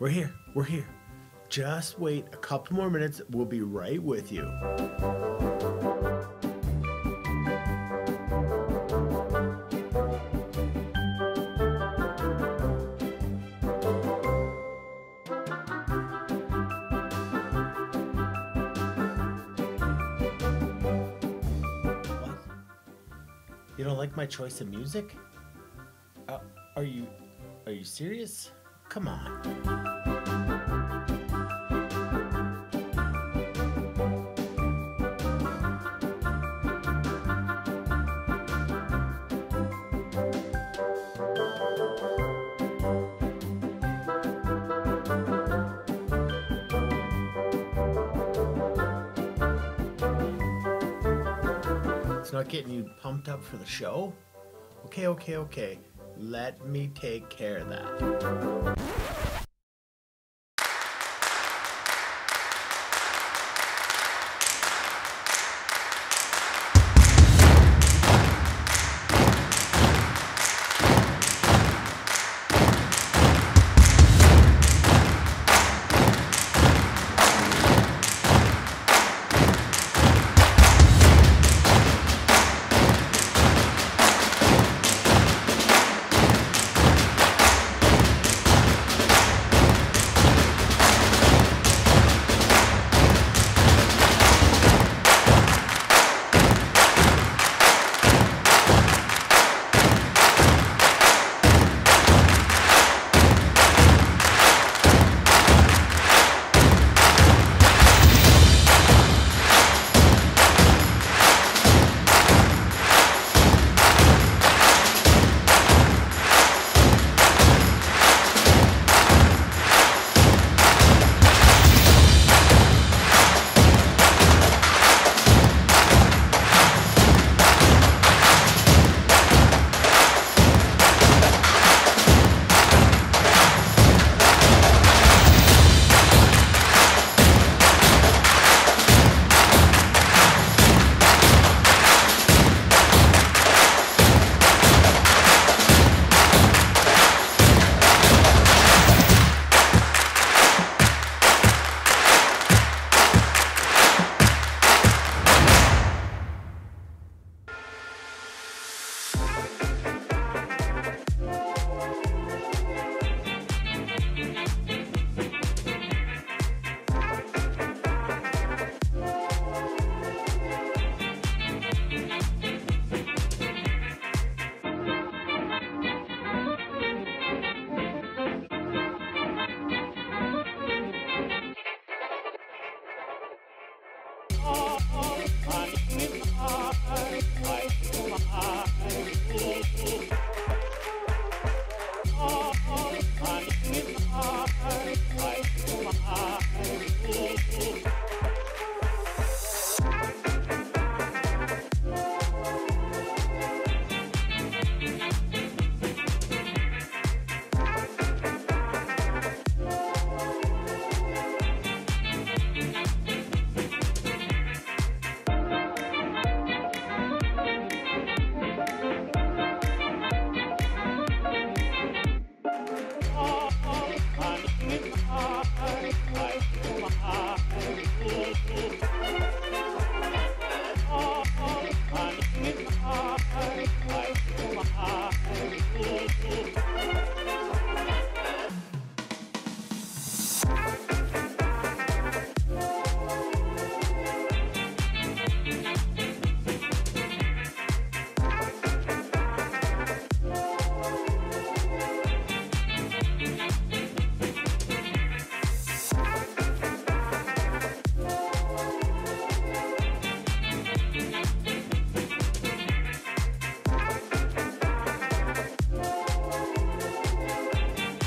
We're here. We're here. Just wait a couple more minutes. We'll be right with you. You don't like my choice of music? Uh, are you are you serious? Come on. It's not getting you pumped up for the show? Okay, okay, okay. Let me take care of that.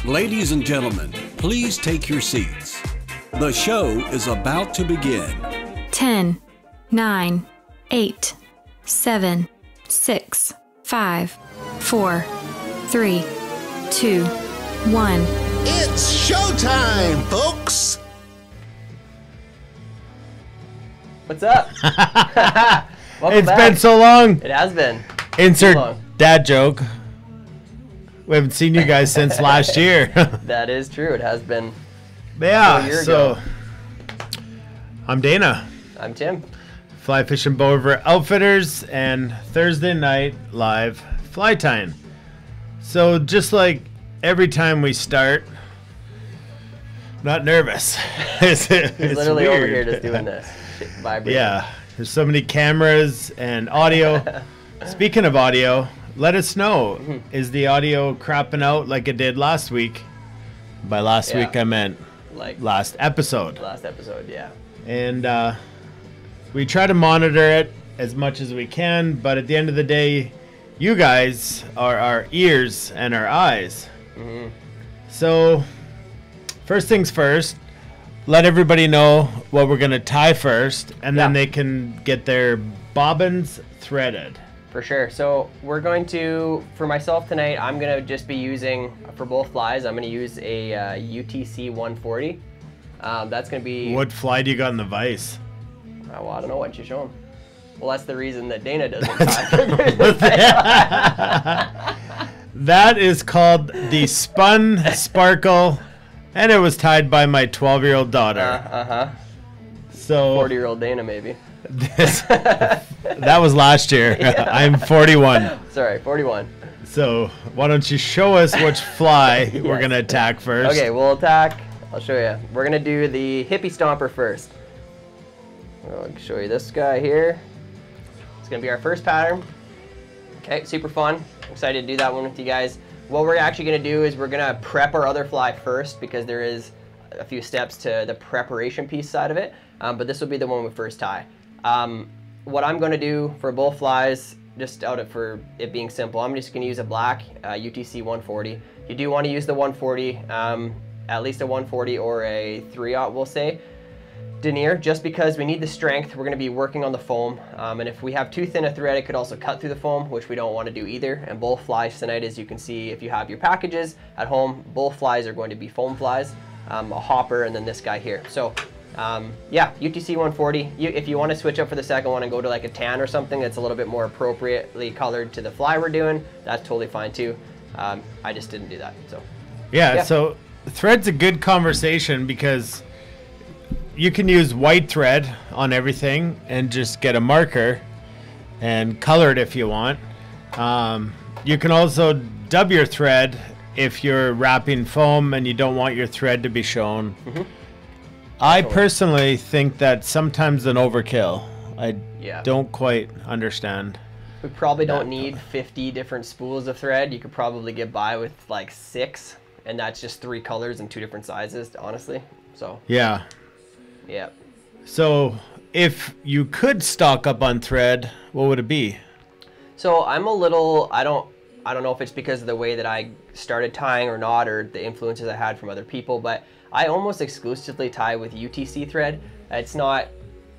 Ladies and gentlemen, please take your seats. The show is about to begin. 10, 9, 8, 7, 6, 5, 4, 3, 2, 1. It's showtime, folks! What's up? Welcome It's back. been so long. It has been. Insert long. dad joke. We haven't seen you guys since last year. That is true. It has been Yeah, so ago. I'm Dana, I'm Tim. Fly Fishing Bow River Outfitters, and Thursday night live fly time. So just like every time we start, not nervous. it's, it's He's literally over weird. here just doing this. Vibrating. Yeah, there's so many cameras and audio. Speaking of audio, let us know Mm-hmm. is the audio crapping out like it did last week? By last Yeah. week, I meant Like last episode. last episode, yeah. And uh, we try to monitor it as much as we can, but at the end of the day, you guys are our ears and our eyes. Mm-hmm. So, first things first, let everybody know what we're going to tie first, and then they can get their bobbins threaded. For sure. So we're going to, for myself tonight, I'm gonna just be using for both flies. I'm gonna use a uh, UTC 140. Um, that's gonna be. What fly do you got in the vise? Oh, well, I don't know what you show him. Well, that's the reason that Dana doesn't tie. That is called the Spun Sparkle, and it was tied by my 12 year old daughter. uh huh. so, 40 year old Dana, maybe. This, that was last year. I'm 41. Sorry, 41. So why don't you show us which fly we're gonna attack first? Okay, we'll attack. I'll show you. We're gonna do the hippie stomper first. I'll show you this guy here. It's gonna be our first pattern. Okay, super fun. Excited to do that one with you guys. What we're actually gonna do is we're gonna prep our other fly first because there is a few steps to the preparation piece side of it. Um, but this will be the one we first tie. Um, what I'm gonna do for both flies, just out of for it being simple, I'm just gonna use a black uh, UTC 140. You do want to use the 140, um, at least a 140 or a 3-aught, we'll say denier just because we need the strength. We're going to be working on the foam. Um, and if we have too thin a thread, it could also cut through the foam, which we don't want to do either. And both flies tonight, as you can see, if you have your packages at home, both flies are going to be foam flies, um, a hopper, and then this guy here. So um, yeah, UTC 140. You, if you want to switch up for the second one and go to like a tan or something that's a little bit more appropriately colored to the fly we're doing, that's totally fine too. Um, I just didn't do that. So Yeah, Yeah. so thread's a good conversation because you can use white thread on everything and just get a marker and color it if you want. Um, you can also dub your thread if you're wrapping foam and you don't want your thread to be shown. I personally think that sometimes an overkill. I Yeah. don't quite understand. We probably don't need 50 different spools of thread. You could probably get by with like six, and that's just three colors and two different sizes, honestly. So, Yeah. yeah. So if you could stock up on thread, what would it be? So I'm a little, I don't, I don't know if it's because of the way that I started tying or not, or the influences I had from other people, but I almost exclusively tie with UTC thread. It's not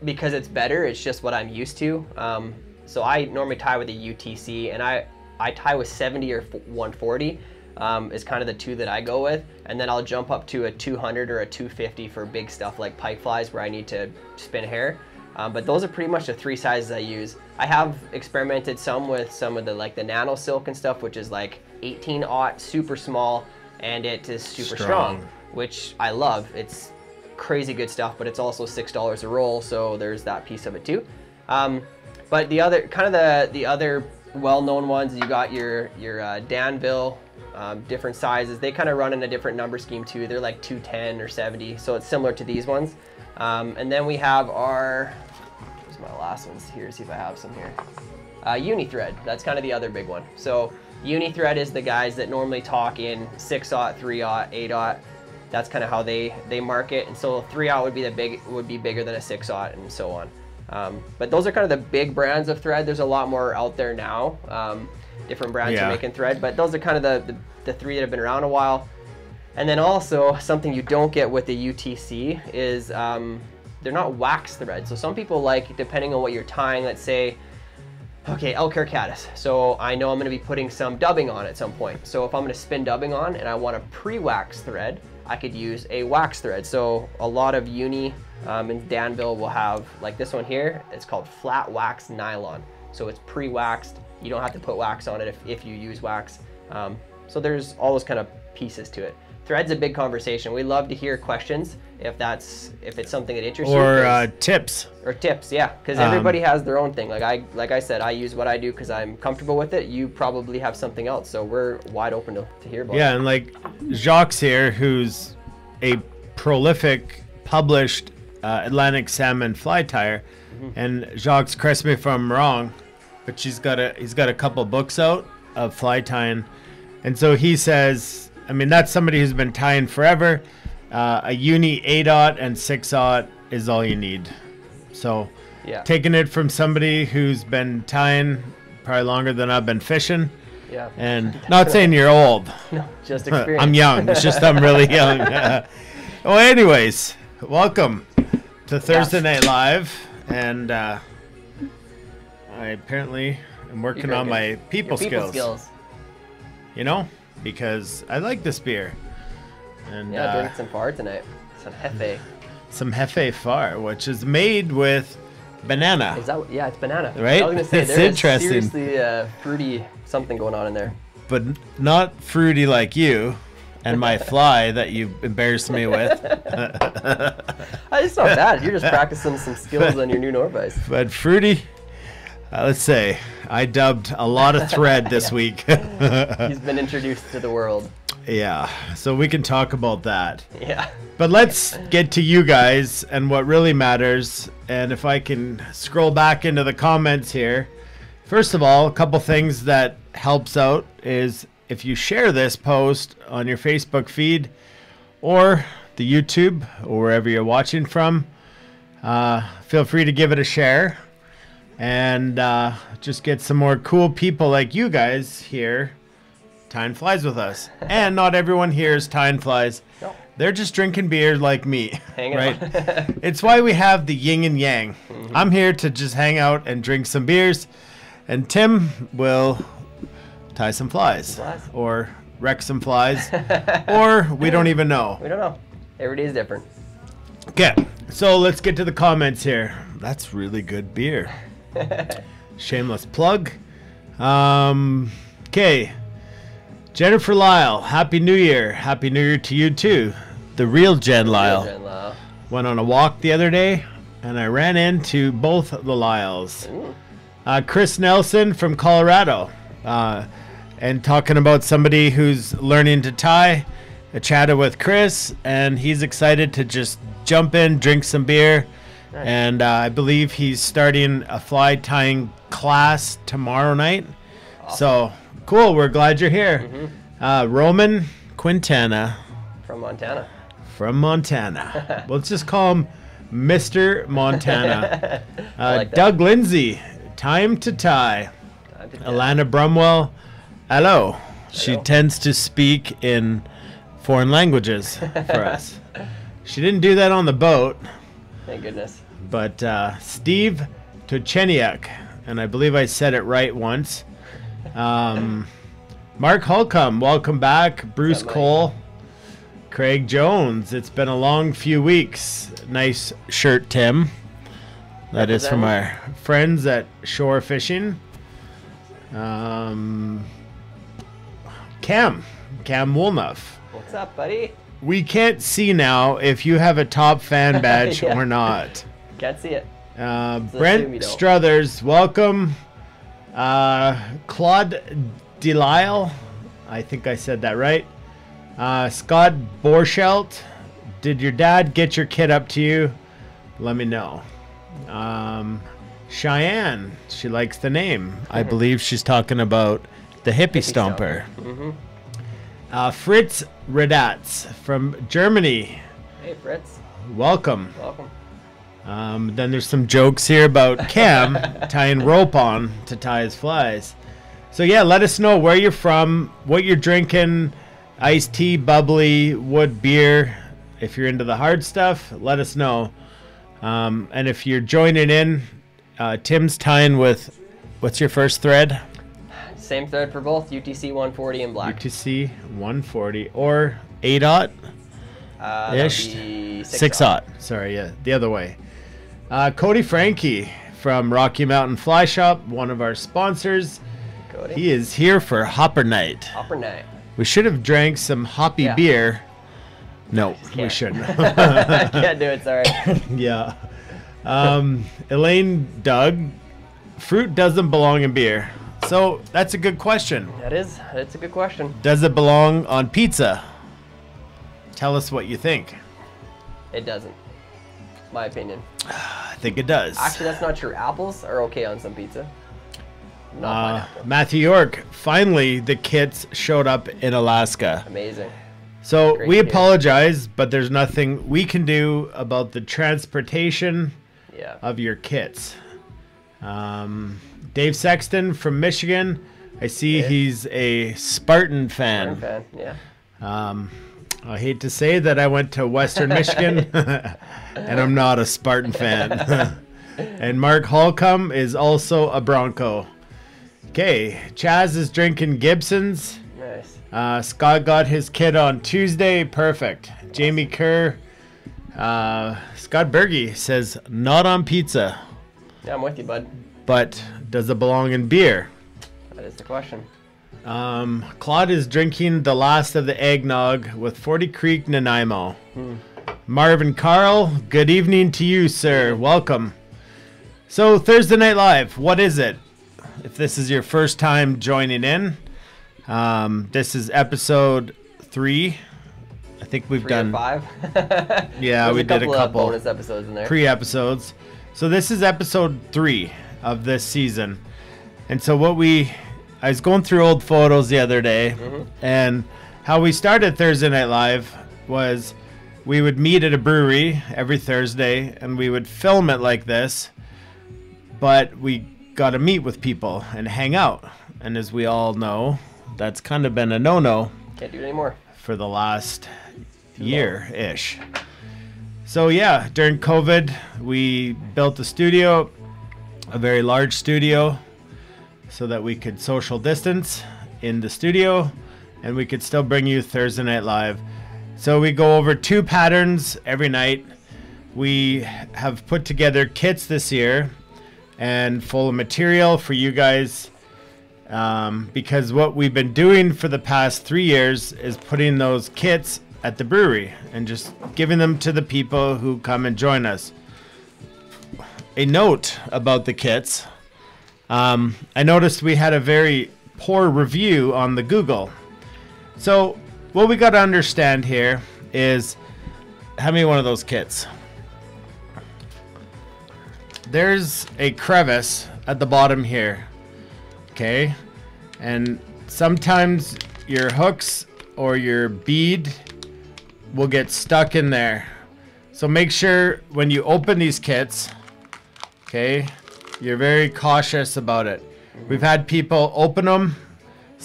because it's better, it's just what I'm used to. Um, so I normally tie with a UTC, and I, I tie with 70 or 140 um, is kind of the two that I go with, and then I'll jump up to a 200 or a 250 for big stuff like pike flies where I need to spin hair. Um, but those are pretty much the three sizes I use. I have experimented some with some of the like the nano silk and stuff, which is like 18 aught, super small, and it is super strong, Strong. Which I love. It's crazy good stuff, but it's also six dollars a roll, so there's that piece of it too. Um, but the other kind of the the other well-known ones, you got your your uh, Danville, um, different sizes. They kind of run in a different number scheme too. They're like 210 or 70, so it's similar to these ones. Um, and then we have our Where's my last ones here? See if I have some here. Uh, Unithread. That's kind of the other big one. So Unithread is the guys that normally talk in six aught, three aught, eight aught. That's kind of how they they market. And so three aught would be the big would be bigger than a six aught and so on. Um, but those are kind of the big brands of thread. There's a lot more out there now. Um, different brands Yeah. are making thread, but those are kind of the, the the three that have been around a while. And then also something you don't get with the UTC is um, they're not wax thread. So some people like, depending on what you're tying, let's say, okay, Elk Hair caddis. So I know I'm gonna be putting some dubbing on at some point. So if I'm gonna spin dubbing on and I want a pre-wax thread, I could use a wax thread. So a lot of uni um, in Danville will have, like this one here, it's called flat wax nylon. So it's pre-waxed. You don't have to put wax on it if, if you use wax. Um, so there's all those kind of pieces to it. Thread's a big conversation. We love to hear questions if that's if it's something that interests you. Or uh, tips. or tips, yeah, because Um, everybody has their own thing. Like I, like I said, I use what I do because I'm comfortable with it. You probably have something else, so we're wide open to, to hear about. Yeah, and like Jacques here, who's a prolific, published uh, Atlantic salmon fly tier, Mm-hmm. and Jacques, correct me if I'm wrong, but she's got a he's got a couple books out of fly tying, and so he says, I mean, that's somebody who's been tying forever. Uh, a uni eight dot and six aught is all you need. So, yeah, taking it from somebody who's been tying probably longer than I've been fishing, yeah. and not saying you're old. no, just experience. I'm young. It's just I'm really young. well, anyways, welcome to Thursday Night Live, and uh, I apparently am working on my Your people, skills, skills. You know, because I like this beer, and Yeah, uh, drink some far tonight. Some hefe. some Hefe Far, which is made with banana. Is that? Yeah, it's banana. Right? I was gonna say It's there is interesting. seriously uh, fruity something going on in there. but not fruity like you and my fly that you embarrassed me with. It's not bad. You're just practicing some skills on your new Norvise. But fruity, uh, let's say, I dubbed a lot of thread this week. He's been introduced to the world. yeah, so we can talk about that. Yeah. But let's get to you guys and what really matters. And if I can scroll back into the comments here. First of all, a couple things that helps out is if you share this post on your Facebook feed or the YouTube or wherever you're watching from, uh, feel free to give it a share and uh, just get some more cool people like you guys here Time flies with us. and not everyone here is time flies. No. They're just drinking beer like me. Hanging right? it's why we have the yin and yang. I'm here to just hang out and drink some beers, and Tim will tie some flies, Flies. or wreck some flies, or we don't even know. we don't know. Every day is different. Okay, so let's get to the comments here. That's really good beer. Shameless plug. Um, okay. Jennifer Lyle, Happy New Year. Happy New Year to you too. The real Jen Lyle. Jen Lyle. Went on a walk the other day and I ran into both the Lyles. Uh, Chris Nelson from Colorado. Uh, and talking about somebody who's learning to tie. I chatted with Chris and he's excited to just jump in, drink some beer. And uh, I believe he's starting a fly tying class tomorrow night. So cool. We're glad you're here. Uh, Roman Quintana from Montana. from Montana. Let's just call him Mr. Montana. Uh, like. Doug Lindsay, time to tie. Time to Alana Brumwell, hello. She tends to speak in foreign languages for us. She didn't do that on the boat, Thank goodness. But uh, Steve Tocheniak, and I believe I said it right once. Um, Mark Holcomb, welcome back. Bruce? Cole, Craig Jones. It's been a long few weeks. Nice shirt, Tim. That is from our friends at Shore Fishing. Um, Cam, Cam Woolnuff. What's up, buddy? We can't see now if you have a top fan badge Yeah. or not. Can't see it. Uh, Brent. Struthers, welcome. Uh, Claude Delisle, I think I said that right. Uh, Scott Borschelt, did your dad get your kid up to you? Let me know. Um, Cheyenne, she likes the name. I believe she's talking about the hippie, stomper. Stomper. Uh, Fritz Redatz from Germany, Hey, Fritz. welcome. Welcome. Um, then there's some jokes here about Cam tying rope on to tie his flies. So yeah, let us know where you're from, what you're drinking, iced tea, bubbly, wood beer. If you're into the hard stuff, let us know. Um, and if you're joining in, uh, Tim's tying with, what's your first thread? Same thread for both. UTC 140 and black. UTC 140 or 8 aught? Uh, that'd ish. be six, Six aught. aught. Sorry, yeah, the other way. Uh, Cody Frankie from Rocky Mountain Fly Shop, one of our sponsors. Cody. He is here for Hopper Night. Hopper night. We should have drank some hoppy Yeah. beer No, we shouldn't. Can't do it. Sorry. yeah. Um, Elaine Doug, fruit doesn't belong in beer. So that's a good question. That is. That's a good question. Does it belong on pizza? Tell us what you think. It doesn't. My opinion. I think it does. Actually, that's not true. Apples are okay on some pizza. Not Uh. Matthew York, finally the kits showed up in Alaska. Amazing. So Great we apologize, but there's nothing we can do about the transportation Yeah. of your kits. Um, Dave Sexton from Michigan, I see Yeah. he's a Spartan fan. fan. Yeah. Um, I hate to say that I went to Western Michigan, and I'm not a Spartan fan. and Mark Holcomb is also a Bronco. Okay, Chaz is drinking Gibsons. Nice. Uh, Scott got his kid on Tuesday. Perfect. Jamie Kerr. Uh, Scott Berge says, not on pizza, Yeah, I'm with you, bud. but does it belong in beer? That is the question. Um, Claude is drinking the last of the eggnog with 40 Creek Nanaimo. Marvin Carl, good evening to you, sir. Welcome. So, Thursday Night Live, what is it? If this is your first time joining in, um, this is episode three. I think we've Three done five. Yeah, There's we a did a couple, couple. of bonus episodes in there. pre episodes. So this is episode three of this season. And so what we I was going through old photos the other day mm-hmm. and how we started Thursday Night Live was we would meet at a brewery every Thursday and we would film it like this, but we got to meet with people and hang out. And as we all know, that's kind of been a no-no Can't do it anymore. for the last year ish. So yeah, during COVID, we built a studio, a very large studio, so that we could social distance in the studio, and we could still bring you Thursday Night Live. So we go over two patterns every night. We have put together kits this year, and full of material for you guys um, because what we've been doing for the past three years is putting those kits at the brewery and just giving them to the people who come and join us. A note about the kits um, I noticed we had a very poor review on the Google. So, what we got to understand here is how many one of those kits? There's a crevice at the bottom here okay and sometimes your hooks or your bead will get stuck in there so make sure when you open these kits okay you're very cautious about it. We've had people open them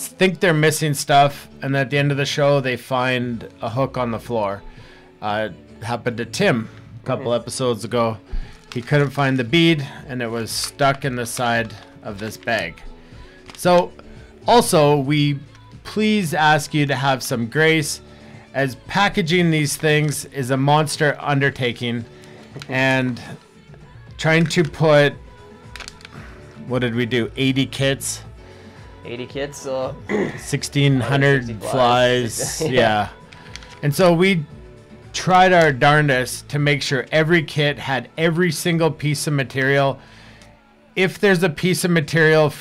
think they're missing stuff and at the end of the show they find a hook on the floor. Uh, it happened to tim a couple episodes ago. He couldn't find the bead and it was stuck in the side of this bag. So, also, we please ask you to have some grace as packaging these things is a monster undertaking and trying to put what did we do? 80 kits? 80 kits, so 1600 flies flies. yeah. And so we tried our darndest to make sure every kit had every single piece of material. If there's a piece of material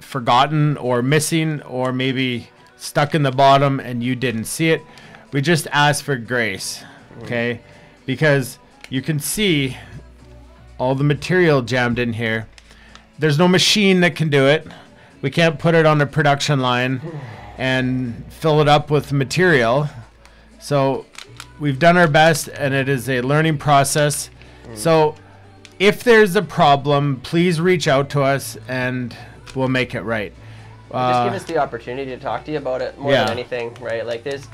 forgotten or missing or maybe stuck in the bottom and you didn't see it we just ask for grace mm. okay? Because you can see all the material jammed in here. There's no machine that can do it. We can't put it on a production line and fill it up with material. So we've done our best and it is a learning process. So if there's a problem please reach out to us and we'll make it right. Just Uh, give us the opportunity to talk to you about it more yeah. than anything, right? Like there's,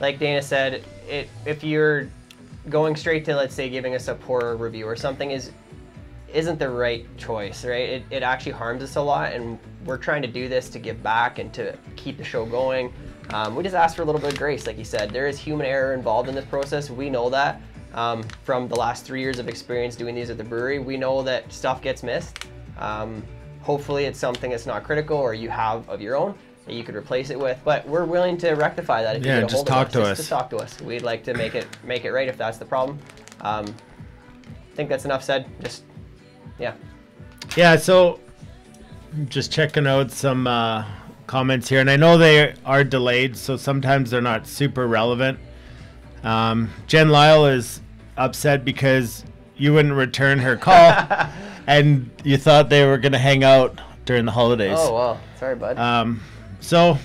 like Dana said, it if you're going straight to let's say giving us a poor review or something is isn't the right choice, right? It, it actually harms us a lot, and we're trying to do this to give back and to keep the show going. Um, we just ask for a little bit of grace, like you said. There is human error involved in this process. We know that um, from the last three years of experience doing these at the brewery. We know that stuff gets missed. Um, hopefully, it's something that's not critical or you have of your own. that you could replace it with. But we're willing to rectify that if Yeah, you get a just hold talk of to us. us. Just talk to us. We'd like to make it make it right if that's the problem. Um, I think that's enough said. Just yeah. Yeah, so just checking out some uh, comments here, and I know they are delayed, so sometimes they're not super relevant. Um, Jen Lyle is upset because you wouldn't return her call, and you thought they were going to hang out during the holidays. Oh well, sorry, bud. Um, so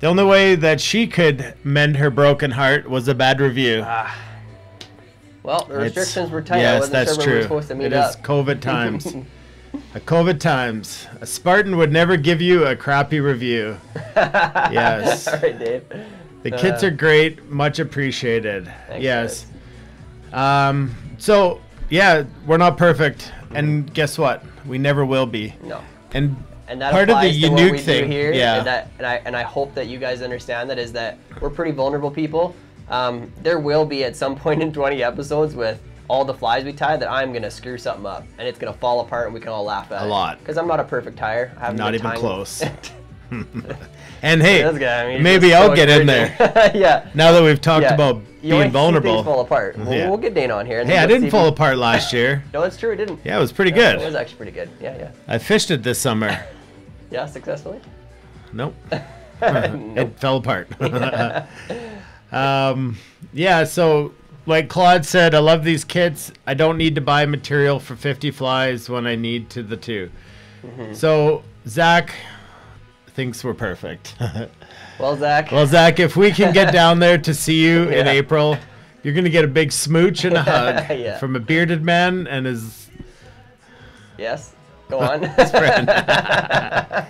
the only way that she could mend her broken heart was a bad review. Well, the It's- restrictions were tight. I Yes, wasn't that's sure true. we were supposed to meet It up. is COVID times. a COVID times. A Spartan would never give you a crappy review. yes. All right, Dave. The kids Uh, are great, much appreciated. Thanks, yes. Um, so yeah, we're not perfect, and guess what? We never will be. No. And and that part of the unique we thing, here. yeah. And, that, and I and I hope that you guys understand that is that we're pretty vulnerable people. Um, there will be at some point in 20 episodes with all the flies we tie that I'm gonna screw something up and it's gonna fall apart and we can all laugh at it. A it. lot. Because I'm not a perfect tier. I haven't Not even tying- close. and hey, guy, I mean, maybe I'll so get in there. yeah. Now that we've talked yeah. about You being vulnerable. fall apart. We'll, Yeah. we'll get Dana on here. and Hey, I didn't fall apart last year. No, it's true. It didn't. Yeah, it was pretty No, good. It was actually pretty good. Yeah, yeah. I fished it this summer. Yeah, successfully. Nope. It fell apart. Um, yeah, so like Claude said, I love these kits. I don't need to buy material for 50 flies when I need to the 2 Mm-hmm. So Zach thinks we're perfect. Well, Zach. well, Zach, if we can get down there to see you in April, you're gonna get a big smooch and a hug Yeah. from a bearded man and his yes. Go on. his friend.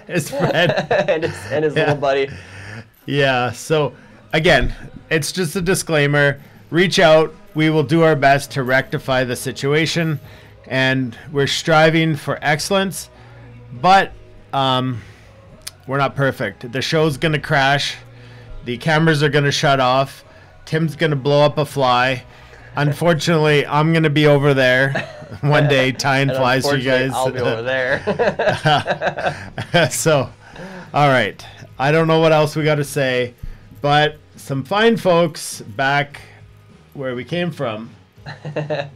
his friend. and his, and his Yeah. little buddy. Yeah. So again, it's just a disclaimer. Reach out. We will do our best to rectify the situation, and we're striving for excellence. But um, we're not perfect. The show's gonna crash. The cameras are gonna shut off. Tim's gonna blow up a fly. Unfortunately, I'm gonna be over there one day tying flies for you guys. I'll be over there. so, all right. I don't know what else we got to say, but some fine folks back where we came from. that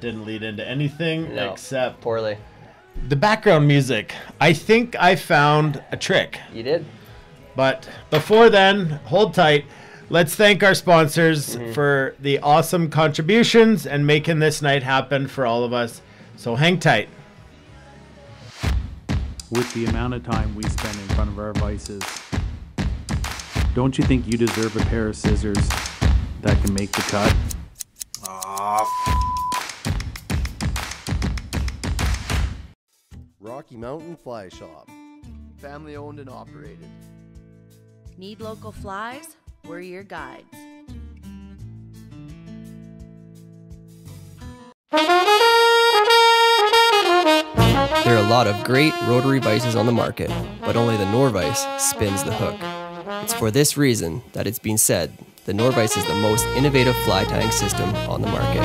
didn't lead into anything No. except Poorly. the background music. I think I found a trick. You did. But before then, hold tight. Let's thank our sponsors Mm-hmm. for the awesome contributions and making this night happen for all of us. So hang tight. with the amount of time we spend in front of our vices. Don't you think you deserve a pair of scissors that can make the cut? Rocky Mountain Fly Shop. Family owned and operated. Need local flies? We're your guides. There are a lot of great rotary vices on the market, but only the Norvise spins the hook. It's for this reason that it's been said the Norvise is the most innovative fly tying system on the market.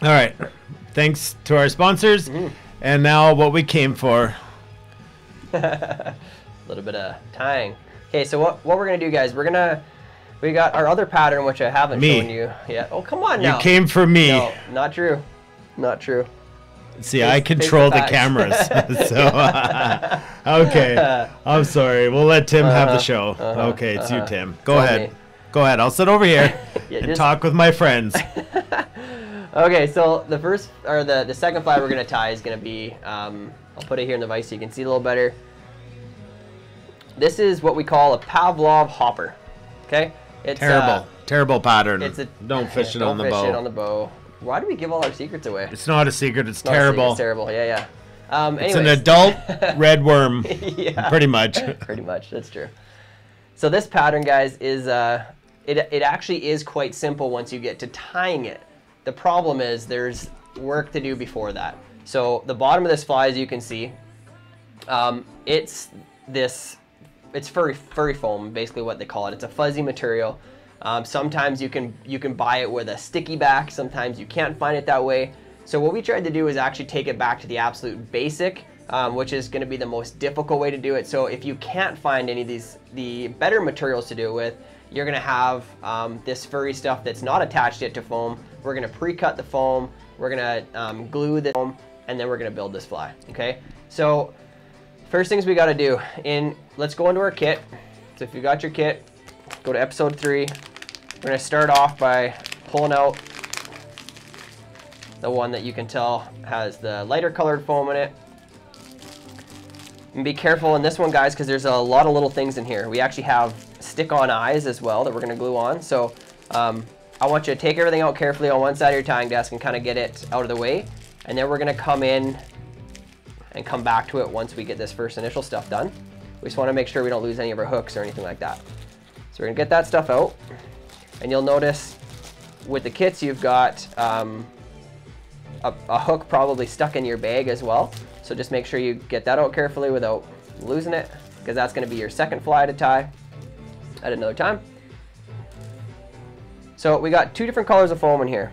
All right. Thanks to our sponsors. And now what we came for. A little bit of tying. Okay, so what, what we're gonna do, guys? We're gonna we got our other pattern which I haven't Me. shown you yet. Oh, come on now. You came for me. No, not true. Not true. See, I control the cameras. so, okay. I'm sorry. We'll let Tim have the show. uh-huh, okay, it's you, uh-huh. Tim. Go Tell ahead. me. Go ahead. I'll sit over here Yeah, and just- talk with my friends. Okay, so the first or the the second fly we're gonna tie is gonna be um, I'll put it here in the vise so you can see a little better. This is what we call a Pavlov hopper. Okay, it's Terrible. uh, Terrible pattern. it's a Don't fish it don't on the fish bow. it on the bow. Why do we give all our secrets away? it's not a secret. It's terrible. It's terrible. Yeah, yeah. Um, It's an adult red worm, yeah. pretty much. Pretty much, that's true. So this pattern, guys, is uh, it, it actually is quite simple once you get to tying it. The problem is there's work to do before that. So the bottom of this fly, as you can see, um, it's this, it's furry furry foam, basically what they call it. It's a fuzzy material. Um, sometimes you can you can buy it with a sticky back. Sometimes you can't find it that way. So what we tried to do is actually take it back to the absolute basic, um, which is going to be the most difficult way to do it. So if you can't find any of these, the better materials to do it with, you're going to have um, this furry stuff that's not attached yet to foam. We're going to pre-cut the foam. We're going to um, glue the foam, and then we're going to build this fly. Okay. So first things we got to do in let's go into our kit. So if you got your kit, go to episode three. We're to start off by pulling out the one that you can tell has the lighter colored foam in it. And be careful in this one, guys, because there's a lot of little things in here. We actually have stick-on eyes as well that we're going to glue on. So um, I want you to take everything out carefully on one side of your tying desk and kind of get it out of the way. And then we're going to come in and come back to it once we get this first initial stuff done. We just want to make sure we don't lose any of our hooks or anything like that. So we're to get that stuff out. And you'll notice with the kits you've got um, a, a hook probably stuck in your bag as well. So just make sure you get that out carefully without losing it because that's going to be your second fly to tie at another time. So we got two different colors of foam in here.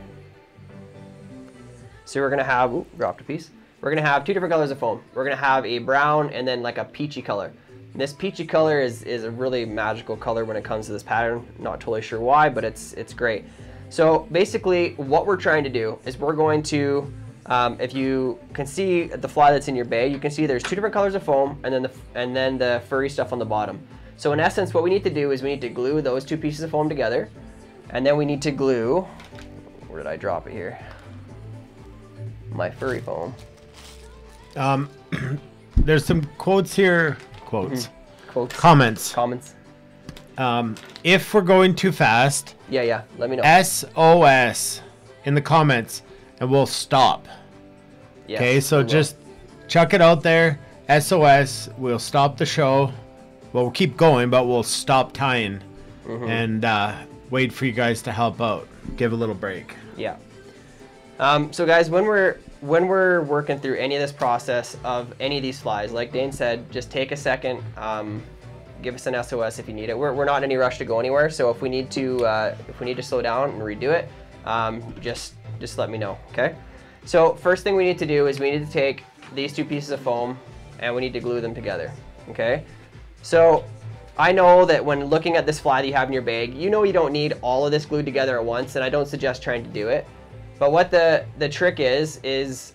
So we're going to have, ooh, dropped a piece. We're going to have two different colors of foam. We're going to have a brown and then like a peachy color. This peachy color is, is a really magical color when it comes to this pattern. Not totally sure why, but it's, it's great. So basically what we're trying to do is we're going to, um, if you can see the fly that's in your bay, you can see there's two different colors of foam and then the, and then the furry stuff on the bottom. So in essence, what we need to do is we need to glue those two pieces of foam together. And then we need to glue, where did I drop it here? My furry foam. Um, there's some quotes here. Quotes. Quotes. Comments. Comments. Um, if we're going too fast, Yeah, yeah, let me know. SOS in the comments and we'll stop. Yes, Okay, so just chuck it out there. SOS. We'll stop the show. Well, we'll keep going, but we'll stop tying Mm-hmm. and uh, wait for you guys to help out. Give a little break. Yeah. Um, so guys, when we're when we're working through any of this process of any of these flies, like Dane said, just take a second, um, give us an SOS if you need it. We're, we're not in any rush to go anywhere, so if we need to uh, if we need to slow down and redo it, um, just just let me know, okay? So first thing we need to do is we need to take these two pieces of foam and we need to glue them together, okay? So I know that when looking at this fly that you have in your bag, you know you don't need all of this glued together at once, and I don't suggest trying to do it. But what the, the trick is, is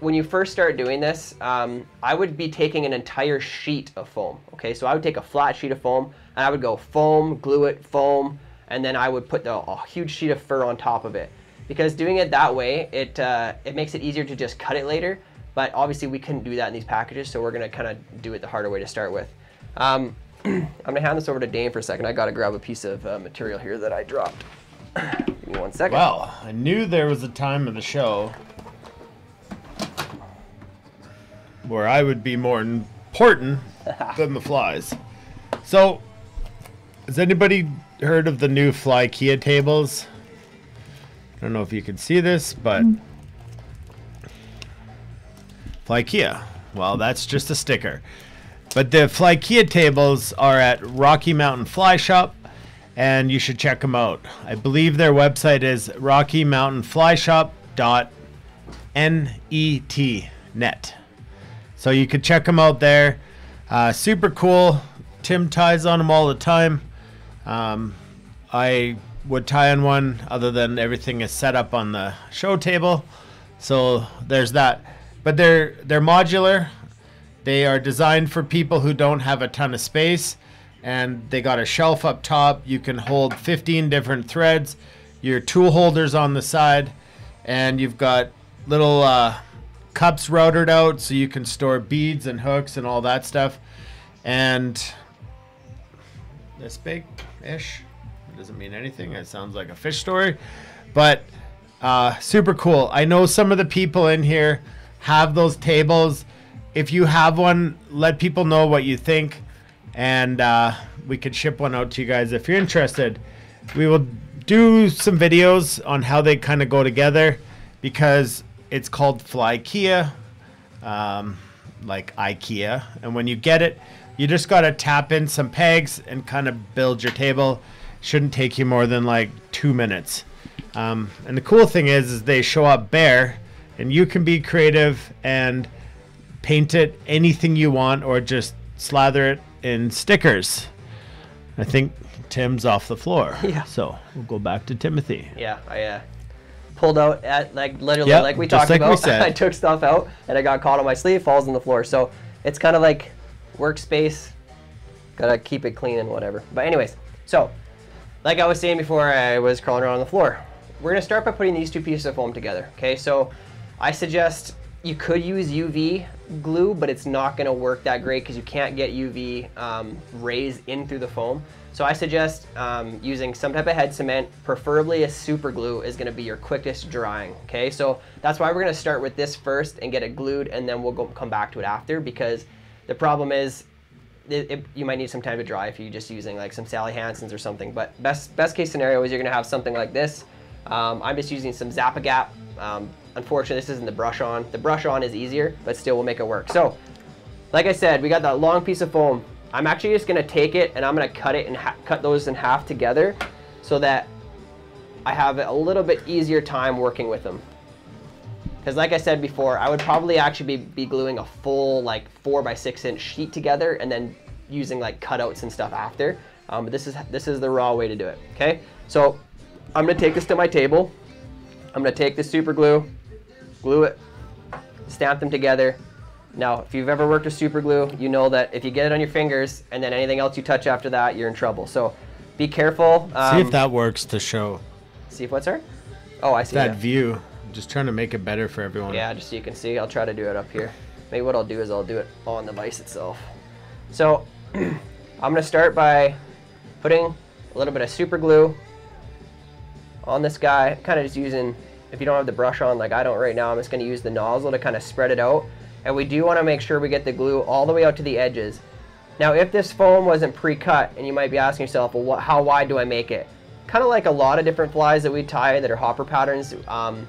when you first start doing this, um, I would be taking an entire sheet of foam. Okay, so I would take a flat sheet of foam, and I would go foam, glue it, foam, and then I would put the, a huge sheet of fur on top of it. Because doing it that way, it, uh, it makes it easier to just cut it later. But obviously we couldn't do that in these packages, so we're gonna kind of do it the harder way to start with. Um, I'm gonna hand this over to Dane for a second. I gotta grab a piece of uh, material here that I dropped. Give me one second. Well, I knew there was a time of the show where I would be more important than the flies. So, has anybody heard of the new Fly Kia tables? I don't know if you can see this, but Fly Kia. Well, that's just a sticker. But the Fly Kia tables are at Rocky Mountain Fly Shop, and you should check them out. I believe their website is rockymountainflyshop.net. net. So you could check them out there. Uh, super cool. Tim ties on them all the time. Um, I would tie on one other than everything is set up on the show table. So there's that. But they're they're modular. They are designed for people who don't have a ton of space and they got a shelf up top. You can hold 15 different threads, your tool holders on the side, and you've got little uh, cups routed out so you can store beads and hooks and all that stuff. And this big ish. It doesn't mean anything. It sounds like a fish story. But uh, super cool. I know some of the people in here have those tables. If you have one, let people know what you think. And uh, we could ship one out to you guys if you're interested. We will do some videos on how they kind of go together because it's called Fly um, like IKEA. And when you get it, you just got to tap in some pegs and kind of build your table. Shouldn't take you more than like two minutes. Um, and the cool thing is, is they show up bare And you can be creative and paint it anything you want or just slather it in stickers. I think Tim's off the floor. Yeah. So we'll go back to Timothy. Yeah, I uh, pulled out at like literally Yep, like we talked like we about. said. I took stuff out and I got caught on my sleeve, falls on the floor. So it's kind of like workspace. Gotta keep it clean and whatever. But anyways, so like I was saying before, I was crawling around on the floor. We're gonna start by putting these two pieces of foam together. Okay, so I suggest you could use UV glue, but it's not gonna work that great because you can't get UV um, rays in through the foam. So I suggest um, using some type of head cement, preferably a super glue is gonna be your quickest drying, okay? So that's why we're gonna start with this first and get it glued and then we'll go come back to it after because the problem is it, it- you might need some time to dry if you're just using like some Sally Hansen's or something. But best best case scenario is you're gonna have something like this. Um, I'm just using some Zap-A-Gap. Um, unfortunately, this isn't the brush on. The brush on is easier, but still we'll make it work. So, like I said, we got that long piece of foam. I'm actually just gonna take it and I'm gonna cut it and cut those in half together, so that I have a little bit easier time working with them. Because like I said before, I would probably actually be, be gluing a full like four by six inch sheet together and then using like cutouts and stuff after. Um, but this is this is the raw way to do it. Okay, so I'm gonna take this to my table. I'm gonna take the super glue, glue it, stamp them together. Now, if you've ever worked with super glue, you know that if you get it on your fingers and then anything else you touch after that, you're in trouble. So be careful. Um, See if that works to show See if what's there? Oh, I see that that. view. Just trying to make it better for everyone. Yeah, just so you can see. I'll try to do it up here. Maybe what I'll do is I'll do it on the vise itself. So I'm gonna start by putting a little bit of super glue on this guy. Kind of just using, if you don't have the brush on like I don't right now, I'm just gonna use the nozzle to kind of spread it out. And we do wanna make sure we get the glue all the way out to the edges. Now, if this foam wasn't pre-cut, and you might be asking yourself, well, what, how wide do I make it? Kind of like a lot of different flies that we tie that are hopper patterns. Um,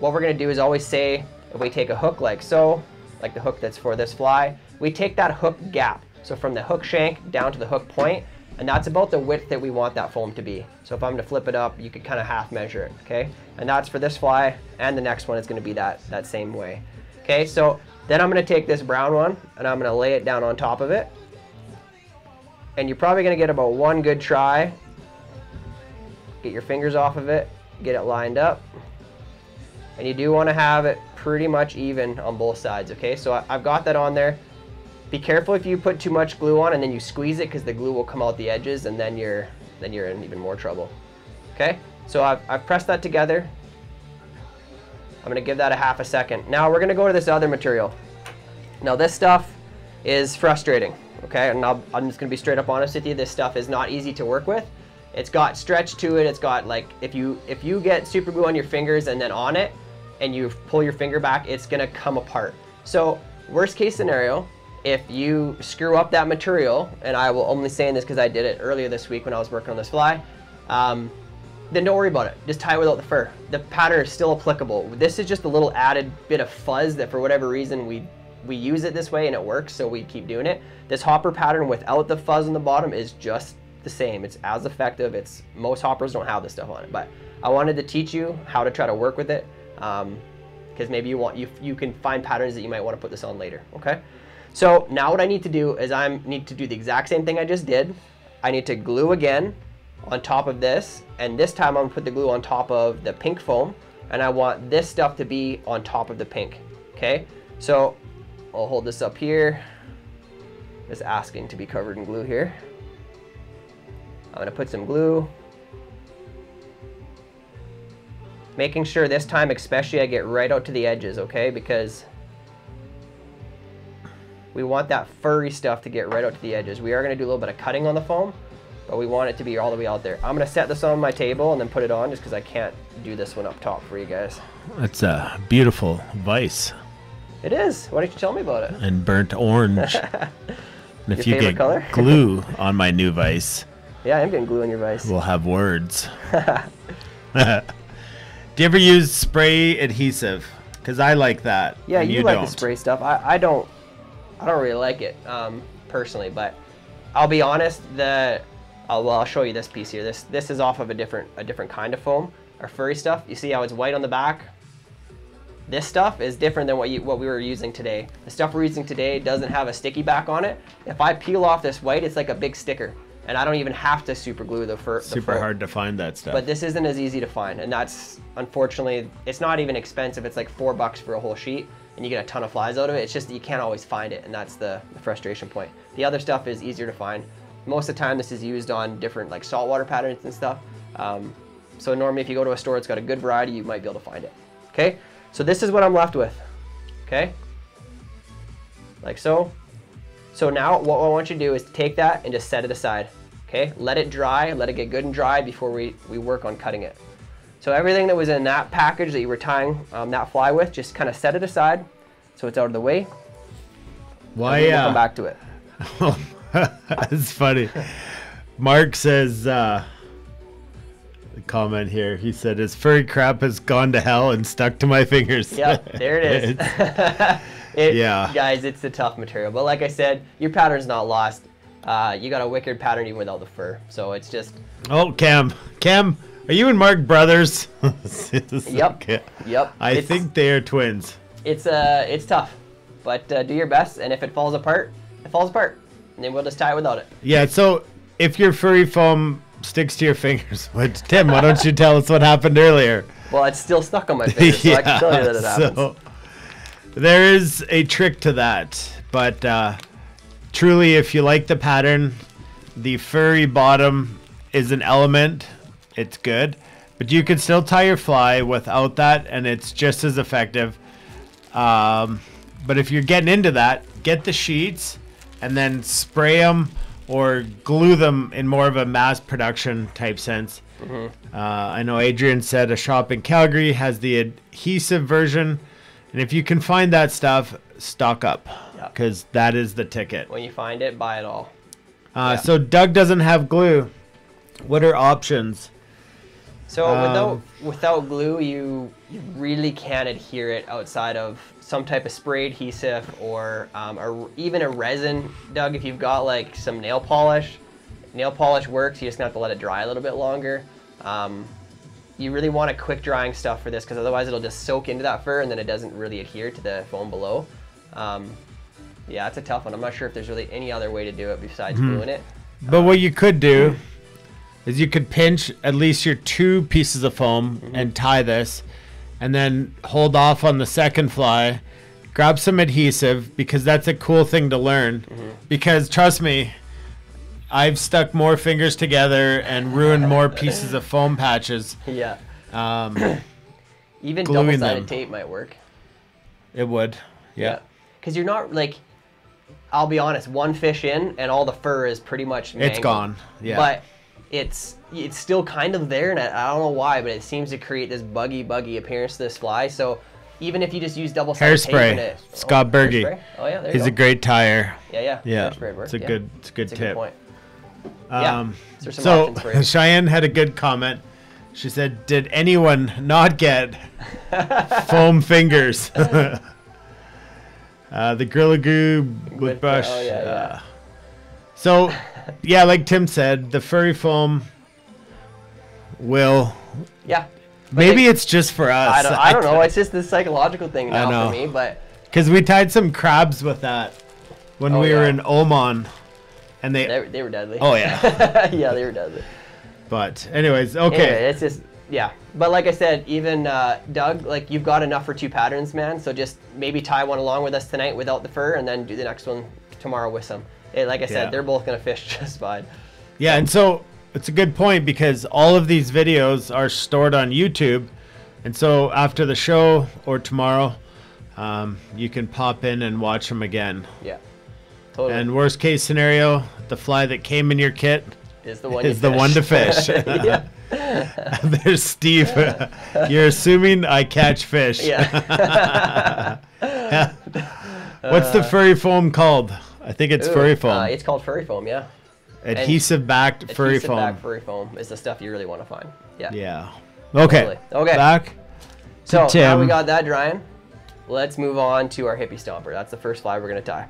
what we're gonna do is always say, if we take a hook like so, like the hook that's for this fly, we take that hook gap. So from the hook shank down to the hook point, and that's about the width that we want that foam to be. So if I'm gonna flip it up, you could kind of half measure it, okay? And that's for this fly, and the next one is gonna be that, that same way. Okay, so then I'm gonna take this brown one, and I'm gonna lay it down on top of it. And you're probably gonna get about one good try. Get your fingers off of it, get it lined up. And you do want to have it pretty much even on both sides, okay? So I've got that on there. Be careful if you put too much glue on and then you squeeze it because the glue will come out the edges and then you're then you're in even more trouble. Okay? So I've, I've pressed that together. I'm gonna give that a half a second. Now we're gonna go to this other material. Now this stuff is frustrating, okay? And I'll, I'm just gonna be straight up honest with you. This stuff is not easy to work with. It's got stretch to it. It's got like if you if you get super glue on your fingers and then on it, and you pull your finger back, it's gonna come apart. So worst case scenario, if you screw up that material, and I will only saying this because I did it earlier this week when I was working on this fly, um, then don't worry about it. Just tie it without the fur. The pattern is still applicable. This is just a little added bit of fuzz that for whatever reason we we use it this way and it works, so we keep doing it. This hopper pattern without the fuzz on the bottom is just the same. It's as effective. It's most hoppers don't have this stuff on it, but I wanted to teach you how to try to work with it because maybe you want you you can find patterns that you might want to put this on later. Okay. So now what I need to do is I need to do the exact same thing I just did. I need to glue again on top of this, and this time I'm gonna put the glue on top of the pink foam, and I want this stuff to be on top of the pink. Okay. So I'll hold this up here. Just asking to be covered in glue here. I'm gonna put some glue. Making sure this time especially I get right out to the edges, okay? Because we want that furry stuff to get right out to the edges. We are gonna do a little bit of cutting on the foam, but we want it to be all the way out there. I'm gonna set this on my table and then put it on just because I can't do this one up top for you guys. That's a beautiful vise It is. Why don't you tell me about it? and burnt orange. and if Your you get color? glue on my new vise, Yeah, I'm getting glue on your vise. we'll have words. Do you ever use spray adhesive? Because I like that. Yeah, and you, like don't. the spray stuff. I, I don't I don't really like it um, personally, but I'll be honest. The oh, well, I'll show you this piece here. This this is off of a different a different kind of foam. Our furry stuff. You see how it's white on the back? This stuff is different than what you what we were using today. The stuff we're using today doesn't have a sticky back on it. If I peel off this white, it's like a big sticker, and I don't even have to super glue the fur. Super fur. hard to find that stuff. But this isn't as easy to find, and that's unfortunately, it's not even expensive. It's like four bucks for a whole sheet, and you get a ton of flies out of it. It's just that you can't always find it, and that's the, the frustration point. The other stuff is easier to find. Most of the time, this is used on different like saltwater patterns and stuff. Um, so normally, if you go to a store that's got a good variety, you might be able to find it. Okay, so this is what I'm left with. Okay, like so. So now what I want you to do is take that and just set it aside. Okay, let it dry, let it get good and dry before we, we work on cutting it. So everything that was in that package that you were tying um, that fly with, just kind of set it aside so it's out of the way. Why? and then we'll uh, come back to it. it's funny. Mark says, uh, a comment here. He said, "His furry crap has gone to hell and stuck to my fingers." Yep, there it is. It- Yeah. Guys, it's a tough material. But like I said, your pattern's not lost. Uh, you got a wicked pattern even without the fur. So it's just, oh, Cam, Cam, are you and Mark brothers? Yep. Okay. yep. I it's, think they are twins. it's uh, it's tough. But uh, do your best, and if it falls apart, it falls apart. And then we'll just tie it without it. Yeah. So if your furry foam sticks to your fingers, what, Tim? Why don't you tell us what happened earlier? Well, it's still stuck on my finger, so I can tell you that it happens. so there is a trick to that, but uh, truly, if you like the pattern, the furry bottom is an element. It's good, but you can still tie your fly without that, and it's just as effective. Um, but if you're getting into that, get the sheets and then spray them or glue them in more of a mass production type sense. Uh, I know Adrian said a shop in Calgary has the adhesive version, and if you can find that stuff, stock up because that is the ticket. When you find it, buy it all. Uh, Yeah. So Doug doesn't have glue. What are options? So Um, without without glue, you you really can't adhere it outside of some type of spray adhesive or um, a, even a resin. Doug, if you've got like some nail polish, nail polish works. You just gonna have to let it dry a little bit longer. Um, you really want a quick drying stuff for this because otherwise it'll just soak into that fur and then it doesn't really adhere to the foam below. Um, yeah, it's a tough one. I'm not sure if there's really any other way to do it besides Mm-hmm. gluing it. But what you could do is you could pinch at least your two pieces of foam Mm-hmm. and tie this, and then hold off on the second fly. Grab some adhesive because that's a cool thing to learn. Mm-hmm. Because trust me, I've stuck more fingers together and ruined more pieces of foam patches. Yeah. Um, Even double-sided them. tape might work. it would. Yeah. Because you're not like, I'll be honest, one fish in and all the fur is pretty much It's mangled. gone. Yeah. But it's it's still kind of there, and I, I don't know why, but it seems to create this buggy, buggy appearance to this fly. So even if you just use double sided tape Hairspray. Scott oh, Berge. Oh yeah, there you He's go. a great tier. yeah, yeah, Yeah. hairspray It's a yeah. good it's a good a tip. good point. Yeah, Um, some so. Cheyenne had a good comment. She said, "Did anyone not get foam fingers?" uh, the Gorilla Glue with With brush. oh, yeah, yeah. uh, so, yeah, like Tim said, the furry foam will. Yeah. Maybe it- it's just for us. I don't, I don't know. It's just this psychological thing I now know. for me, but Because we tied some crabs with that when Oh, we were in Oman, and they. they, they were deadly. oh yeah. yeah, they were deadly. But anyways, okay. Anyway, it's just yeah. But like I said, even uh, Doug, like you've got enough for two patterns, man. So just maybe tie one along with us tonight without the fur, and then do the next one tomorrow with some. Like I said, Yeah. they're both gonna fish just fine. Yeah, and so it's a good point because all of these videos are stored on YouTube. And so after the show or tomorrow, um, you can pop in and watch them again. Yeah, totally. And worst case scenario, the fly that came in your kit is the one is the one to fish. fish. There's Steve. You're assuming I catch fish. Yeah. What's the furry foam called? I think it's Ooh, furry foam. Uh, it's called furry foam. Yeah. Adhesive backed furry foam. Adhesive foam. back furry foam is the stuff you really want to find. Yeah. Yeah. Okay. Totally. Okay. Back. So to now we got that drying. Let's move on to our hippie stomper. That's the first fly we're gonna tie.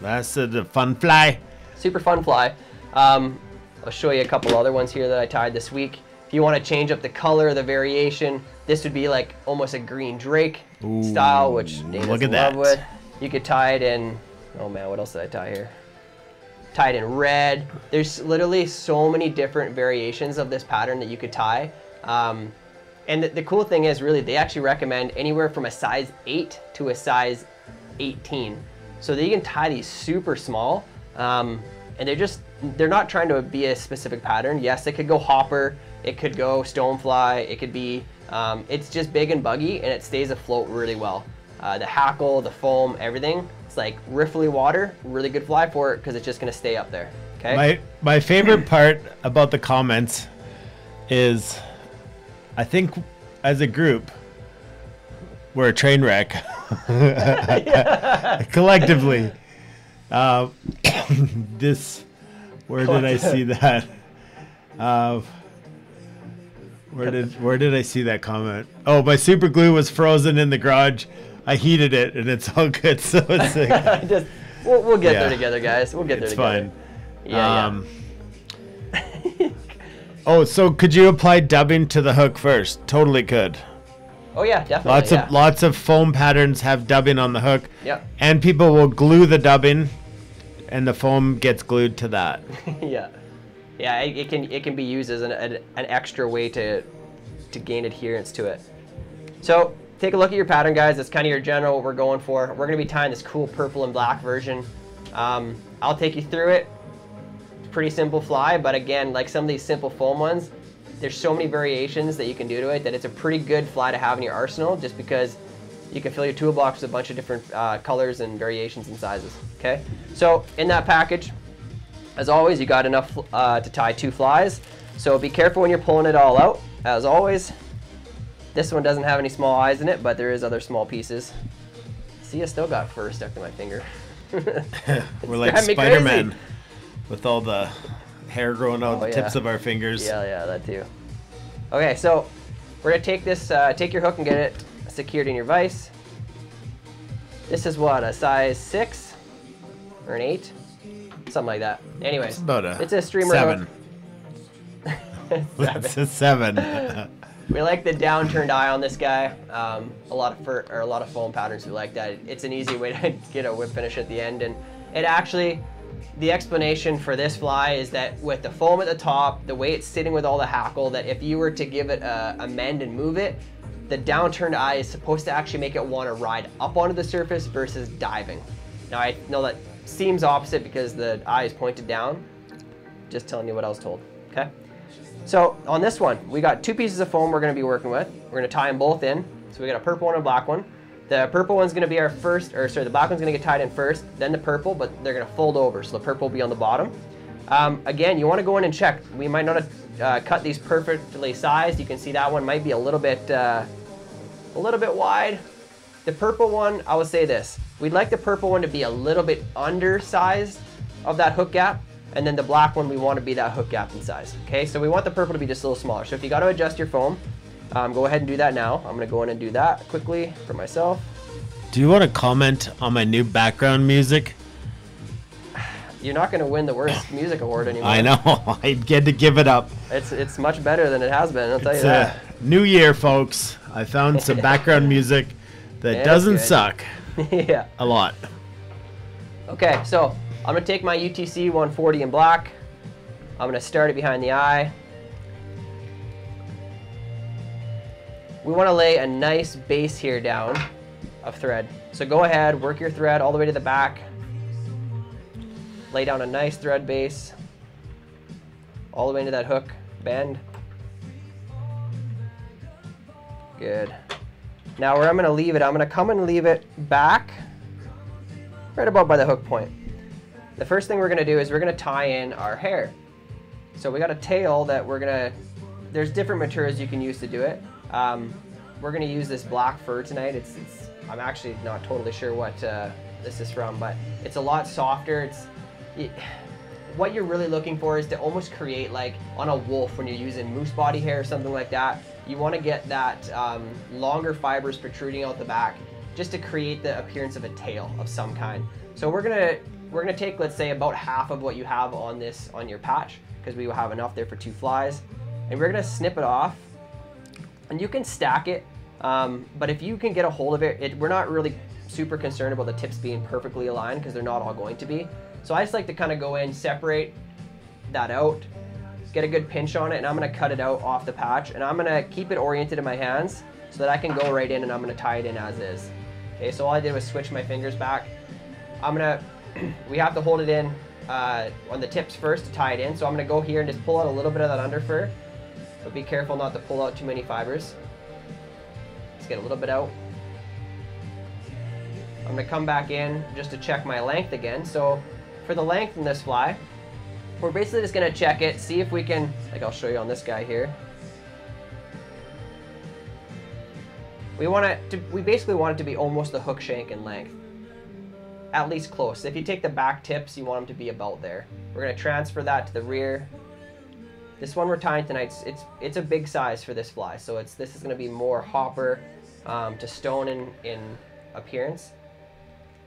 That's the, the fun fly. super fun fly. Um, I'll show you a couple other ones here that I tied this week. If you want to change up the color, the variation, This would be like almost a green drake style, which Dana's look in at love that. with. You could tie it in. Oh man, what else did I tie here? Tied in red. There's literally so many different variations of this pattern that you could tie. Um, and the, the cool thing is, really, they actually recommend anywhere from a size 8 to a size 18. So that you can tie these super small. Um, and they're just, they're not trying to be a specific pattern. Yes, it could go hopper, it could go stonefly, it could be, um, it's just big and buggy and it stays afloat really well. Uh, the hackle, the foam, everything, like riffly water, really good fly for it because it's just gonna stay up there. Okay? My my favorite part about the comments is, I think as a group, we're a train wreck. Collectively, uh, this. Where did I see that? Uh, where did where did I see that comment? Oh, my super glue was frozen in the garage. I heated it, and it's all good. So it's like, just, we'll, we'll get there together, guys. We'll get there it's together. fine. Yeah, Um, oh, so could you apply dubbing to the hook first? Totally could. Oh yeah, definitely. Lots yeah. of lots of foam patterns have dubbing on the hook. Yep. And people will glue the dubbing, and the foam gets glued to that. yeah, yeah. It, it can it can be used as an, an an extra way to to gain adherence to it. So take a look at your pattern, guys. That's kind of your general what we're going for. We're gonna be tying this cool purple and black version. Um, I'll take you through it. Pretty simple fly, but again, like some of these simple foam ones, there's so many variations that you can do to it that it's a pretty good fly to have in your arsenal just because you can fill your toolbox with a bunch of different uh, colors and variations and sizes. Okay, so in that package, as always, you got enough uh, to tie two flies. So be careful when you're pulling it all out. As always, this one doesn't have any small eyes in it, but there is other small pieces. See, I still got fur stuck to my finger. We're like Spider Man with all the hair growing out Oh, the tips of our fingers. Yeah, yeah, that too. Okay, so we're gonna take this, uh, take your hook and get it secured in your vise. This is what, a size six or an eight? Something like that. Anyways, It's a it's a streamer seven. hook. It's a seven. We like the downturned eye on this guy. Um, a lot of fur, or a lot of foam patterns we like that. It's an easy way to get a whip finish at the end, and it actually, the explanation for this fly is that with the foam at the top, the way it's sitting with all the hackle, that if you were to give it a, a mend and move it, the downturned eye is supposed to actually make it want to ride up onto the surface versus diving. Now I know that seems opposite because the eye is pointed down. Just telling you what I was told. Okay. So on this one, we got two pieces of foam we're going to be working with. We're going to tie them both in. So we got a purple one and a black one. The purple one's going to be our first, or sorry, the black one's going to get tied in first, then the purple, but they're going to fold over. So the purple will be on the bottom. Um, again, you want to go in and check. We might not have uh, cut these perfectly sized. You can see that one might be a little bit, uh, a little bit wide. The purple one, I would say this. We'd like the purple one to be a little bit undersized of that hook gap. And then the black one, we want to be that hook gap in size. Okay, so we want the purple to be just a little smaller. So if you got to adjust your foam, um, go ahead and do that now. I'm going to go in and do that quickly for myself. Do you want to comment on my new background music? You're not going to win the worst music award anymore. I know. I get to give it up. It's it's much better than it has been. I'll tell It's you a that. new year, folks. I found some background music that Yeah, doesn't suck yeah. a lot. Okay, so I'm gonna take my UTC 140 in black. I'm gonna start it behind the eye. We wanna lay a nice base here down of thread. So go ahead, work your thread all the way to the back. Lay down a nice thread base. All the way into that hook, bend. Good. Now where I'm gonna leave it, I'm gonna come and leave it back right about by the hook point. The first thing we're gonna do is we're gonna tie in our hair. So we got a tail that we're gonna, there's different materials you can use to do it. Um, we're gonna use this black fur tonight. It's, it's I'm actually not totally sure what uh, this is from, but it's a lot softer. It's, it, what you're really looking for is to almost create like on a wolf when you're using moose body hair or something like that. You want to get that um, longer fibers protruding out the back just to create the appearance of a tail of some kind. So we're gonna we're gonna take let's say about half of what you have on this on your patch because we will have enough there for two flies, and we're gonna snip it off and you can stack it. Um, but if you can get a hold of it, it, we're not really super concerned about the tips being perfectly aligned because they're not all going to be. So I just like to kind of go in, separate that out, get a good pinch on it, and I'm gonna cut it out off the patch, and I'm gonna keep it oriented in my hands so that I can go right in and I'm gonna tie it in as is. Okay, so all I did was switch my fingers back. I'm gonna, we have to hold it in uh, on the tips first to tie it in, so I'm gonna go here and just pull out a little bit of that under fur, but be careful not to pull out too many fibers. Let's get a little bit out. I'm gonna come back in just to check my length again. So for the length in this fly, we're basically just gonna check it, see if we can, like I'll show you on this guy here. We want it to, we basically want it to be almost the hook shank in length. At least close. If you take the back tips, you want them to be about there. We're gonna transfer that to the rear. This one we're tying tonight, it's, it's, it's a big size for this fly. So it's this is gonna be more hopper um, to stone in, in appearance.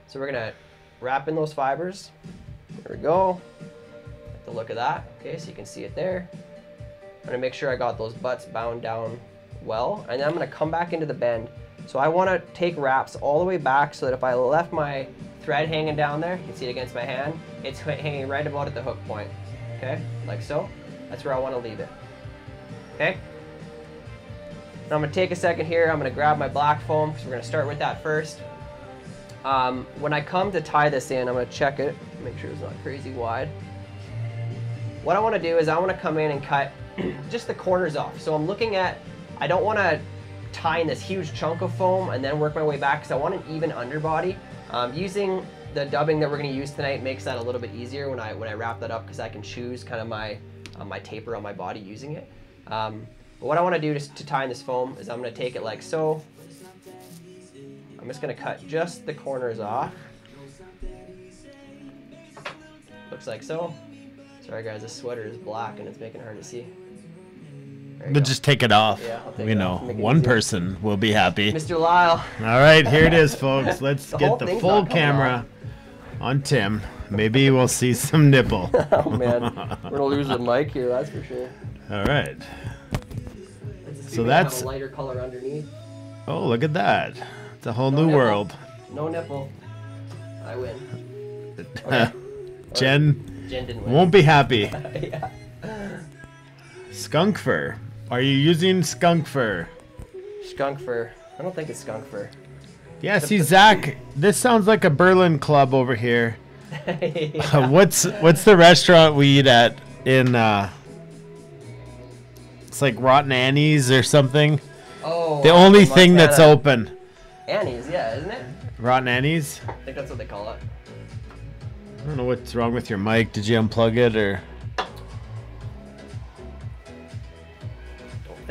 So we're gonna wrap in those fibers. There we go. Like the look of that. Okay, so you can see it there. I'm gonna make sure I got those butts bound down well, and then I'm gonna come back into the bend. So I wanna take wraps all the way back so that if I left my thread hanging down there, you can see it against my hand, it's hanging right about at the hook point. Okay, like so. That's where I wanna leave it. Okay? Now I'm gonna take a second here, I'm gonna grab my black foam, because we're gonna start with that first. Um, when I come to tie this in, I'm gonna check it, make sure it's not crazy wide. What I wanna do is I wanna come in and cut just the corners off. So I'm looking at, I don't wanna tie in this huge chunk of foam and then work my way back because I want an even underbody. Um, using the dubbing that we're gonna use tonight makes that a little bit easier when I when I wrap that up because I can choose kind of my uh, my taper on my body using it. Um, but what I want to do to, to tie in this foam is I'm going to take it like so. I'm just going to cut just the corners off. Looks like so. Sorry guys, this sweater is black and it's making it hard to see. But go. just take it off. Yeah, I'll take you it know, off, one person will be happy. Mr. Lyle. All right, here it is, folks. Let's The get the full camera on Tim. Maybe we'll see some nipple. Oh man, we're gonna lose the mic here, that's for sure. All right. Let's just see So that's- a lighter color underneath. Oh, look at that. It's a whole No new nipple. world. No nipple. I win. Jen Jen didn't win. won't be happy. yeah. Skunk fur. Are you using skunk fur? Skunk fur. I don't think it's skunk fur. Yeah, see, Zach, this sounds like a Berlin club over here. Yeah. what's what's the restaurant we eat at in uh it's like Rotten Annie's or something. Oh. The uh, only thing that's open. Annie's, yeah, isn't it? Rotten Annie's? I think that's what they call it. I don't know what's wrong with your mic. Did you unplug it or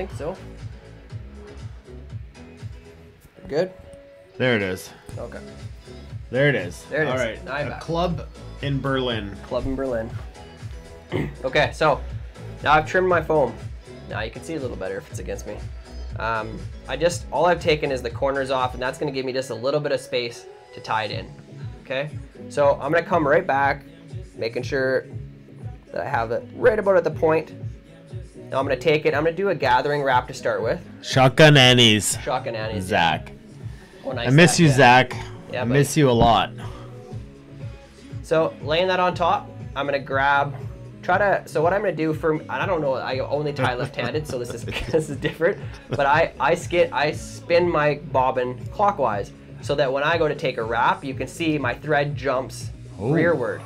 think so. Good. There it is. Okay. There it is. There it All is. right. Now I'm a club in Berlin. Club in Berlin. okay, so now I've trimmed my foam. Now you can see a little better if it's against me. Um, I just, all I've taken is the corners off and that's gonna give me just a little bit of space to tie it in, okay? So I'm gonna come right back, making sure that I have it right about at the point. Now I'm gonna take it, I'm gonna do a gathering wrap to start with. Shotgun Annie's. Shotgun Annie's. Zach. Oh, nice I miss Zach, you, yeah. Zach. Yeah, I buddy. miss you a lot. So laying that on top, I'm gonna grab, try to. So what I'm gonna do for, I don't know, I only tie left-handed, so this is this is different. But I I skid, I spin my bobbin clockwise, so that when I go to take a wrap, you can see my thread jumps Oh. rearward.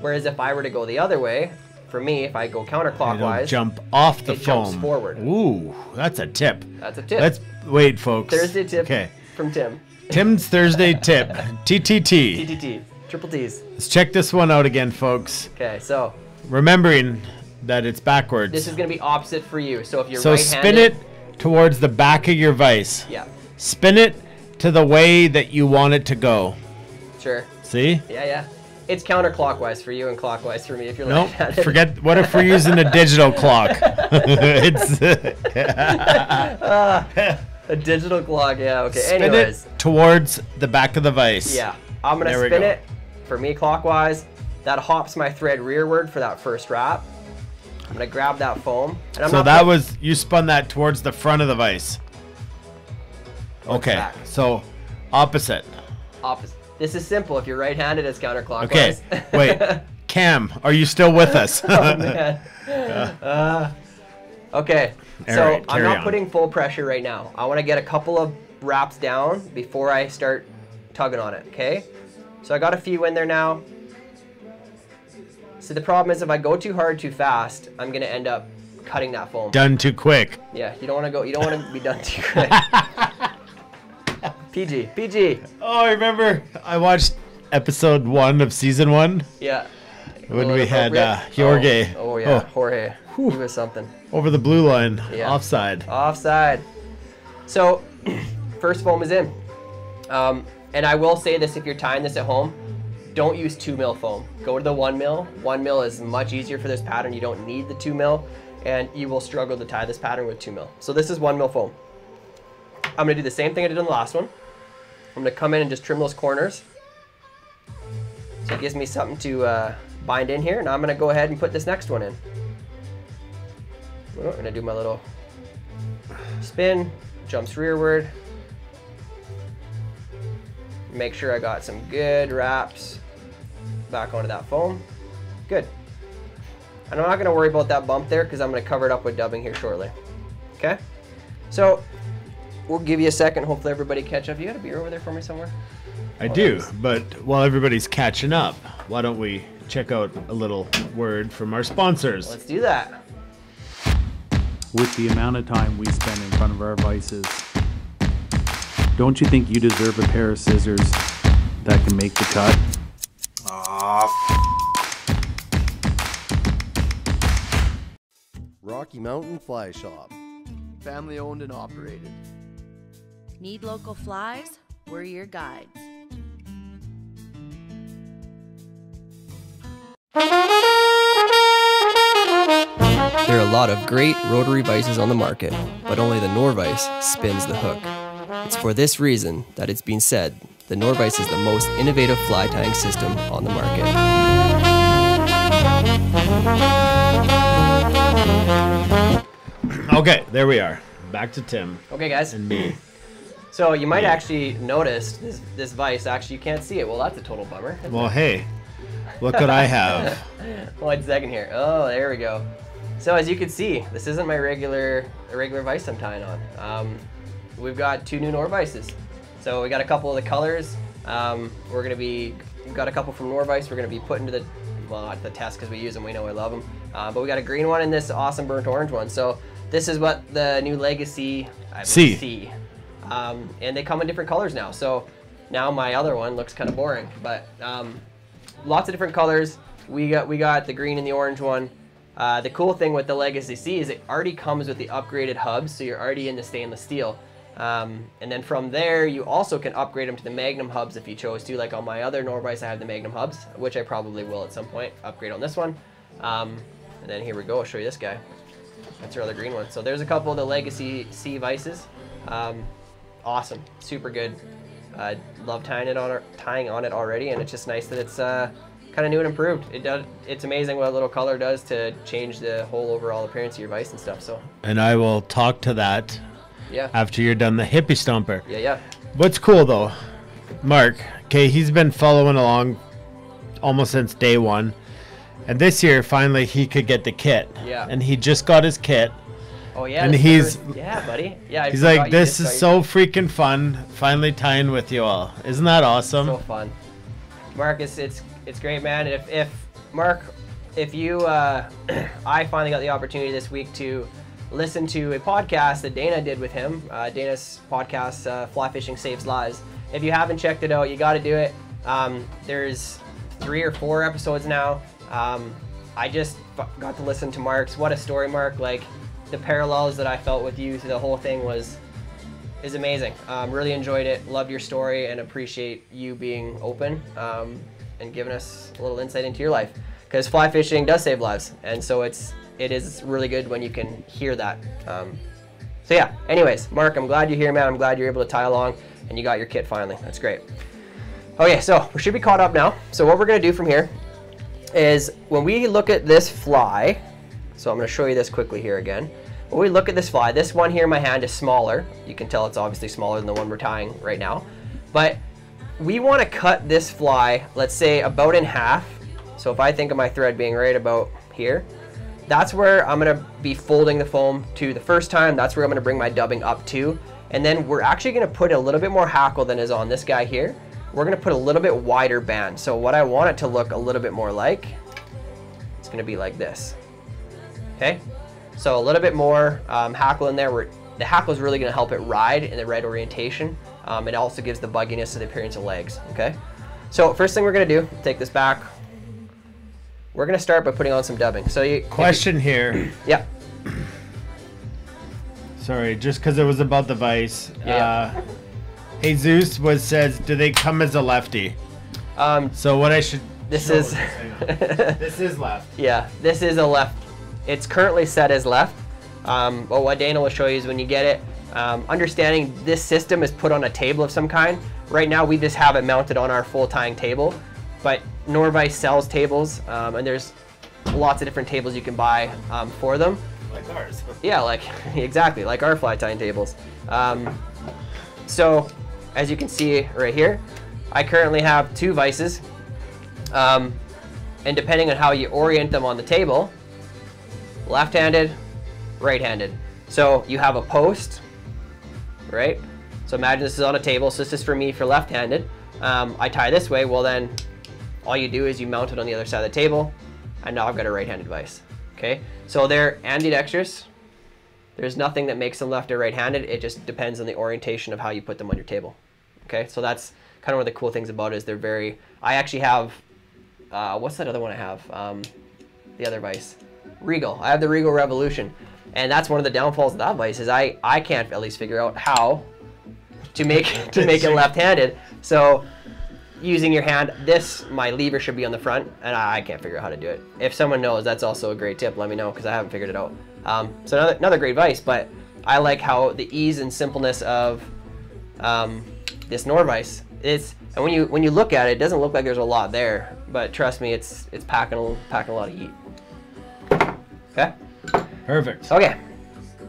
Whereas if I were to go the other way, for me, if I go counterclockwise, jump off the it foam. jumps forward. Ooh, that's a tip. that's a tip. Let's wait, folks. Thursday tip Okay. from Tim. Tim's Thursday tip. TTT. TTT, triple T's. Let's check this one out again, folks. Okay, so Remembering that it's backwards. this is gonna be opposite for you. So if you're so spin it towards the back of your vise. Yeah, Spin it to the way that you want it to go. sure. See? Yeah, yeah. It's counterclockwise for you and clockwise for me if you're Nope. Forget. What if we're using a digital clock? it's ah, a digital clock. Yeah. Okay. spin Anyways, it towards the back of the vise. yeah. I'm gonna spin go. it for me clockwise. That hops my thread rearward for that first wrap. I'm gonna grab that foam. And I'm So that was you spun that towards the front of the vise. Okay, so opposite. opposite. This is simple. If you're right-handed, it's counterclockwise. Okay, wait, Cam, are you still with us? oh man. Uh, okay. So right, I'm not on. putting full pressure right now. I want to get a couple of wraps down before I start tugging on it. Okay. So I got a few in there now. So the problem is if I go too hard too fast, I'm gonna end up cutting that foam. Done too quick. Yeah, you don't want to go. You don't want to be done too quick. PG, PG. Oh, I remember I watched episode one of season one Yeah. when we had uh. Jorge. Oh, oh yeah, Jorge. He was something. over the blue line, Yeah. offside. Offside. So, first foam is in. Um, and I will say this if you're tying this at home, don't use 2 mil foam. Go to the 1 mil. 1 mil is much easier for this pattern. You don't need the 2 mil, and you will struggle to tie this pattern with 2 mil. So, this is 1 mil foam. I'm going to do the same thing I did on the last one. I'm going to come in and just trim those corners. So, it gives me something to uh, bind in here. Now, I'm going to go ahead and put this next one in. Oh, I'm going to do my little spin, jumps rearward. Make sure I got some good wraps back onto that foam. Good. And I'm not gonna worry about that bump there because I'm gonna cover it up with dubbing here shortly. Okay? So we'll give you a second. Hopefully everybody catch up. You got a beer over there for me somewhere? I do, but while everybody's catching up, why don't we check out a little word from our sponsors? Let's do that. With the amount of time we spend in front of our vises, don't you think you deserve a pair of scissors that can make the cut? Rocky Mountain Fly Shop. Family owned and operated. Need local flies? We're your guides. There are a lot of great rotary vises on the market, but only the Norvise spins the hook. It's for this reason that it's been said the Norvise is the most innovative fly tying system on the market. Okay, there we are. Back to Tim Okay, guys. and me. So you might actually notice this, this vise. Actually, you can't see it. Well, that's a total bummer. Well, hey, what could I have. One second here. Oh, there we go. So as you can see, this isn't my regular regular vise I'm tying on. Um, we've got two new Norvises. So we got a couple of the colors. Um, we're gonna be, we've got a couple from Norvise. We're gonna be put into the, well, not the test because we use them. We know we love them. Uh, but we got a green one and this awesome burnt orange one. So this is what the new Legacy I C. C. Um, and they come in different colors now. So now my other one looks kind of boring, but um, lots of different colors. We got we got the green and the orange one. Uh, the cool thing with the Legacy C is it already comes with the upgraded hubs, so you're already into stainless steel. Um, and then from there, you also can upgrade them to the Magnum hubs if you chose to. Like on my other Norvise, I have the Magnum hubs, which I probably will at some point upgrade on this one. Um, and then here we go. I'll show you this guy. That's our other green one. So there's a couple of the Legacy C vises. Um, awesome, super good. Uh, love tying it on tying on it already, and it's just nice that it's uh, kind of new and improved. It does. It's amazing what a little color does to change the whole overall appearance of your vise and stuff. So And I will talk to that yeah, after you're done the hippie stomper. yeah, yeah. What's cool though, Mark, okay, he's been following along almost since day one. And this year, finally, he could get the kit. Yeah. And he just got his kit. Oh yeah. And this is the he's- first- yeah, buddy. Yeah. I He's like, this is so freaking fun. Finally tying with you all. Isn't that awesome? so fun. Mark, it's it's, great, man. And if, if Mark, if you, uh, I finally got the opportunity this week to listen to a podcast that Dana did with him. Uh, Dana's podcast, uh, Fly Fishing Saves Lives. If you haven't checked it out, you got to do it. Um, there's three or four episodes now. Um, I just f- got to listen to Mark's. What a story, Mark! Like the parallels that I felt with you through the whole thing was is amazing. Um, really enjoyed it. Loved your story and appreciate you being open um, and giving us a little insight into your life. Because fly fishing does save lives, and so it's it is really good when you can hear that. Um, so yeah. Anyways, Mark, I'm glad you're here, man. I'm glad you're able to tie along and you got your kit finally. That's great. Okay, so we should be caught up now. So what we're gonna do from here is when we look at this fly, So I'm going to show you this quickly here again. When we look at this fly, this one here in my hand is smaller. You can tell it's obviously smaller than the one we're tying right now. But we want to cut this fly, let's say about in half. So if I think of my thread being right about here, that's where I'm gonna be folding the foam to the first time. That's where I'm gonna bring my dubbing up to. And then we're actually gonna put a little bit more hackle than is on this guy here. We're gonna put a little bit wider band. So what I want it to look a little bit more like, it's gonna be like this. Okay? So a little bit more um, hackle in there. Where the hackle is really gonna help it ride in the right orientation. Um, it also gives the bugginess to the appearance of legs, okay? So first thing we're gonna do, take this back. We're gonna start by putting on some dubbing. So you Question here. Yeah. Sorry, just because it was about the vise. Yeah. Uh, Zeus was says, do they come as a lefty? Um, So what I should. This is- this is left. yeah, this is a left. It's currently set as left. Um, but what Dana will show you is when you get it, um, understanding this system is put on a table of some kind. Right now we just have it mounted on our full tying table, but Norvise sells tables, um, and there's lots of different tables you can buy um, for them. Like ours. Yeah, like exactly like our fly tying tables. Um, so, as you can see right here, I currently have two vises, um, and depending on how you orient them on the table, left-handed, right-handed. So you have a post, right? So imagine this is on a table. So this is for me for left-handed. Um, I tie this way. Well then, all you do is you mount it on the other side of the table, and now I've got a right-handed vise. Okay. So they're ambidextrous. There's nothing that makes them left or right-handed. It just depends on the orientation of how you put them on your table. Okay. So that's kind of one of the cool things about it is they're very. I actually have. Uh, what's that other one I have? Um, the other vise, Regal. I have the Regal Revolution, and that's one of the downfalls of that vise is I I can't at least figure out how to make to make it left-handed. So using your hand, this my lever should be on the front, and I, I can't figure out how to do it. If someone knows, that's also a great tip. Let me know because I haven't figured it out. Um, so another another great vise, but I like how the ease and simpleness of um, this Norvise. It's and when you when you look at it, it doesn't look like there's a lot there, but trust me, it's it's packing a, packing a lot of heat. Okay. Perfect. Okay.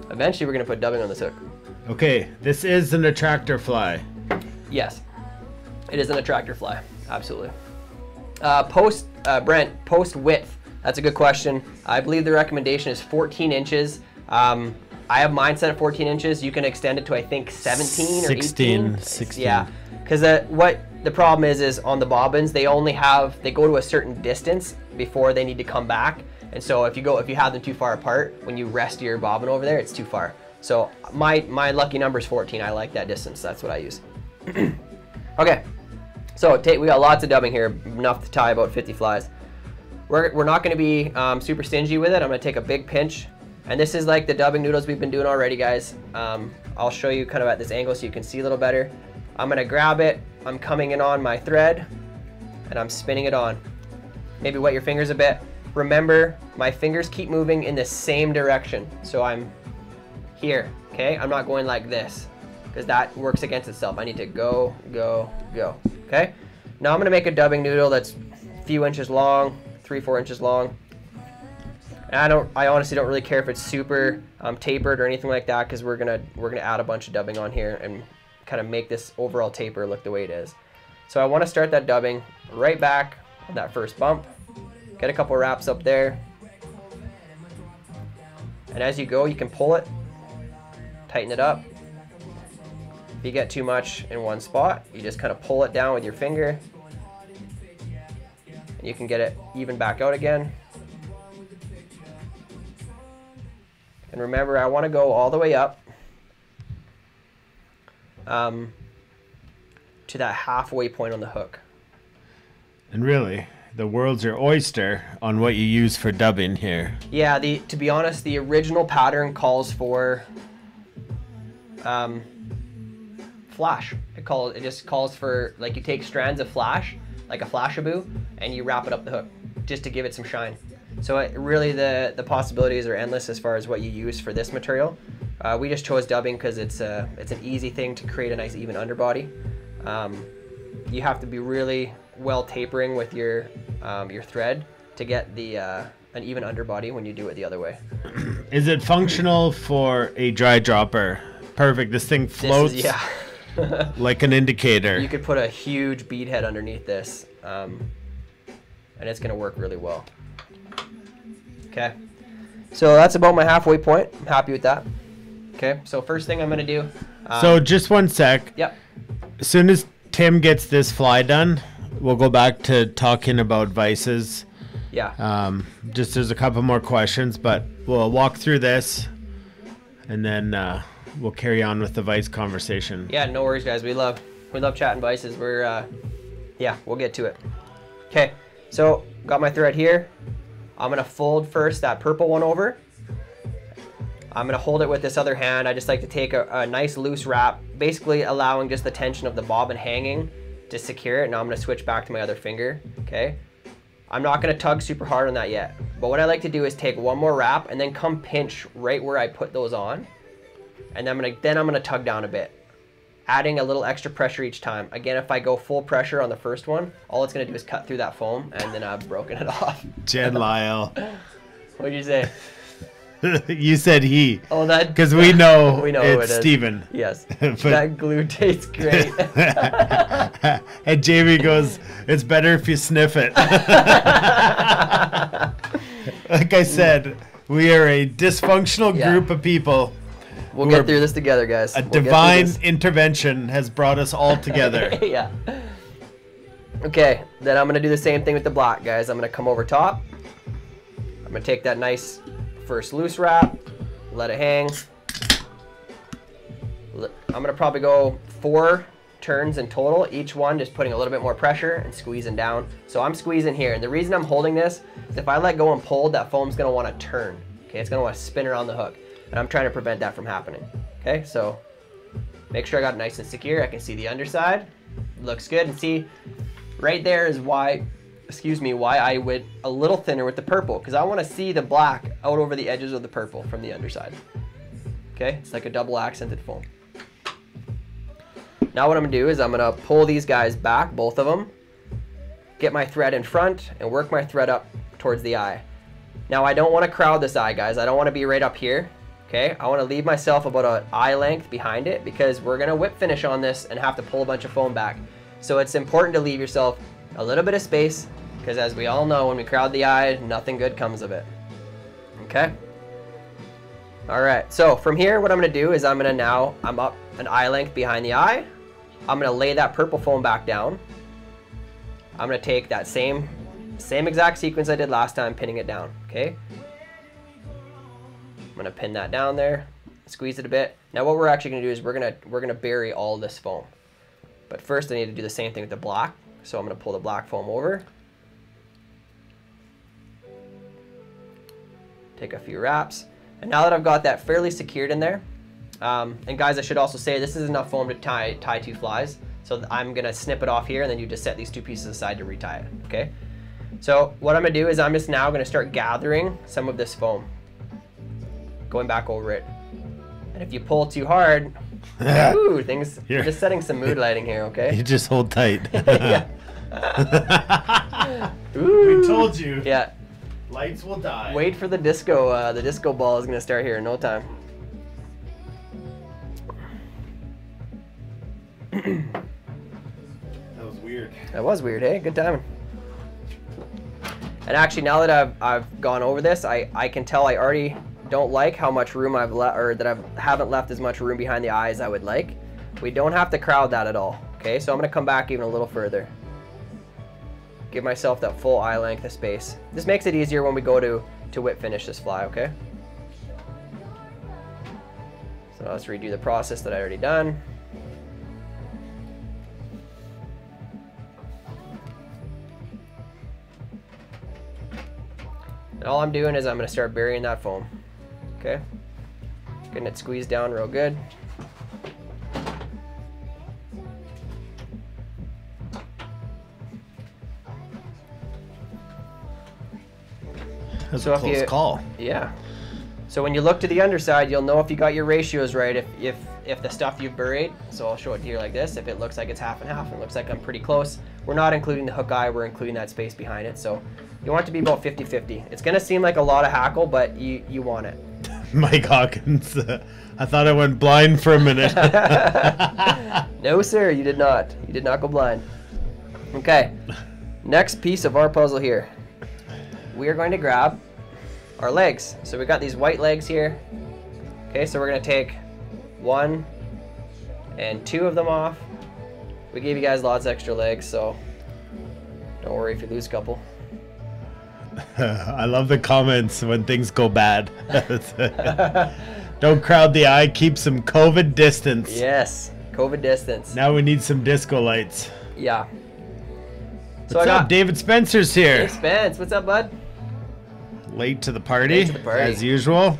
Eventually, we're gonna put dubbing on this hook. Okay, this is an attractor fly. Yes, it is an attractor fly. Absolutely. Uh, post uh, Brent post width. That's a good question. I believe the recommendation is 14 inches. Um, I have mine set at 14 inches. You can extend it to I think 17 or 16, 18. 16. Yeah, because uh, what the problem is is on the bobbins they only have they go to a certain distance before they need to come back. And so if you go if you have them too far apart, when you rest your bobbin over there, it's too far. So my my lucky number is 14. I like that distance. That's what I use. okay, so we got lots of dubbing here, enough to tie about 50 flies. We're, we're not going to be um, super stingy with it. I'm going to take a big pinch. And this is like the dubbing noodles we've been doing already, guys. Um, I'll show you kind of at this angle so you can see a little better. I'm going to grab it. I'm coming in on my thread, and I'm spinning it on. Maybe wet your fingers a bit. Remember, my fingers keep moving in the same direction. So I'm here, okay? I'm not going like this because that works against itself. I need to go, go, go, okay? Now I'm gonna make a dubbing noodle that's a few inches long, three, four inches long. And I don't, I honestly don't really care if it's super um, tapered or anything like that because we're gonna, we're gonna add a bunch of dubbing on here and kind of make this overall taper look the way it is. So I wanna start that dubbing right back on that first bump. Get a couple wraps up there. And as you go, you can pull it, tighten it up. If you get too much in one spot, you just kind of pull it down with your finger. And you can get it even back out again. And remember, I want to go all the way up um, to that halfway point on the hook. And really, the world's your oyster on what you use for dubbing here. Yeah, the to be honest, the original pattern calls for um, flash. It calls it just calls for like you take strands of flash, like a Flashabou, and you wrap it up the hook just to give it some shine. So it, really, the the possibilities are endless as far as what you use for this material. Uh, we just chose dubbing because it's a it's an easy thing to create a nice even underbody. Um, you have to be really well tapering with your um, your thread to get the uh, an even underbody when you do it the other way. Is it functional for a dry dropper? Perfect. This thing This floats is, yeah. like an indicator. You could put a huge bead head underneath this, um, and it's gonna work really well. Okay, so that's about my halfway point. I'm happy with that. Okay, so first thing I'm gonna do. Um, so just one sec. yep, As soon as Tim gets this fly done, we'll go back to talking about vises. yeah, Um, just there's a couple more questions, but we'll walk through this, and then uh, we'll carry on with the vise conversation. yeah. No worries, guys. We love we love chatting vises. We're uh, yeah, we'll get to it. Okay, so got my thread here. I'm gonna fold first that purple one over. I'm gonna hold it with this other hand. I just like to take a, a nice loose wrap, basically allowing just the tension of the bobbin hanging to secure it. Now I'm gonna switch back to my other finger, okay? I'm not gonna tug super hard on that yet. But what I like to do is take one more wrap and then come pinch right where I put those on. And then I'm gonna, then I'm gonna tug down a bit. Adding a little extra pressure each time. Again, if I go full pressure on the first one, all it's gonna do is cut through that foam and then I've broken it off. Jed Lyle, What'd you say? you said he, Oh, that. because we know, We know it's it is. Steven. Yes. But- that glue tastes great. and Jamie goes, "It's better if you sniff it." like I said, we are a dysfunctional Yeah. group of people. We'll get through this together, guys. A We'll divine intervention has brought us all together. yeah. Okay, then I'm gonna do the same thing with the block, guys. I'm gonna come over top. I'm gonna take that nice first loose wrap, let it hang. I'm gonna probably go four turns in total, each one just putting a little bit more pressure and squeezing down. So I'm squeezing here, and the reason I'm holding this is if I let go and pull, that foam's gonna wanna turn. Okay, it's gonna wanna spin around the hook. And I'm trying to prevent that from happening. Okay, so make sure I got it nice and secure. I can see the underside. Looks good. And see, right there is why, excuse me, why I went a little thinner with the purple. Because I want to see the black out over the edges of the purple from the underside. Okay, it's like a double accented foam. Now what I'm to do is I'm to pull these guys back, both of them. Get my thread in front and work my thread up towards the eye. Now I don't want to crowd this eye, guys. I don't want to be right up here. Okay, I want to leave myself about an eye length behind it because we're gonna whip finish on this and have to pull a bunch of foam back. So it's important to leave yourself a little bit of space because as we all know, when we crowd the eye, nothing good comes of it. Okay. All right, so from here, what I'm gonna do is I'm gonna now, I'm up an eye length behind the eye. I'm gonna lay that purple foam back down. I'm gonna take that same, same exact sequence I did last time, pinning it down, okay? I'm gonna pin that down there, squeeze it a bit. Now what we're actually gonna do is we're gonna we're gonna bury all this foam. But first I need to do the same thing with the black. So I'm gonna pull the black foam over. Take a few wraps. And now that I've got that fairly secured in there, um, and guys, I should also say this is enough foam to tie tie two flies. So I'm gonna snip it off here, and then you just set these two pieces aside to retie it. Okay. So what I'm gonna do is I'm just now gonna start gathering some of this foam going back over it. And if you pull too hard, ooh, things. Here. We're just setting some mood lighting here, okay? You just hold tight. yeah. we told you. Yeah. Lights will die. Wait for the disco. Uh, the disco ball is gonna start here in no time. That was weird. That was weird, hey? Good timing. And actually, now that I've, I've gone over this, I, I can tell I already don't like how much room I've left, or that I haven't left as much room behind the eye as I would like. We don't have to crowd that at all, okay? So I'm gonna come back even a little further. Give myself that full eye length of space. This makes it easier when we go to, to whip finish this fly, okay? So let's redo the process that I already done. And all I'm doing is I'm gonna start burying that foam. Okay? Getting it squeezed down real good. That's So a if close you- call. Yeah. So when you look to the underside, you'll know if you got your ratios right, if, if, if the stuff you've buried, so I'll show it here like this, if it looks like it's half and half, and it looks like I'm pretty close. We're not including the hook eye, we're including that space behind it, so you want it to be about 50-50. It's gonna seem like a lot of hackle, but you, you want it. Mike Hawkins. Uh, I thought I went blind for a minute. No sir, you did not. You did not go blind. Okay, next piece of our puzzle here. We are going to grab our legs. So we got these white legs here. Okay, so we're gonna take one and two of them off. We gave you guys lots of extra legs, so don't worry if you lose a couple. I love the comments when things go bad. Don't crowd the eye, keep some COVID distance. Yes, COVID distance. Now we need some disco lights. Yeah. So What's I up? got David Spencer's here. Hey Spence, what's up, bud? Late to the party, Late to the party. as usual.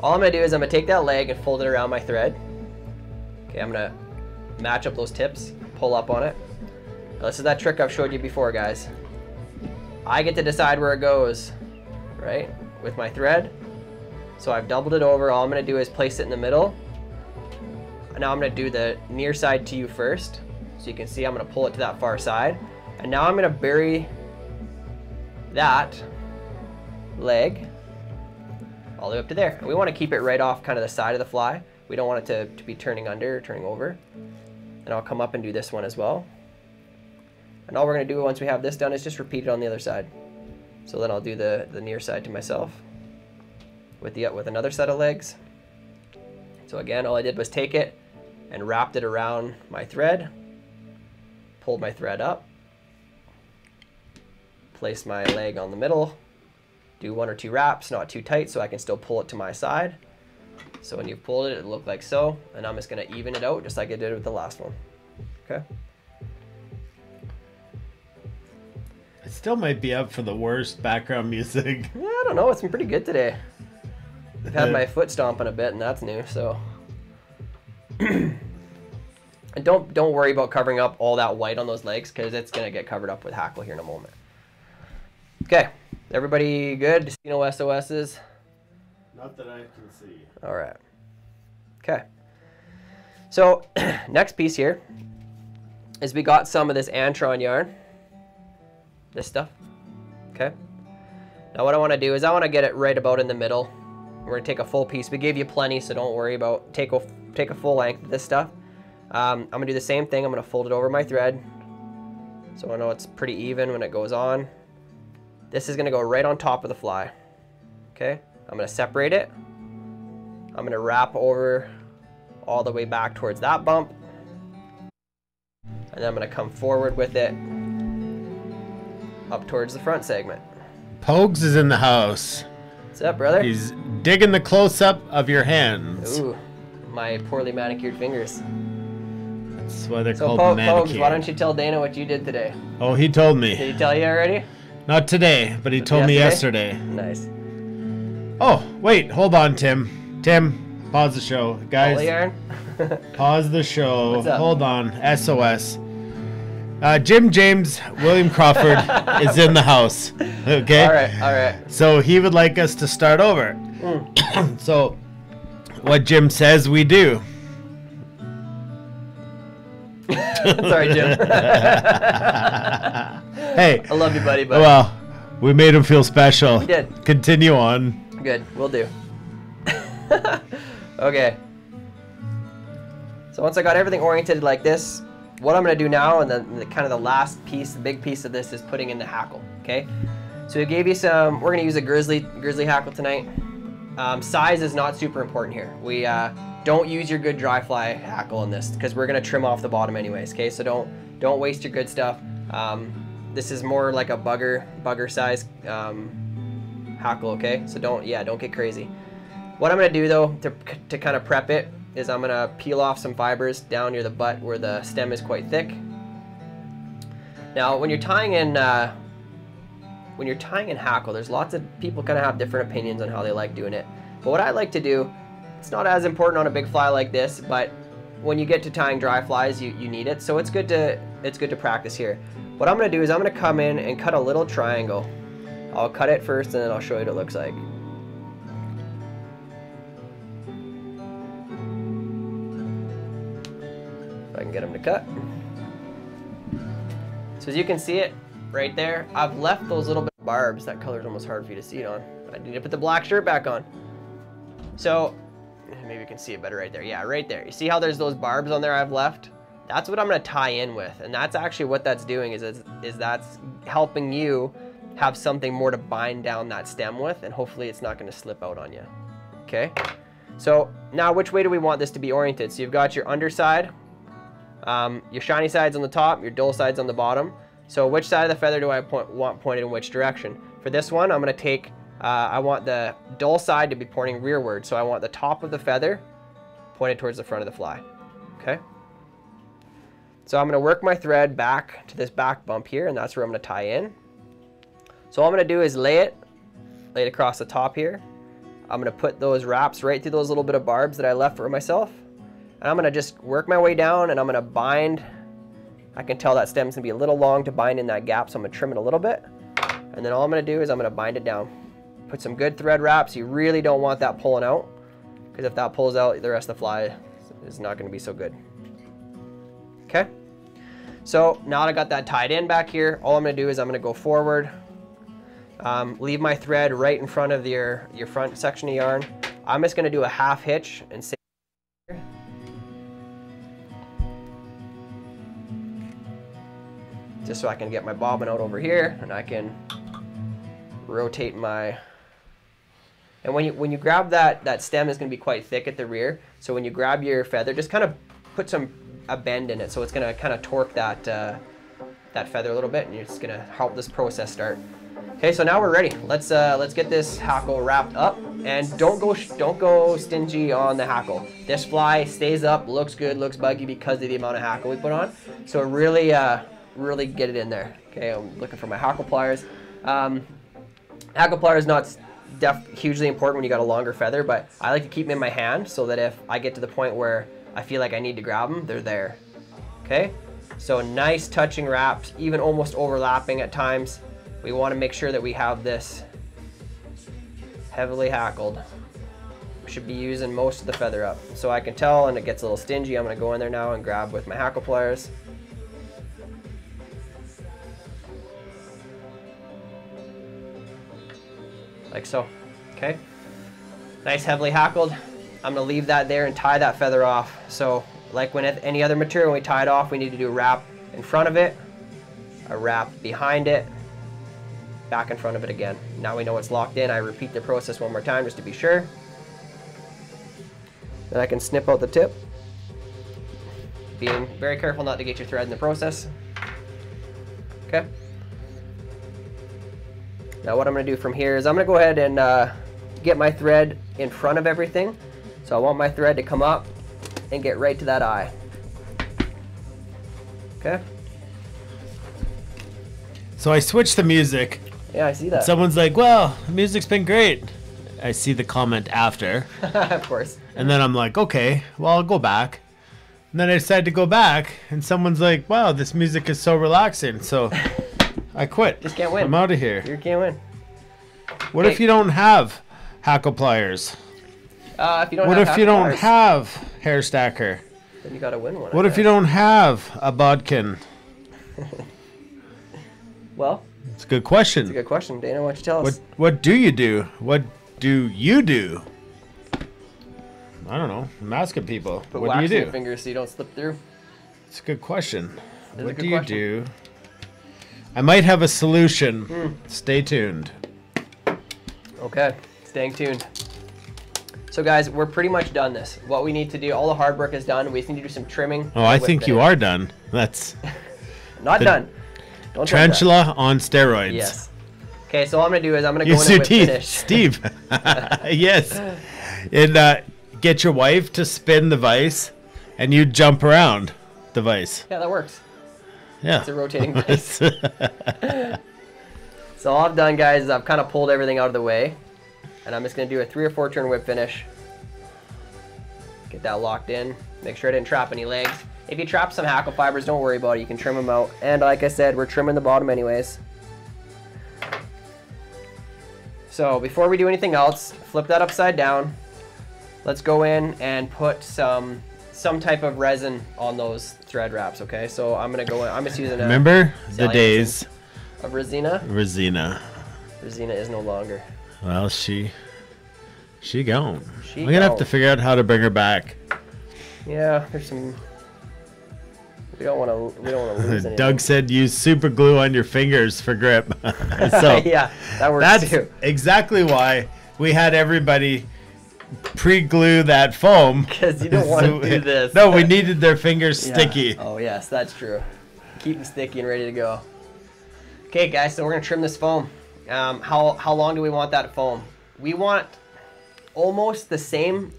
All I'm gonna do is I'm gonna take that leg and fold it around my thread. Okay, I'm gonna match up those tips, pull up on it. Now, this is that trick I've showed you before, guys. I get to decide where it goes, right? With my thread. So I've doubled it over. All I'm gonna do is place it in the middle. Now I'm gonna do the near side to you first. So you can see I'm gonna pull it to that far side. And now I'm gonna bury that leg all the way up to there. We want to keep it right off kind of the side of the fly. We don't want it to, to be turning under or turning over. And I'll come up and do this one as well. And all we're going to do once we have this done is just repeat it on the other side. So then I'll do the, the near side to myself with, the, with another set of legs. So again, all I did was take it and wrapped it around my thread, pulled my thread up, placed my leg on the middle, do one or two wraps, not too tight, so I can still pull it to my side. So when you've pulled it, it'll look like so, and I'm just gonna even it out just like I did with the last one. Okay. It still might be up for the worst background music. Yeah, I don't know. It's been pretty good today. I've had my foot stomping a bit, and that's new. So, and don't don't worry about covering up all that white on those legs because it's gonna get covered up with hackle here in a moment. Okay, everybody good? You know SOSs. Not that I can see. All right. Okay. So next piece here is we got some of this Antron yarn. This stuff. Okay. Now what I want to do is I want to get it right about in the middle. We're gonna take a full piece. We gave you plenty, so don't worry about take a take a full length of this stuff. Um, I'm gonna do the same thing. I'm gonna fold it over my thread, so I know it's pretty even when it goes on. This is gonna go right on top of the fly. Okay. I'm gonna separate it. I'm gonna wrap over all the way back towards that bump. And then I'm gonna come forward with it up towards the front segment. Pogues is in the house. What's up, brother? He's digging the close up of your hands. Ooh, my poorly manicured fingers. That's why they're So, called po- manicured. Pogues, why don't you tell Dana what you did today? Oh, he told me. Did he tell you already? Not today, but he told me yesterday. Nice. Oh, wait, hold on, Tim. Tim, pause the show. Guys, pause the show. Hold on. SOS. Uh, Jim James William Crawford is in the house. Okay? all right, all right. So he would like us to start over. Hmm. so, what Jim says, we do. Sorry, Jim. Hey, I love you, buddy, but well, we made him feel special. We did. Continue on. Good, we'll do. okay. So once I got everything oriented like this, what I'm gonna do now, and then the kind of the last piece, the big piece of this, is putting in the hackle. Okay. So we gave you some. We're gonna use a grizzly grizzly hackle tonight. Um, size is not super important here. We uh, don't use your good dry fly hackle in this because we're gonna trim off the bottom anyways. Okay. So don't don't waste your good stuff. Um, this is more like a bugger bugger size um, hackle. Okay. So don't yeah don't get crazy. What I'm gonna do though to, to kind of prep it is I'm gonna peel off some fibers down near the butt where the stem is quite thick. Now when you're tying in uh, when you're tying in hackle, there's lots of people kind of have different opinions on how they like doing it. But what I like to do, it's not as important on a big fly like this, but when you get to tying dry flies, you, you need it. So it's good to it's good to practice here. What I'm going to do is I'm going to come in and cut a little triangle. I'll cut it first and then I'll show you what it looks like. If I can get them to cut. So as you can see it right there, I've left those little barbs. That color is almost hard for you to see it on. I need to put the black shirt back on. So maybe you can see it better right there. Yeah, right there. You see how there's those barbs on there I've left? That's what I'm gonna tie in with. And that's actually what that's doing is, is, is that's helping you have something more to bind down that stem with and hopefully it's not gonna slip out on you. Okay? So now which way do we want this to be oriented? So you've got your underside, um, your shiny sides on the top, your dull sides on the bottom. So which side of the feather do I point, want pointed in which direction? For this one, I'm gonna take, uh, I want the dull side to be pointing rearward. So I want the top of the feather pointed towards the front of the fly, okay? So I'm gonna work my thread back to this back bump here and that's where I'm gonna tie in. So all I'm gonna do is lay it, lay it across the top here. I'm gonna put those wraps right through those little bit of barbs that I left for myself. And I'm gonna just work my way down and I'm gonna bind. I can tell that stem's gonna be a little long to bind in that gap, so I'm gonna trim it a little bit. And then all I'm gonna do is I'm gonna bind it down. Put some good thread wraps. You really don't want that pulling out because if that pulls out, the rest of the fly is not gonna be so good. Okay? So now that I got that tied in back here, all I'm gonna do is I'm gonna go forward, um, leave my thread right in front of your, your front section of yarn. I'm just gonna do a half hitch and say just so I can get my bobbin out over here and I can rotate my and when you when you grab that that stem is going to be quite thick at the rear so when you grab your feather just kind of put some a bend in it. So it's to kind of torque that uh, that feather a little bit and it's to help this process start. Okay so now we're ready. Let's uh, let's get this hackle wrapped up and don't go don't go stingy on the hackle. This fly stays up looks good looks buggy because of the amount of hackle we put on. So really uh, really get it in there. Okay, I'm looking for my hackle pliers. Um, hackle pliers not hugely important when you got a longer feather, but I like to keep them in my hand so that if I get to the point where I feel like I need to grab them, they're there. Okay, so nice touching wraps, even almost overlapping at times. We want to make sure that we have this heavily hackled. Should be using most of the feather up. So I can tell and it gets a little stingy. I'm going to go in there now and grab with my hackle pliers. like so. Okay. Nice heavily hackled. I'm gonna leave that there and tie that feather off. So like when any other material, we tie it off, we need to do a wrap in front of it, a wrap behind it, back in front of it again. Now we know it's locked in. I repeat the process one more time just to be sure. Then I can snip out the tip. Being very careful not to get your thread in the process. Okay. Now what I'm going to do from here is I'm to go ahead and uh, get my thread in front of everything. So I want my thread to come up and get right to that eye. Okay? So I switched the music. Yeah, I see that. Someone's like, well, the music's been great. I see the comment after. of course. And then I'm like, okay, well, I'll go back. And then I decided to go back, and someone's like, wow, this music is so relaxing. So I quit. Just can't win. I'm out of here. You can't win. What if you don't have hackle pliers? Uh, if you don't what have if you don't have hair stacker? Then you gotta win one. What if you don't have a bodkin? Well, It's a good question. it's a good question, Dana. Why don't you tell What us? What do you do? What do you do? I don't know. I'm asking people. Put what do you your do? fingers so you don't slip through. It's a good question. What good do you do? I might have a solution. Hmm. Stay tuned. Okay, staying tuned. So guys, we're pretty much done this. What we need to do, all the hard work is done. We just need to do some trimming. Oh, I think you are done. That's Not done. Don't tarantula on steroids. Yes. Okay, so all I'm gonna do is I'm gonna go Use in your and teeth, finish. Steve. yes. And uh, get your wife to spin the vise, and you jump around the vise. Yeah, that works. Yeah. It's a rotating vise. So all I've done, guys, is I've kind of pulled everything out of the way, and I'm just gonna do a three or four turn whip finish. Get that locked in. Make sure I didn't trap any legs. If you trap some hackle fibers, don't worry about it. You can trim them out. And like I said, we're trimming the bottom anyways. So before we do anything else, flip that upside down. Let's go in and put some some type of resin on those thread wraps. Okay, so I'm gonna go. In, I'm just using a Remember the days, of Resina. Rosina. Resina is no longer. Well, she, she gone. She I'm gonna have to figure out how to bring her back. Yeah, there's some. We don't want to. We don't want to lose anything. Doug said use super glue on your fingers for grip. so yeah, that works that's too. exactly why we had everybody pre-glue that foam because you don't wanna do this. No, we needed their fingers Yeah. sticky. Oh yes, that's true. Keep them sticky and ready to go. Okay, guys, so we're gonna trim this foam. Um, how how long do we want that foam? We want almost the same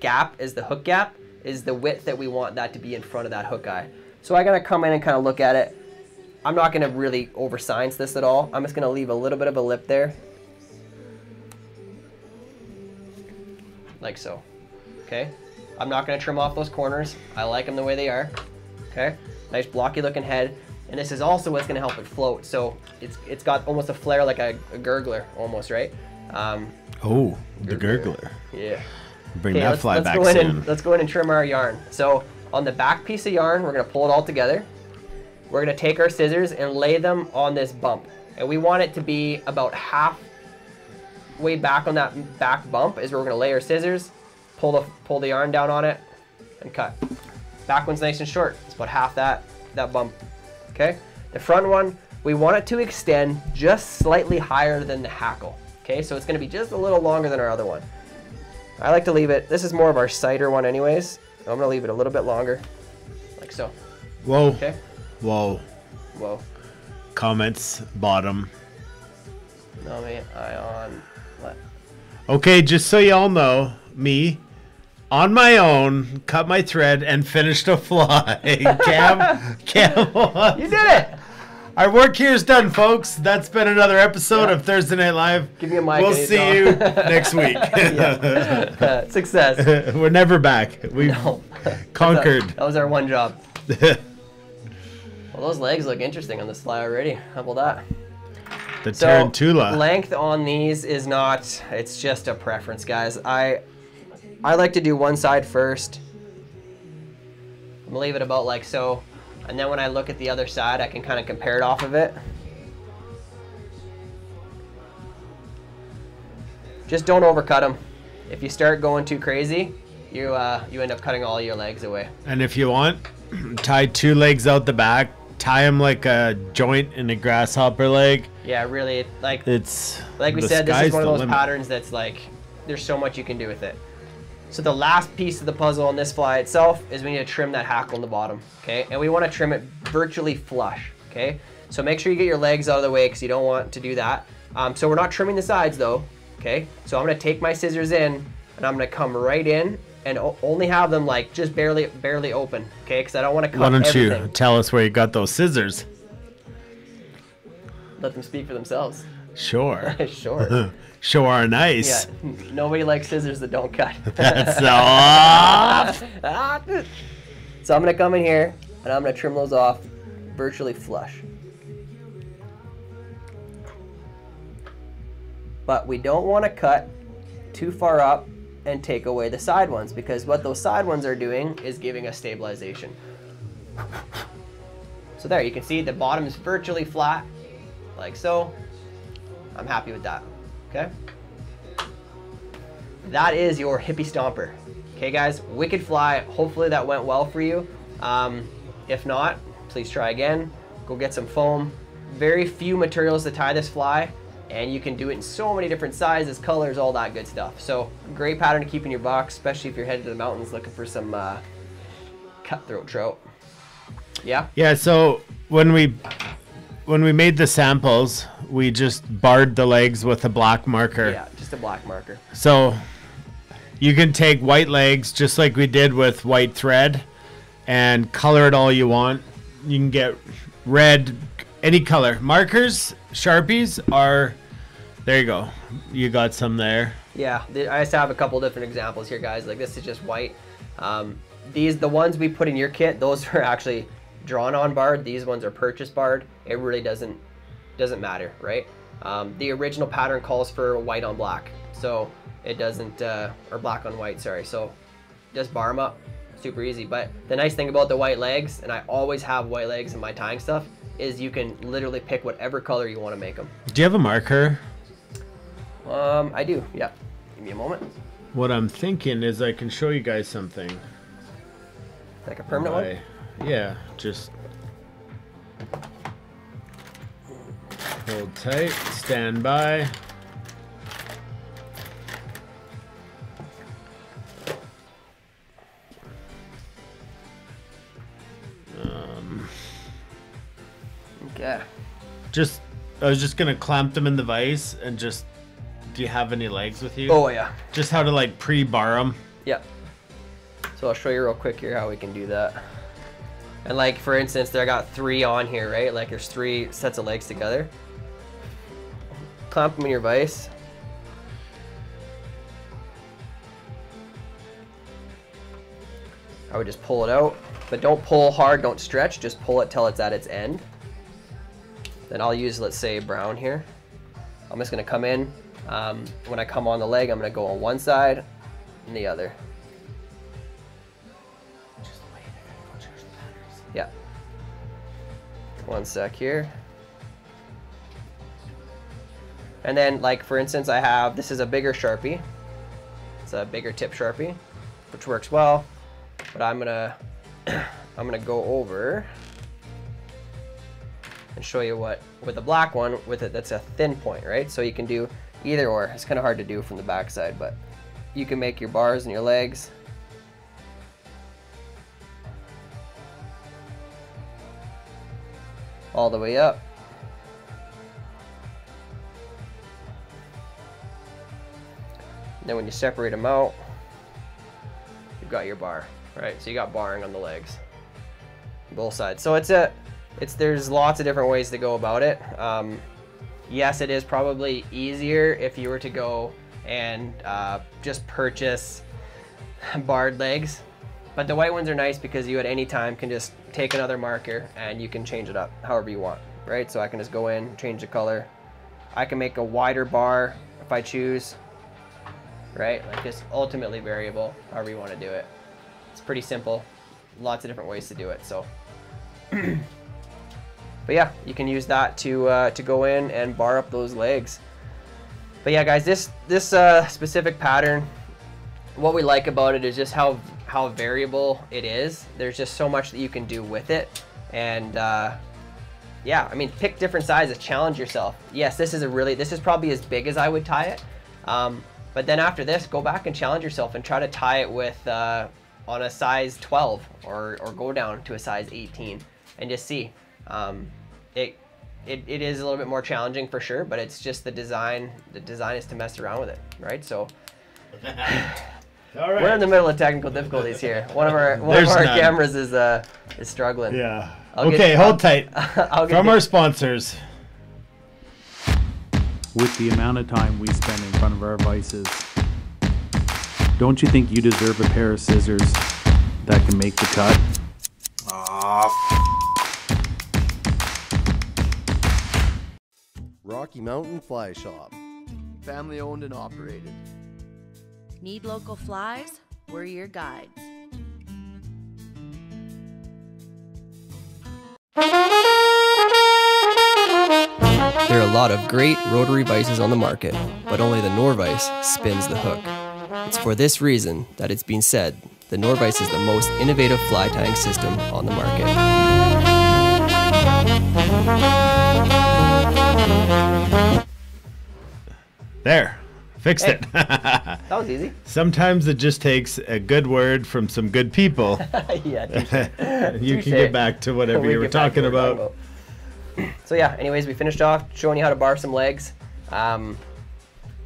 gap as the hook gap is the width that we want that to be in front of that hook eye. So I gotta come in and kind of look at it. I'm not gonna really over science this at all. I'm just gonna leave a little bit of a lip there. Like so. Okay? I'm not gonna trim off those corners. I like them the way they are. Okay? Nice blocky looking head. And this is also what's gonna help it float. So it's it's got almost a flare like a, a gurgler almost, right? Um, Oh, the gurgler. yeah. Bring Okay, that let's, fly let's back go in soon. and let's go in and trim our yarn. So on the back piece of yarn, we're gonna pull it all together. We're gonna take our scissors and lay them on this bump, and we want it to be about half way back on that back bump. Is where we're gonna lay our scissors, pull the pull the yarn down on it, and cut. Back one's nice and short. It's about half that that bump. Okay. The front one, we want it to extend just slightly higher than the hackle. Okay, so it's gonna be just a little longer than our other one. I like to leave it, this is more of our sighter one anyways. I'm gonna leave it a little bit longer, like so, Whoa, okay? whoa. Whoa, Comments bottom. no I on, left. Okay, just so y'all know, me on my own cut my thread and finished a fly. Cam, Cam. You did it! Our work here is done, folks. That's been another episode Yeah. of Thursday Night Live. Give me a mic, We'll see to you next week. Uh, success. We're never back. We've No. conquered. That was our one job. Well, those legs look interesting on this fly already. How about that? the So tarantula. length on these is not. It's just a preference, guys. I I like to do one side first. I'm gonna leave it about like so, and then when I look at the other side, I can kind of compare it off of it. Just don't overcut them. If you start going too crazy, you uh, you end up cutting all your legs away. and if you want, tie two legs out the back. Tie them like a joint in a grasshopper leg. Yeah, really, like It's Like we said, this is one of those limit. patterns that's like, there's so much you can do with it. So the last piece of the puzzle on this fly itself is we need to trim that hackle in the bottom, okay? And we want to trim it virtually flush, okay? So make sure you get your legs out of the way because you don't want to do that. Um, so we're not trimming the sides though, okay? So I'm gonna take my scissors in and I'm gonna come right in and only have them like just barely, barely open, okay? Because I don't want to cut Why don't everything. you tell us where you got those scissors? Let them speak for themselves. Sure. sure. Sure are nice. Yeah. Nobody likes scissors that don't cut. That's off. So I'm gonna come in here and I'm gonna trim those off virtually flush. But we don't want to cut too far up and take away the side ones because what those side ones are doing is giving us stabilization. So there, you can see the bottom is virtually flat, like so. I'm happy with that, okay? that is your hippie stomper. Okay, guys, wicked fly. Hopefully that went well for you. Um, if not, please try again. Go get some foam. Very few materials to tie this fly, and you can do it in so many different sizes, colors, all that good stuff. So great pattern to keep in your box, especially if you're headed to the mountains looking for some uh, cutthroat trout. Yeah. Yeah, so when we when we made the samples, we just barred the legs with a black marker. Yeah, just a black marker. So you can take white legs just like we did with white thread and color it all you want. You can get red, any color. Markers, Sharpies are there you go. You got some there. Yeah, I just have a couple different examples here, guys. Like this is just white. Um, these, the ones we put in your kit, those are actually drawn on barred. These ones are purchase barred. It really doesn't doesn't matter, right? Um, the original pattern calls for white on black, so it doesn't, uh, or black on white, sorry. So just bar them up, super easy. But the nice thing about the white legs, and I always have white legs in my tying stuff, is you can literally pick whatever color you want to make them. Do you have a marker? Um, I do. Yeah. Give me a moment. What I'm thinking is I can show you guys something. Like a permanent one. Yeah, just hold tight, stand by. Um, okay. Just, I was just gonna clamp them in the vise and just. Do you have any legs with you? Oh yeah. Just how to like pre-bar them. Yeah. So I'll show you real quick here how we can do that. And like for instance, there I got three on here, right? Like there's three sets of legs together. Clamp them in your vise. I would just pull it out, but don't pull hard, don't stretch, just pull it till it's at its end. Then I'll use, let's say, brown here. I'm just gonna come in. Um, when I come on the leg, I'm gonna go on one side and the other. One sec here. And then, like, for instance, I have, this is a bigger Sharpie. It's a bigger tip Sharpie, which works well. But I'm gonna, I'm gonna go over and show you what, with the black one, with it, that's a thin point, right? So you can do either or. It's kind of hard to do from the backside, but you can make your bars and your legs. All the way up. Then when you separate them out, you've got your bar, right? So you got barring on the legs, both sides. So it's a, it's there's lots of different ways to go about it. Um, yes, it is probably easier if you were to go and uh, just purchase barred legs, but the white ones are nice because you at any time can just take another marker and you can change it up however you want, right? So I can just go in, change the color. I can make a wider bar if I choose, right? Like this ultimately variable, however you want to do it. It's pretty simple. Lots of different ways to do it. So, but yeah, you can use that to uh, to go in and bar up those legs. But yeah, guys, this this uh, specific pattern, what we like about it is just how how variable it is. There's just so much that you can do with it, and uh, yeah, I mean, pick different sizes, challenge yourself. Yes, this is a really this is probably as big as I would tie it. Um, but then after this, go back and challenge yourself and try to tie it with uh, on a size 12 or, or go down to a size 18 and just see. Um, it, it, it is a little bit more challenging for sure, but it's just the design. The design is to mess around with it, right? So All right. we're in the middle of technical difficulties here. One of our one There's of our none. cameras is uh is struggling. Yeah. I'll get- okay, hold tight. I'll get From you- our sponsors. With the amount of time we spend in front of our vises, don't you think you deserve a pair of scissors that can make the cut? Rocky Mountain Fly Shop. Family owned and operated. Need local flies? We're your guides. There are a lot of great rotary vises on the market, but only the Norvise spins the hook. It's for this reason that it's been said the Norvise is the most innovative fly tying system on the market. There. Fixed Hey. it. That was easy. Sometimes it just takes a good word from some good people. yeah. you can get back to whatever We you were talking about. about. So yeah, anyways, we finished off showing you how to bar some legs. Um,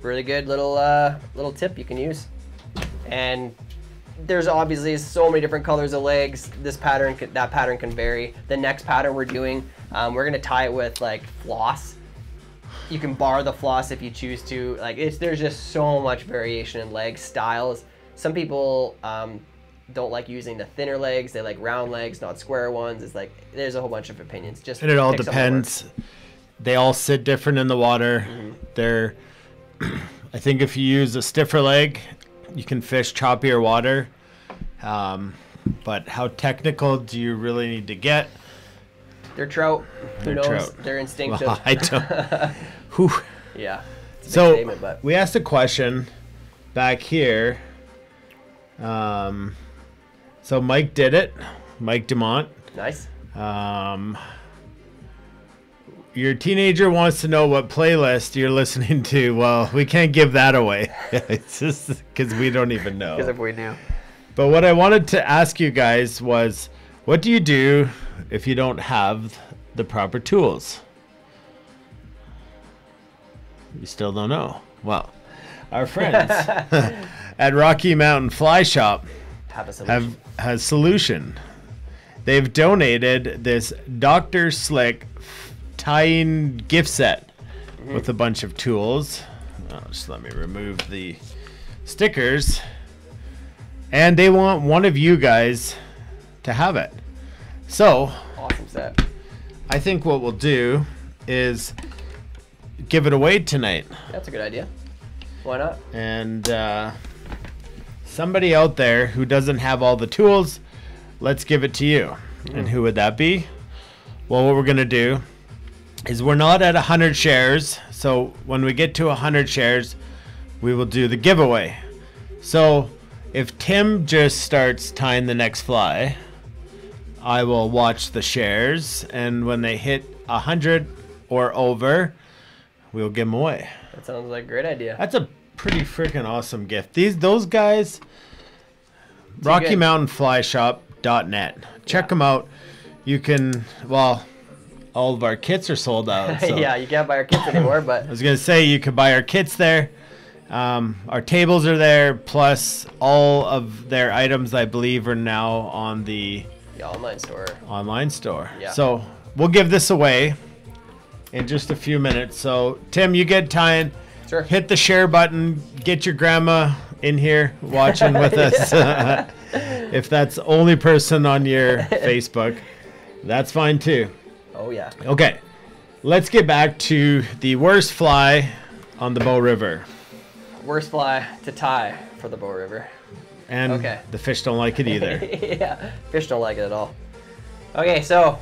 really good little uh, little tip you can use. And there's obviously so many different colors of legs. This pattern, that pattern can vary. The next pattern we're doing, um, we're gonna tie it with like floss. You can bar the floss if you choose to. Like it's there's just so much variation in leg styles. Some people um, don't like using the thinner legs. They like round legs, not square ones. It's like there's a whole bunch of opinions. Just And it all pick something that works. depends. They all sit different in the water. Mm-hmm. They're I think if you use a stiffer leg, you can fish choppier water. Um, but how technical do you really need to get? They're trout. Who They're knows? trout. They're instinctive. Well, I don't. Whew. yeah. It's a big So but we asked a question back here. Um, so Mike did it. Mike Demont. nice. Um, your teenager wants to know what playlist you're listening to. Well, we can't give that away. it's just because we don't even know. Because if we knew. But what I wanted to ask you guys was, what do you do if you don't have the proper tools? You still don't know. Well, our friends at Rocky Mountain Fly Shop Have a solution. have has solution. They've donated this Dr. Slick tying gift set mm-hmm. with a bunch of tools. Oh, just let me remove the stickers. And they want one of you guys to have it. So, awesome set. I think what we'll do is give it away tonight. That's a good idea. Why not? and uh, somebody out there who doesn't have all the tools, let's give it to you. And who would that be? Well, what we're gonna do is we're not at 100 shares, so when we get to 100 shares, we will do the giveaway. So if Tim just starts tying the next fly, I will watch the shares, and when they hit 100 or over, we'll give them away. That sounds like a great idea. That's a pretty freaking awesome gift. These those guys Rocky good. Mountain Fly Shop.net. Check them out. You can well all of our kits are sold out. So yeah, you can't buy our kits anymore, but I was gonna say you could buy our kits there. Um, our tables are there, plus all of their items I believe are now on the the online store. online store. Yeah. So we'll give this away in just a few minutes. So Tim, you get tying. Sure. Hit the share button. Get your grandma in here watching with us. if that's the only person on your Facebook, that's fine too. Oh yeah. Okay. Let's get back to the worst fly on the Bow River. Worst fly to tie for the Bow River. And Okay. the fish don't like it either. yeah, fish don't like it at all. Okay, so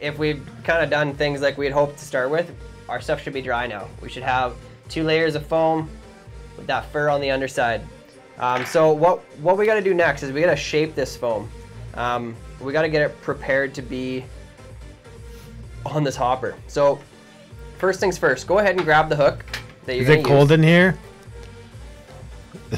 if we've kind of done things like we had hoped to start with, our stuff should be dry now. We should have two layers of foam with that fur on the underside. Um, so what what we got to do next is we got to shape this foam. Um, we got to get it prepared to be on this hopper. So first things first, go ahead and grab the hook that you're Is it cold use. in here?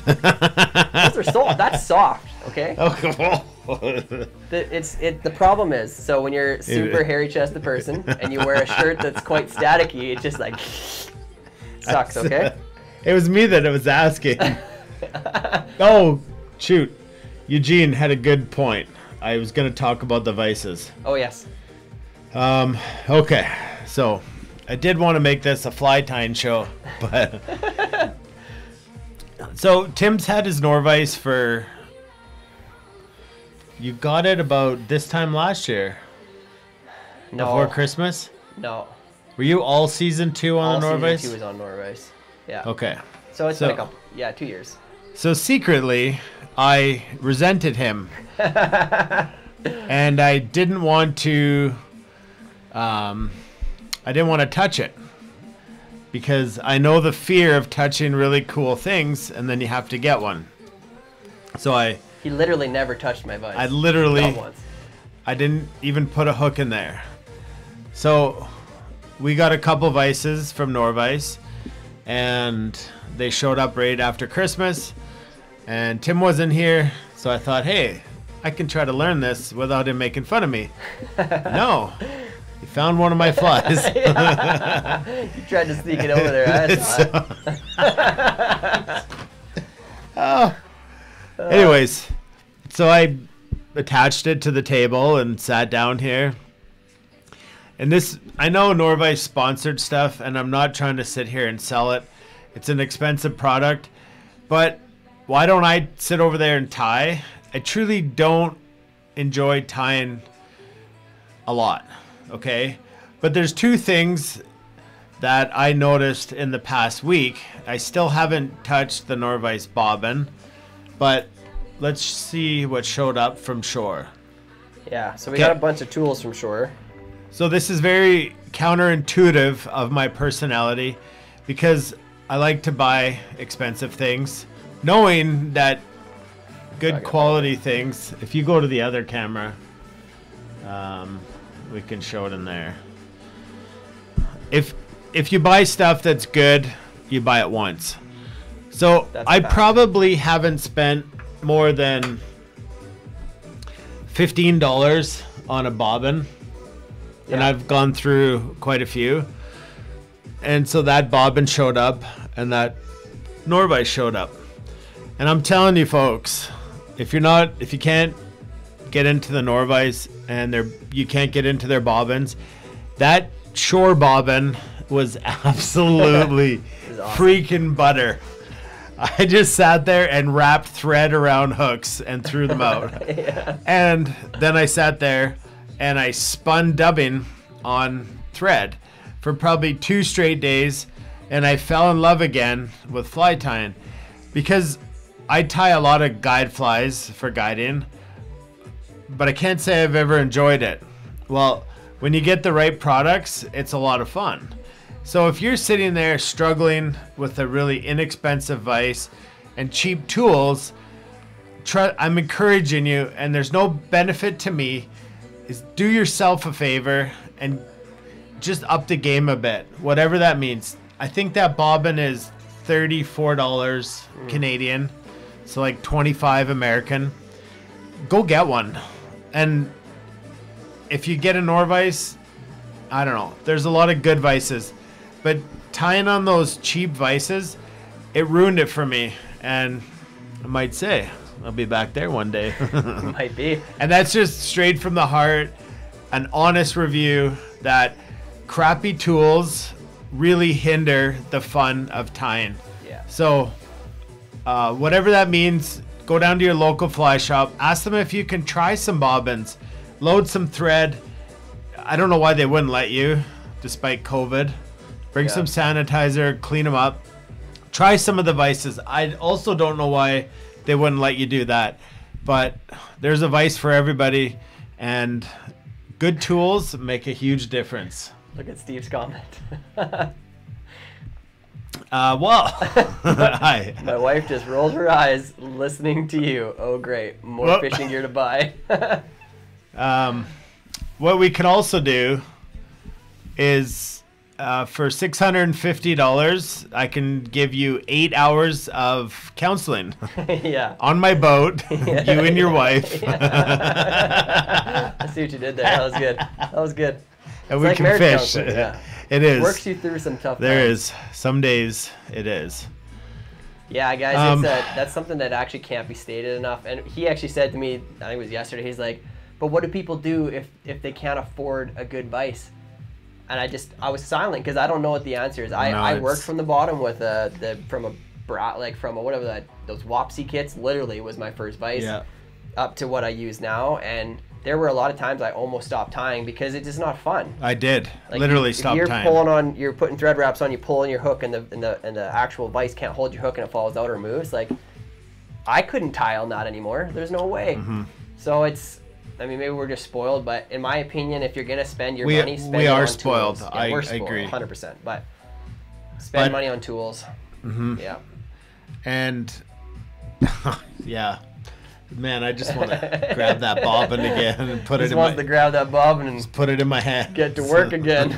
Those are soft. That's soft. Okay. Oh, The, it's it. The problem is, so when you're super hairy chested person and you wear a shirt that's quite staticky, it just like sucks. Okay. It was me that was asking. oh, shoot. Eugene had a good point. I was going to talk about the vises. Oh yes. Um, okay. So, I did want to make this a fly tying show, but. so, Tim's had his Norvise for. You got it about this time last year, No. before Christmas? No. Were you all season two on All the season two is on Norvise. Yeah. Okay. So it's So- been a couple. Yeah, two years. So secretly, I resented him, and I didn't want to. Um, I didn't want to touch it because I know the fear of touching really cool things, and then you have to get one. So I, He literally never touched my vise. I literally, Not once. I didn't even put a hook in there. So we got a couple vises from Norvise, and they showed up right after Christmas. And Tim wasn't here, so I thought, hey, I can try to learn this without him making fun of me. no, he found one of my flies. You tried to sneak it over there. I saw it. Uh, Anyways, so I attached it to the table and sat down here. And this, I know Norvise sponsored stuff, and I'm not trying to sit here and sell it. It's an expensive product, but why don't I sit over there and tie? I truly don't enjoy tying a lot, okay? But there's two things that I noticed in the past week. I still haven't touched the Norvise bobbin, but let's see what showed up from Shore. Yeah, so we Okay. got a bunch of tools from Shore. So this is very counterintuitive of my personality because I like to buy expensive things, knowing that good quality things. If you go to the other camera, um, we can show it in there. If if you buy stuff that's good, you buy it once. So That's I probably haven't spent more than fifteen dollars on a bobbin and I've gone through quite a few. And so that bobbin showed up, and that Norvise showed up. And I'm telling you, folks, if you're not, if you can't get into the Norvise and they're, you can't get into their bobbins, that shore bobbin was absolutely awesome. freaking butter. I just sat there and wrapped thread around hooks and threw them out. And then I sat there and I spun dubbing on thread for probably two straight days. And I fell in love again with fly tying because I tie a lot of guide flies for guiding, but I can't say I've ever enjoyed it. Well, when you get the right products, it's a lot of fun. So if you're sitting there struggling with a really inexpensive vise and cheap tools, try, I'm encouraging you, and there's no benefit to me, is do yourself a favor and just up the game a bit, whatever that means. I think that bobbin is thirty-four dollars mm. Canadian, so like twenty-five American. Go get one, and if you get a Norvise, I don't know. There's a lot of good vises, but tying on those cheap vises, it ruined it for me. And I might say I'll be back there one day. Might be. and that's just straight from the heart, an honest review that crappy tools really hinder the fun of tying. Yeah. So, uh, whatever that means, go down to your local fly shop. Ask them if you can try some bobbins, load some thread. I don't know why they wouldn't let you, despite COVID. Bring Yeah. some sanitizer, clean them up. Try some of the vises. I also don't know why they wouldn't let you do that, but there's a vise for everybody, and good tools make a huge difference. Look at Steve's comment. Uh, well, hi. My wife just rolled her eyes listening to you. Oh, great. More Whoop. fishing gear to buy. Um, what we could also do is uh, for six hundred and fifty dollars, I can give you eight hours of counseling yeah. on my boat. you and your wife, I see what you did there. That was good. That was good. and It's we like can fish. yeah. It is. Works you through some tough There times. is. Some days it is. Yeah, guys, Um, it's a, that's something that actually can't be stated enough. And he actually said to me, I think it was yesterday, he's like, "But what do people do if if they can't afford a good vise?" And I just I was silent because I don't know what the answer is. I, No, I worked from the bottom with a the from a bra like from a whatever that those Wapsi kits. Literally was my first vise. Yeah. Up to what I use now, and there were a lot of times I almost stopped tying because it's just not fun. I did. Like Literally stop You're pulling on, you're putting thread wraps on, you pulling your hook, and the and the and the actual vise can't hold your hook, and it falls out or moves. Like, I couldn't tie on that anymore. There's no way. Mm-hmm. So it's, I mean, maybe we're just spoiled, but in my opinion, if you're gonna spend your We- money, spend we it are on spoiled. Tools. I- we're spoiled, I agree. 100. percent But spend But- Mm-hmm. money on tools. Yeah. and yeah, man, I just want to grab that bobbin again and put it Just in wants my to grab that bobbin and put it in my hand. get to work again.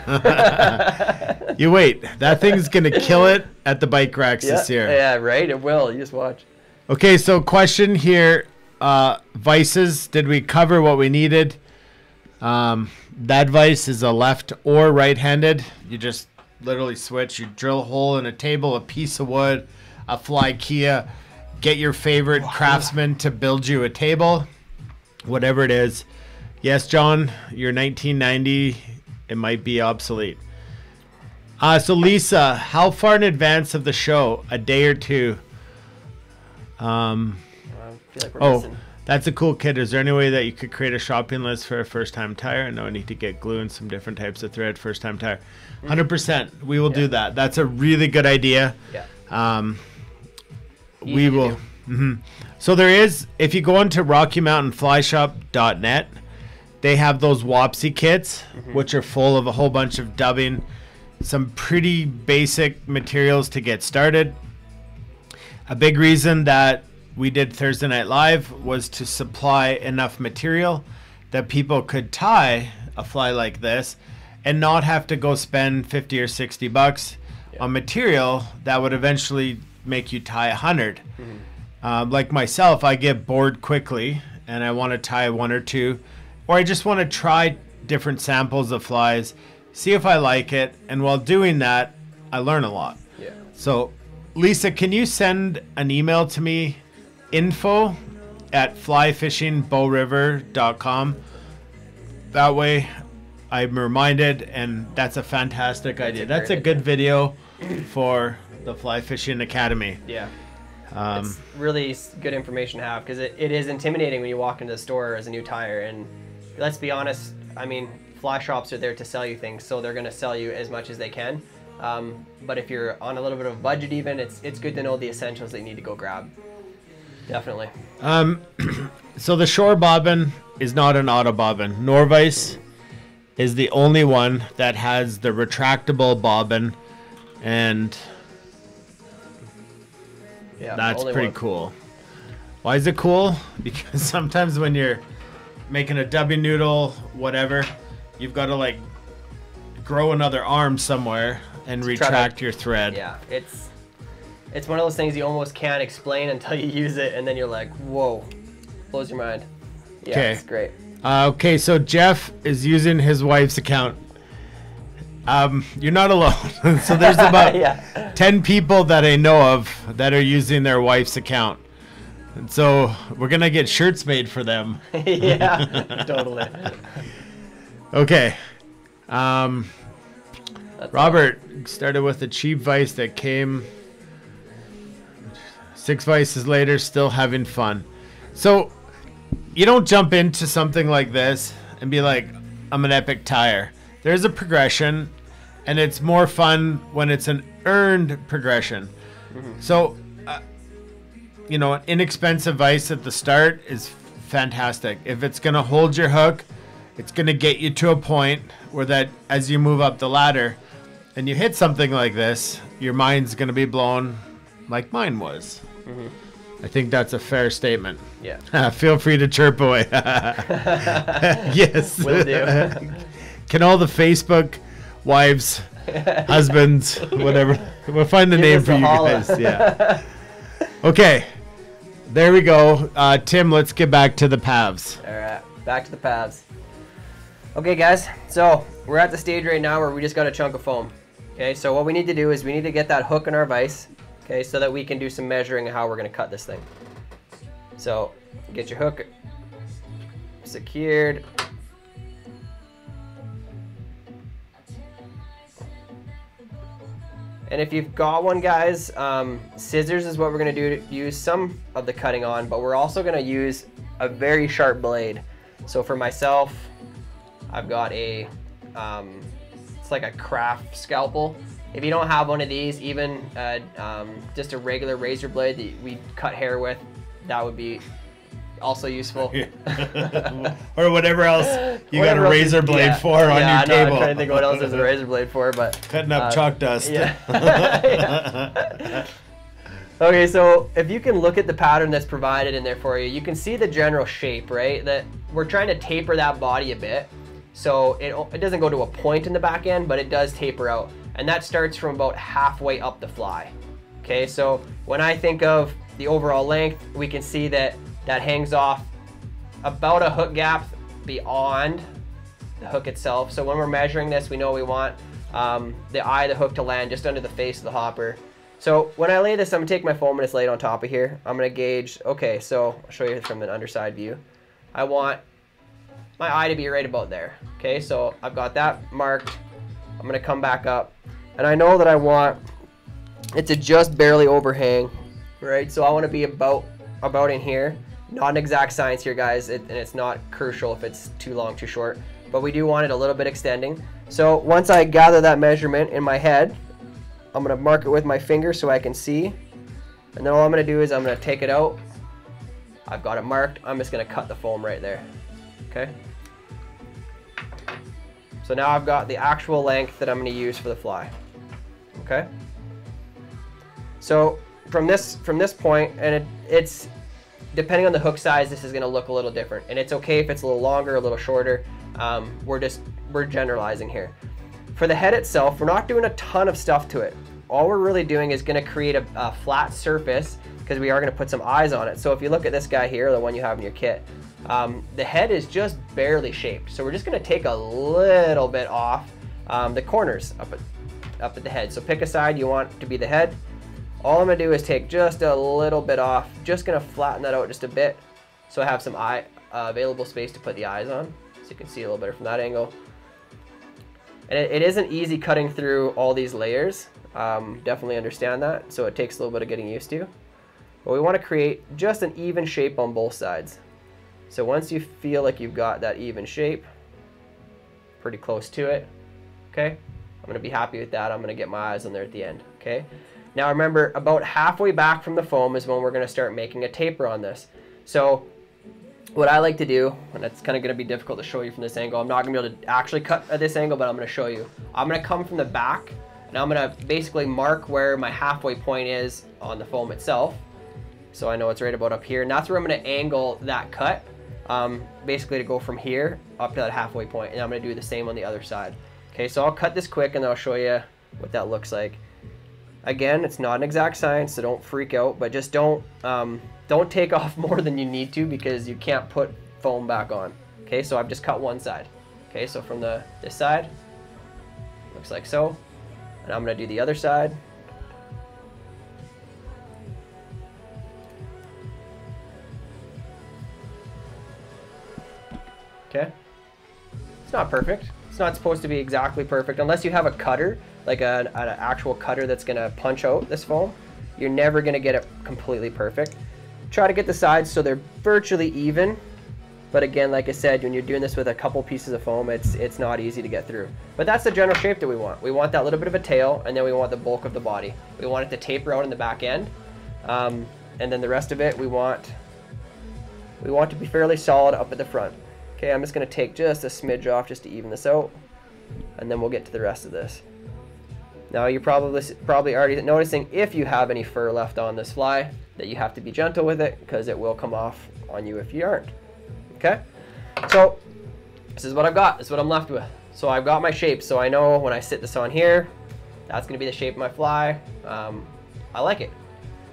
You wait, that thing's gonna kill it at the bike racks yeah, this year. yeah, right. It will. You just watch. Okay, so question here: uh, vises. Did we cover what we needed? Um, that vise is a left or right-handed. You just literally switch. You drill a hole in a table, a piece of wood, a fly Kia. Get your favorite craftsman to build you a table, whatever it is. Yes, John, your 1990. It might be obsolete. Uh, so Lisa, how far in advance of the show? A day or two? Um, feel like we're oh, missing. that's a cool kit. Is there any way that you could create a shopping list for a first time tier? I know I need to get glue and some different types of thread, first time tier. Mm-hmm. 100%. We will do that. That's a really good idea. Yeah. Um, Easy we will. do. Mm-hmm. So there is, if you go into RockyMountainFlyShop.net, they have those Wapsi kits, mm-hmm. which are full of a whole bunch of dubbing, some pretty basic materials to get started. A big reason that we did Thursday Night Live was to supply enough material that people could tie a fly like this and not have to go spend 50 or 60 bucks on material that would eventually make you tie a 100 um, like myself, I get bored quickly and I want to tie one or two, or I just want to try different samples of flies, see if I like it, and while doing that, I learn a lot. Yeah. So, Lisa, can you send an email to me, info at flyfishingbowriver.com? That way, I'm reminded, and that's a fantastic idea. a That's a good video for the Fly Fishing Academy. Yeah. Um, it's really good information to have because it, it is intimidating when you walk into the store as a new tier. And let's be honest, I mean, fly shops are there to sell you things, so they're going to sell you as much as they can. Um, but if you're on a little bit of a budget, even it's it's good to know the essentials that you need to go grab. Definitely. Um, So the shore bobbin is not an auto bobbin. Norvise is the only one that has the retractable bobbin, and Yeah. that's pretty one. cool. Why is it cool? Because sometimes when you're making a W noodle, whatever, you've got to like grow another arm somewhere and to- retract your thread. Yeah, it's it's one of those things you almost can't explain until you use it, and then you're like, whoa, blows your mind. Yeah, Okay. it's great. Uh, okay, so Jeff is using his wife's account. Um, you're not alone. so there's about Yeah. 10 people that I know of that are using their wife's account. And so we're going to get shirts made for them. yeah, totally. Okay. Um, Robert started with a cheap vise that came six vises later, still having fun. So you don't jump into something like this and be like, I'm an epic tier. There's a progression, and it's more fun when it's an earned progression. So, uh, you know, an inexpensive vise at the start is fantastic. If it's going to hold your hook, it's going to get you to a point where that as you move up the ladder and you hit something like this, your mind's going to be blown like mine was. I think that's a fair statement. Yeah. Feel free to chirp away. yes. Will do. Can all the Facebook wives, husbands, whatever, we'll find the Give name for you holla. guys. Yeah. Okay. There we go. Uh, Tim, let's get back to the Pavs. All right, back to the Pavs. Okay, guys, so we're at the stage right now where we just got a chunk of foam. Okay, so what we need to do is we need to get that hook in our vise, okay, so that we can do some measuring of how we're gonna cut this thing. So, get your hook secured. And if you've got one, guys, um, scissors is what we're gonna do to use some of the cutting on, but we're also gonna use a very sharp blade. So for myself, I've got a, um, it's like a craft scalpel. If you don't have one of these, even uh, um, just a regular razor blade that we cut hair with, that would be also useful. or whatever else you got a razor is- blade yeah, for on your I know, table. I'm trying to think what else is a razor blade for, but Cutting up uh, chalk dust. yeah. Okay, so if you can look at the pattern that's provided in there for you, you can see the general shape, right? That we're trying to taper that body a bit. So it, it doesn't go to a point in the back end, but it does taper out. And that starts from about halfway up the fly. Okay, so when I think of the overall length, we can see that that hangs off about a hook gap beyond the hook itself. So when we're measuring this, we know we want um, the eye of the hook to land just under the face of the hopper. So when I lay this, I'm gonna take my foam and it's laid on top of here. I'm gonna gauge, okay, so I'll show you from an underside view. I want my eye to be right about there. Okay, so I've got that marked. I'm gonna come back up. And I know that I want it to just barely overhang, right? So I wanna be about, about in here. Not an exact science here, guys, it, and it's not crucial if it's too long, too short, but we do want it a little bit extending. So once I gather that measurement in my head, I'm gonna mark it with my finger so I can see. And then all I'm gonna do is I'm gonna take it out. I've got it marked. I'm just gonna cut the foam right there. Okay. So now I've got the actual length that I'm gonna use for the fly. Okay. So from this from this point, and it, it's depending on the hook size, this is gonna look a little different. And it's okay if it's a little longer, a little shorter. Um, we're just we're generalizing here. For the head itself, we're not doing a ton of stuff to it. All we're really doing is gonna create a, a flat surface because we are gonna put some eyes on it. So if you look at this guy here, the one you have in your kit, um, the head is just barely shaped. So we're just gonna take a little bit off um, the corners up at, up at the head. So pick a side you want to be the head. All I'm gonna do is take just a little bit off, just gonna flatten that out just a bit so I have some eye uh, available space to put the eyes on. So you can see a little better from that angle. And it, it isn't easy cutting through all these layers. Um, definitely understand that. So it takes a little bit of getting used to. But we want to create just an even shape on both sides. So once you feel like you've got that even shape, pretty close to it, okay? I'm gonna be happy with that. I'm gonna get my eyes on there at the end, okay? Now remember, about halfway back from the foam is when we're gonna start making a taper on this. So what I like to do, and it's kind of going to be difficult to show you from this angle, I'm not going to be able to actually cut at this angle, but I'm going to show you. I'm going to come from the back, and I'm going to basically mark where my halfway point is on the foam itself. So I know it's right about up here, and that's where I'm going to angle that cut, um, basically to go from here up to that halfway point, and I'm going to do the same on the other side. Okay, so I'll cut this quick, and I'll show you what that looks like. Again, it's not an exact science, so don't freak out, but just don't um, don't take off more than you need to because you can't put foam back on. Okay, so I've just cut one side. Okay, so from the this side, looks like so. And I'm gonna do the other side. Okay. It's not perfect. It's not supposed to be exactly perfect unless you have a cutter, like an, an actual cutter that's gonna punch out this foam. You're never gonna get it completely perfect. Try to get the sides so they're virtually even. But again, like I said, when you're doing this with a couple pieces of foam, it's it's not easy to get through. But that's the general shape that we want. We want that little bit of a tail, and then we want the bulk of the body. We want it to taper out in the back end. Um, and then the rest of it, we want we want to be fairly solid up at the front. Okay, I'm just going to take just a smidge off just to even this out, and then we'll get to the rest of this. Now you're probably probably already noticing if you have any fur left on this fly that you have to be gentle with it because it will come off on you if you aren't. Okay, so this is what I've got. This is what I'm left with. So I've got my shape. So I know when I sit this on here, that's going to be the shape of my fly. Um, I like it.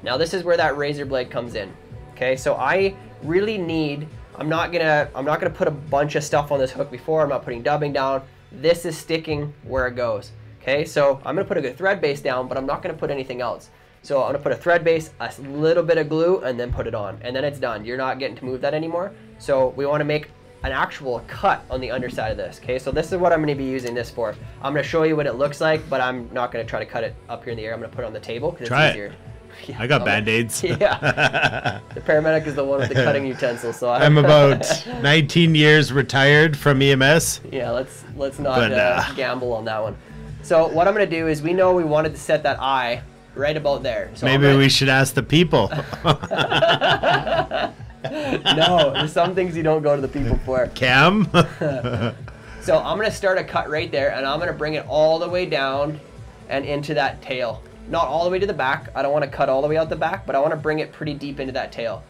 Now this is where that razor blade comes in. Okay, so I really need. I'm not gonna. I'm not gonna put a bunch of stuff on this hook before. I'm not putting dubbing down. This is sticking where it goes. Okay, so I'm gonna put a good thread base down, but I'm not gonna put anything else. So I'm gonna put a thread base, a little bit of glue, and then put it on. And then it's done. You're not getting to move that anymore. So we wanna make an actual cut on the underside of this. Okay, so this is what I'm gonna be using this for. I'm gonna show you what it looks like, but I'm not gonna try to cut it up here in the air. I'm gonna put it on the table because it's Try it. easier. Yeah, I got I'm- band-aids. Yeah. the paramedic is the one with the cutting utensil, so I, I'm about 19 years retired from EMS. Yeah, let's let's not But, uh, uh, gamble on that one. So what I'm gonna do is we know we wanted to set that eye right about there. So Maybe gonna- we should ask the people. no, there's some things you don't go to the people for. Cam? So I'm gonna start a cut right there, and I'm gonna bring it all the way down and into that tail. Not all the way to the back. I don't want to cut all the way out the back, but I want to bring it pretty deep into that tail.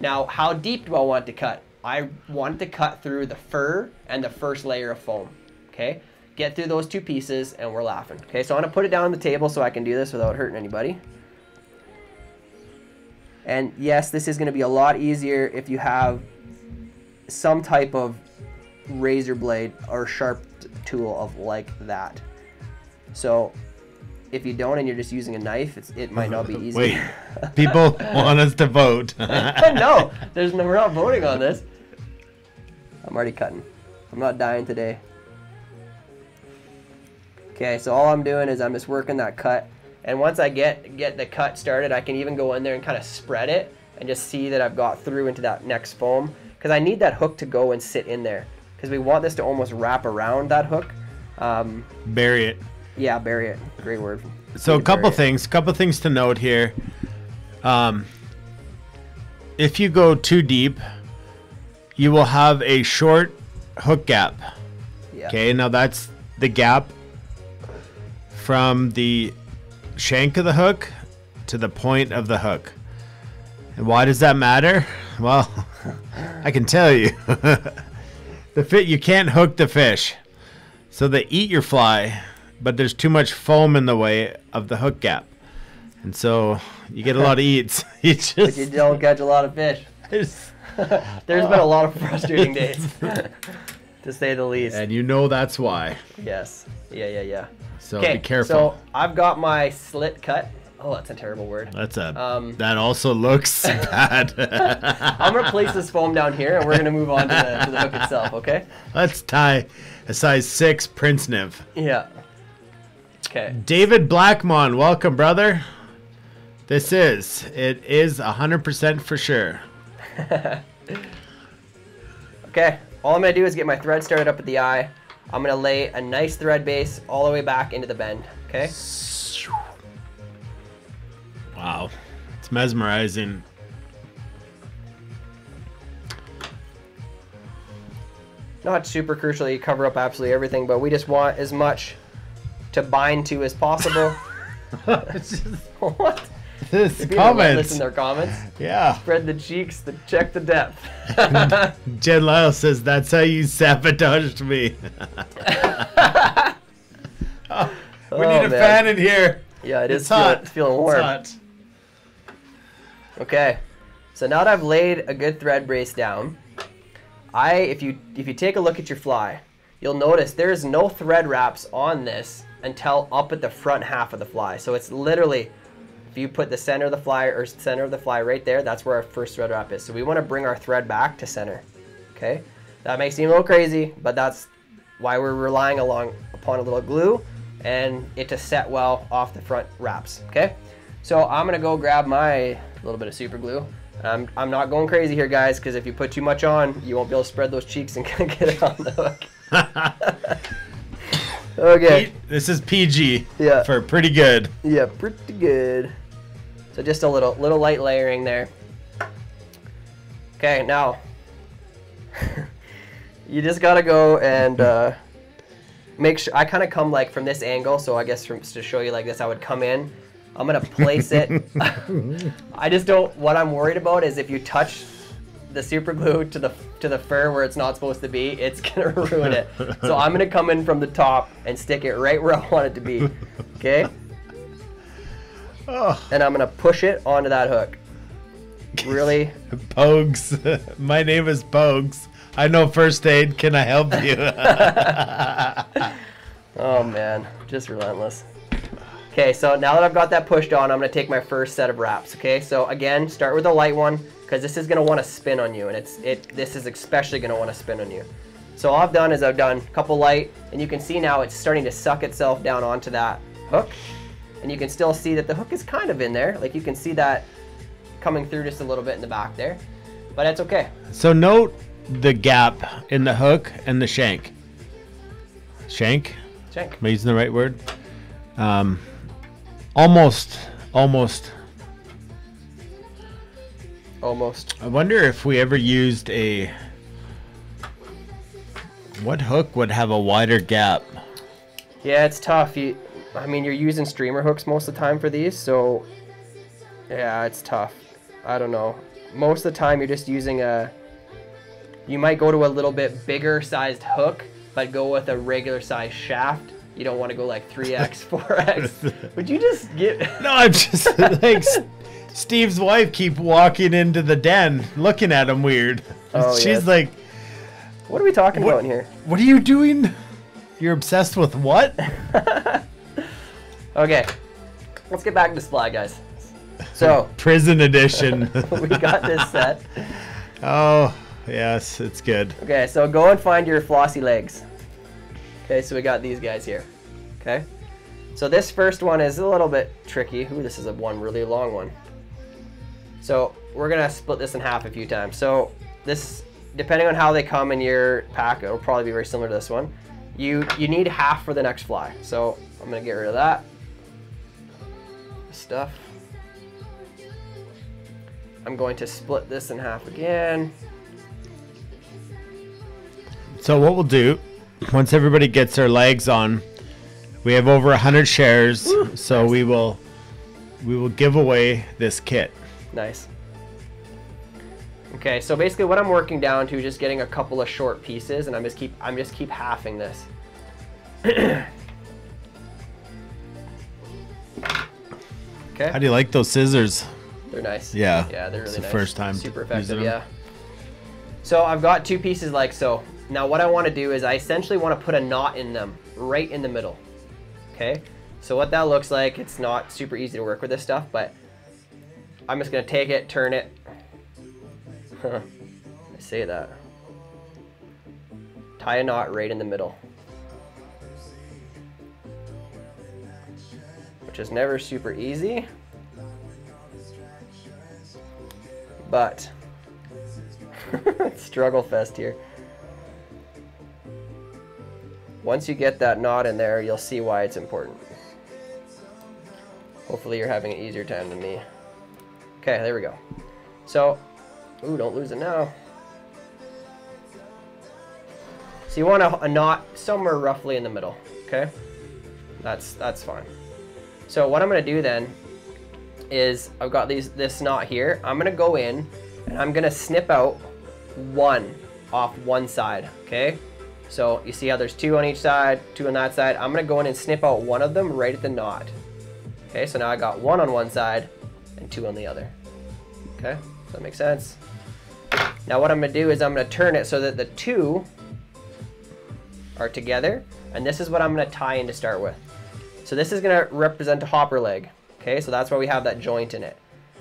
Now, how deep do I want to cut? I want to cut through the fur and the first layer of foam. Okay, get through those two pieces, and we're laughing. Okay, so I'm gonna put it down on the table so I can do this without hurting anybody. And yes, this is gonna be a lot easier if you have some type of razor blade or sharp tool of like that. So if you don't and you're just using a knife, it's, it might not be easy. Wait, people want us to vote. no, there's no, we're not voting on this. I'm already cutting. I'm not dying today. Okay, so all I'm doing is I'm just working that cut. And once I get get the cut started, I can even go in there and kind of spread it and just see that I've got through into that next foam. Because I need that hook to go and sit in there. Because we want this to almost wrap around that hook. Um, Bury it. yeah, bury it. Great word. So a couple things, couple things to note here. Um, if you go too deep, you will have a short hook gap. Yeah. Okay, now that's the gap from the shank of the hook to the point of the hook. And why does that matter? Well, I can tell you. the fit you can't hook the fish. So they eat your fly, but there's too much foam in the way of the hook gap. And so you get a lot of eats. You But you don't catch a lot of fish. There's been a lot of frustrating days, to say the least. and you know that's why. Yes. Yeah, yeah, yeah. So be careful. so I've got my slit cut. Oh, that's a terrible word. that's a um, that also looks bad. I'm gonna place this foam down here, and we're gonna move on to the, to the hook itself. Okay? Let's tie a size six Prince Nymph. Yeah. Okay. David Blackmon, welcome, brother. This is it is hundred percent for sure. Okay. All I'm gonna do is get my thread started up at the eye. I'm gonna lay a nice thread base all the way back into the bend. Okay. Wow, it's mesmerizing. Not super crucial that you cover up absolutely everything, but we just want as much to bind to as possible. what? This relentless comments, in their comments. yeah. Spread the cheeks, the check the depth. Jen Lyle says that's how you sabotaged me. Oh, we Oh, need a man. fan in here. Yeah, it is It's feeling, hot. it's feeling It's warm. hot. Okay, so now that I've laid a good thread brace down, I if you if you take a look at your fly, you'll notice there's no thread wraps on this until up at the front half of the fly. So it's literally if you put the center of the fly or center of the fly right there, that's where our first thread wrap is. So we want to bring our thread back to center. Okay, that may seem a little crazy, but that's why we're relying along upon a little glue and it to set well off the front wraps. Okay, so I'm gonna go grab my little bit of super glue. I'm, I'm not going crazy here, guys, because if you put too much on, you won't be able to spread those cheeks and get it on the hook. okay. This is PG. Yeah. For pretty good. Yeah, pretty good. So just a little little light layering there. Okay, now you just gotta go and uh, make sure. I kind of come like from this angle, so I guess from, to show you like this, I would come in. I'm gonna place it. I just don't. What I'm worried about is if you touch the super glue to the to the fur where it's not supposed to be, it's gonna ruin it. So I'm gonna come in from the top and stick it right where I want it to be. Okay. Oh. And I'm gonna push it onto that hook. Really? Pogues. My name is Pogues. I know first aid. Can I help you? Oh man, just relentless. Okay, so now that I've got that pushed on, I'm gonna take my first set of wraps. Okay, so again, start with a light one because this is gonna want to spin on you, and it's it. This is especially gonna want to spin on you. So all I've done is I've done a couple light, and you can see now it's starting to suck itself down onto that hook, and you can still see that the hook is kind of in there. Like you can see that coming through just a little bit in the back there, but it's okay. so note the gap in the hook and the shank. Shank? Shank. Am I using the right word? Um, almost, almost. Almost. I wonder if we ever used a. What hook would have a wider gap? Yeah, it's tough. You, I mean, you're using streamer hooks most of the time for these, so yeah, it's tough. I don't know. Most of the time, you're just using a. You might go to a little bit bigger sized hook, but go with a regular size shaft. You don't want to go like 3x, 4x. Would you just get? No, I'm just like Steve's wife keep walking into the den, looking at him weird. Oh, She's yes. like, What are we talking about in here? "What are you doing? You're obsessed with what?" Okay, let's get back to fly, guys. So Prison edition. we got this set. oh, yes, it's good. Okay, so go and find your flossy legs. Okay, so we got these guys here. Okay, so this first one is a little bit tricky. Ooh, this is a one really long one. So we're gonna split this in half a few times. So this, depending on how they come in your pack, it'll probably be very similar to this one. You you need half for the next fly. So I'm gonna get rid of that stuff. I'm going to split this in half again. So what we'll do, once everybody gets their legs on, we have over hundred shares, so we will we will give away this kit. Nice. Okay, so basically what I'm working down to is just getting a couple of short pieces and I'm just keep I'm just keep halving this. okay. How do you like those scissors? They're nice. Yeah, Yeah, they're it's really the nice. first time Super effective, them. yeah. So I've got two pieces like so. Now what I want to do is I essentially want to put a knot in them right in the middle. Okay? So what that looks like, it's not super easy to work with this stuff, but I'm just going to take it, turn it. I say that. Tie a knot right in the middle. Which is never super easy. But struggle fest here. Once you get that knot in there, you'll see why it's important. Hopefully you're having an easier time than me. Okay, there we go. So, ooh, don't lose it now. So you want a, a knot somewhere roughly in the middle, okay? That's that's fine. So what I'm gonna do then is I've got these this knot here. I'm gonna go in and I'm gonna snip out one off one side, okay? So you see how there's two on each side, two on that side. I'm gonna go in and snip out one of them right at the knot. Okay, so now I got one on one side and two on the other. Okay, does that make sense? Now what I'm gonna do is I'm gonna turn it so that the two are together, and this is what I'm gonna tie in to start with. So this is gonna represent a hopper leg. Okay, so that's why we have that joint in it.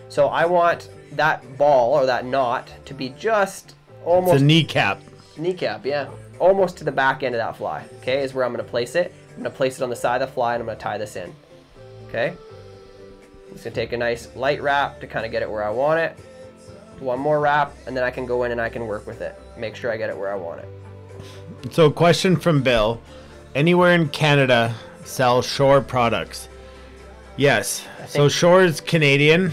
So I want that ball or that knot to be just It's almost a kneecap. kneecap, yeah, almost to the back end of that fly. Okay, is where I'm gonna place it. I'm gonna place it on the side of the fly and I'm gonna tie this in. Okay, Just gonna take a nice light wrap to kind of get it where I want it. One more wrap, and then I can go in and I can work with it. Make sure I get it where I want it. So, question from Bill: Anywhere in Canada sell Shore products? Yes. So Shore is Canadian,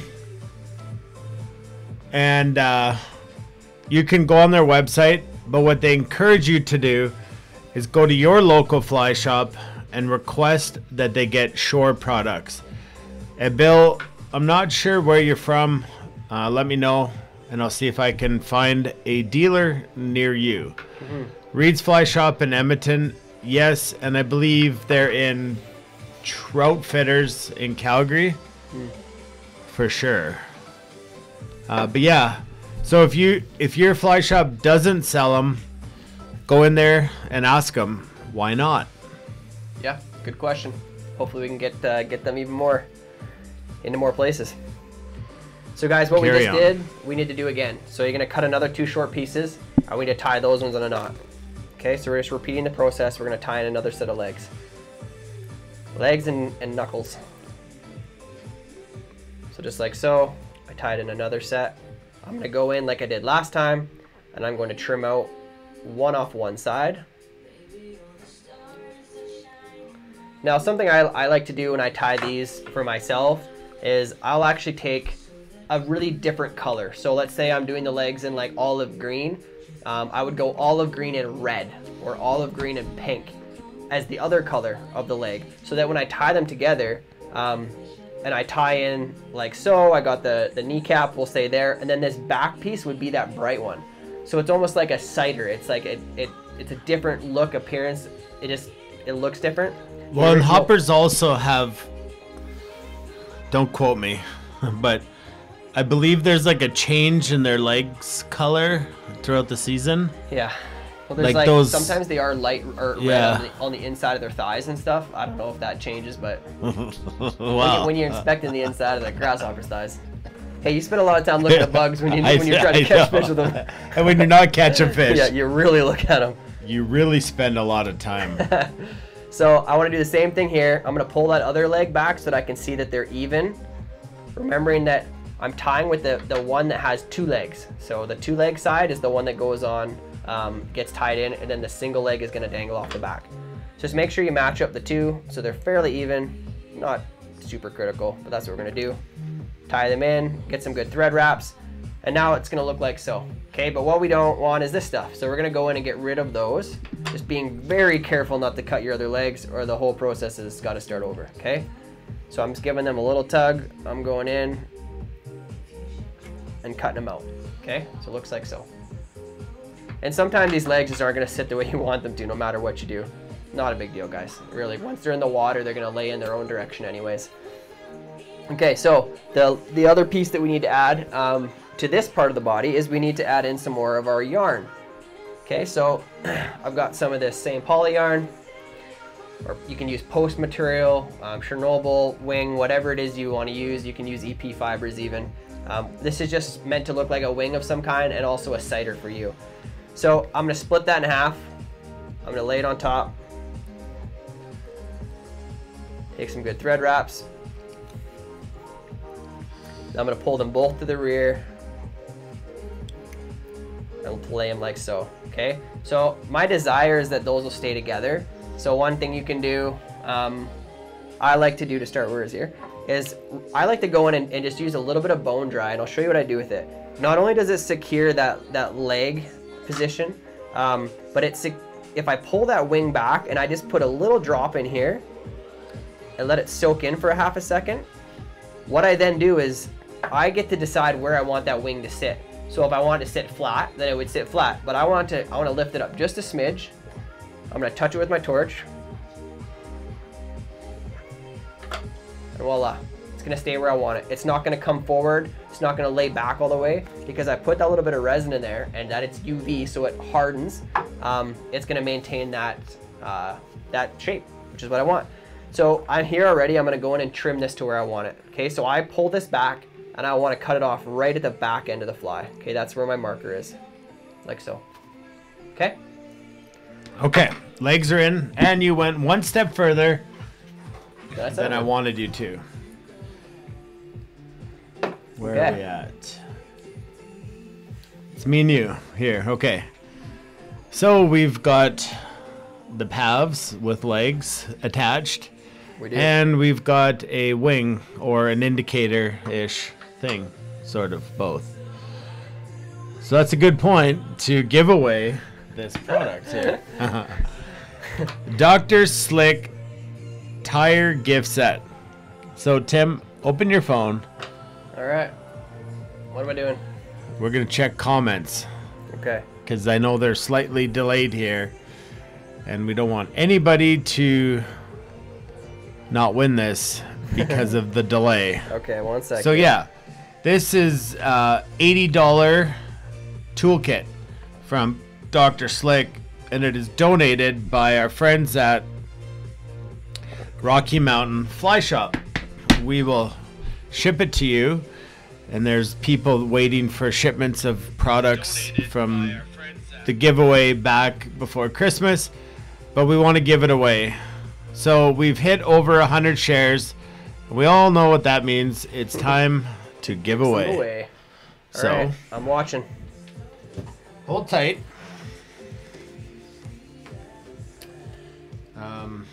and uh, you can go on their website. But what they encourage you to do is go to your local fly shop and request that they get Shore products. And Bill, I'm not sure where you're from. Uh, let me know, and I'll see if I can find a dealer near you. Reed's Fly Shop in Edmonton, yes, and I believe they're in Troutfitters in Calgary, for sure. Uh, but yeah, so if you if your fly shop doesn't sell them, go in there and ask them why not. Yeah, good question. Hopefully we can get uh, get them even more into more places. So guys, what we just on. did, we need to do again. So you're gonna cut another two short pieces, and we need to tie those ones on a knot. Okay, so we're just repeating the process. We're gonna tie in another set of legs. Legs and, and knuckles. So just like so, I tied in another set. I'm gonna go in like I did last time, and I'm going to trim out one off one side. Now, something I, I like to do when I tie these for myself is I'll actually take a really different color. So let's say I'm doing the legs in like olive green. Um, I would go olive green and red or olive green and pink as the other color of the leg so that when I tie them together um, and I tie in like so, I got the, the kneecap, we'll say there, and then this back piece would be that bright one. So it's almost like a sighter. It's like it, it it's a different look appearance. It just it looks different. Well, and hoppers also have. Don't quote me, but I believe there's like a change in their legs color throughout the season. Yeah. Well, there's Like like, those- sometimes they are light or red Yeah. on, the, on the inside of their thighs and stuff. I don't know if that changes, but when, wow. you, when you're inspecting the inside of the grasshopper's thighs, hey, you spend a lot of time looking at bugs when you I- when you're trying to I catch know. fish with them. and when you're not catching fish, Yeah, you really look at them. you really spend a lot of time. So I want to do the same thing here. I'm going to pull that other leg back so that I can see that they're even. Remembering that I'm tying with the, the one that has two legs. So the two leg side is the one that goes on, um, gets tied in, and then the single leg is going to dangle off the back. Just make sure you match up the two so they're fairly even. Not super critical, but that's what we're going to do. Tie them in, get some good thread wraps. And now it's gonna look like so. Okay, but what we don't want is this stuff. So we're gonna go in and get rid of those. Just being very careful not to cut your other legs or the whole process has gotta start over, okay? So I'm just giving them a little tug. I'm going in and cutting them out, okay? So it looks like so. And sometimes these legs just aren't gonna sit the way you want them to, no matter what you do. Not a big deal, guys. Really, once they're in the water, they're gonna lay in their own direction anyways. Okay, so the the other piece that we need to add um, to this part of the body is we need to add in some more of our yarn. Okay, so I've got some of this same poly yarn, or you can use post material, um, Chernobyl, wing, whatever it is you want to use. You can use EP fibers even. Um, this is just meant to look like a wing of some kind and also a sighter for you. So I'm gonna split that in half. I'm gonna lay it on top. Take some good thread wraps. I'm gonna pull them both to the rear and lay them like so, okay? So my desire is that those will stay together. So one thing you can do, um, I like to do to start words here, is I like to go in and, and just use a little bit of bone dry and I'll show you what I do with it. Not only does it secure that, that leg position, um, but it's if I pull that wing back and I just put a little drop in here and let it soak in for a half a second, what I then do is I get to decide where I want that wing to sit. So if I want it to sit flat, then it would sit flat. But I want to I want to lift it up just a smidge. I'm gonna touch it with my torch. And voila. It's gonna stay where I want it. It's not gonna come forward. It's not gonna lay back all the way because I put that little bit of resin in there and that it's UV so it hardens. Um, it's gonna maintain that, uh, that shape, which is what I want. So I'm here already. I'm gonna go in and trim this to where I want it. Okay, so I pull this back and I wanna cut it off right at the back end of the fly. Okay, that's where my marker is, like so. Okay? Okay, legs are in, and you went one step further than. I wanted you to. Where are we at? It's me and you here. Okay. So we've got the Pavs with legs attached, We and we've got a wing or an indicator ish thing, sort of both. So that's a good point to give away this product here. Dr. Slick tier gift set. So Tim, open your phone. All right. What am I doing? We're gonna check comments Okay. because I know they're slightly delayed here, and we don't want anybody to not win this because of the delay. Okay, one second. So yeah, this is uh, eighty dollar toolkit from Dr. Slick, and it is donated by our friends at Rocky Mountain Fly Shop. We will ship it to you, and there's people waiting for shipments of products from the giveaway back before Christmas, but we want to give it away. So we've hit over 100 shares. We all know what that means. It's time to give away. Away. All So- right, I'm watching. Hold tight. Um,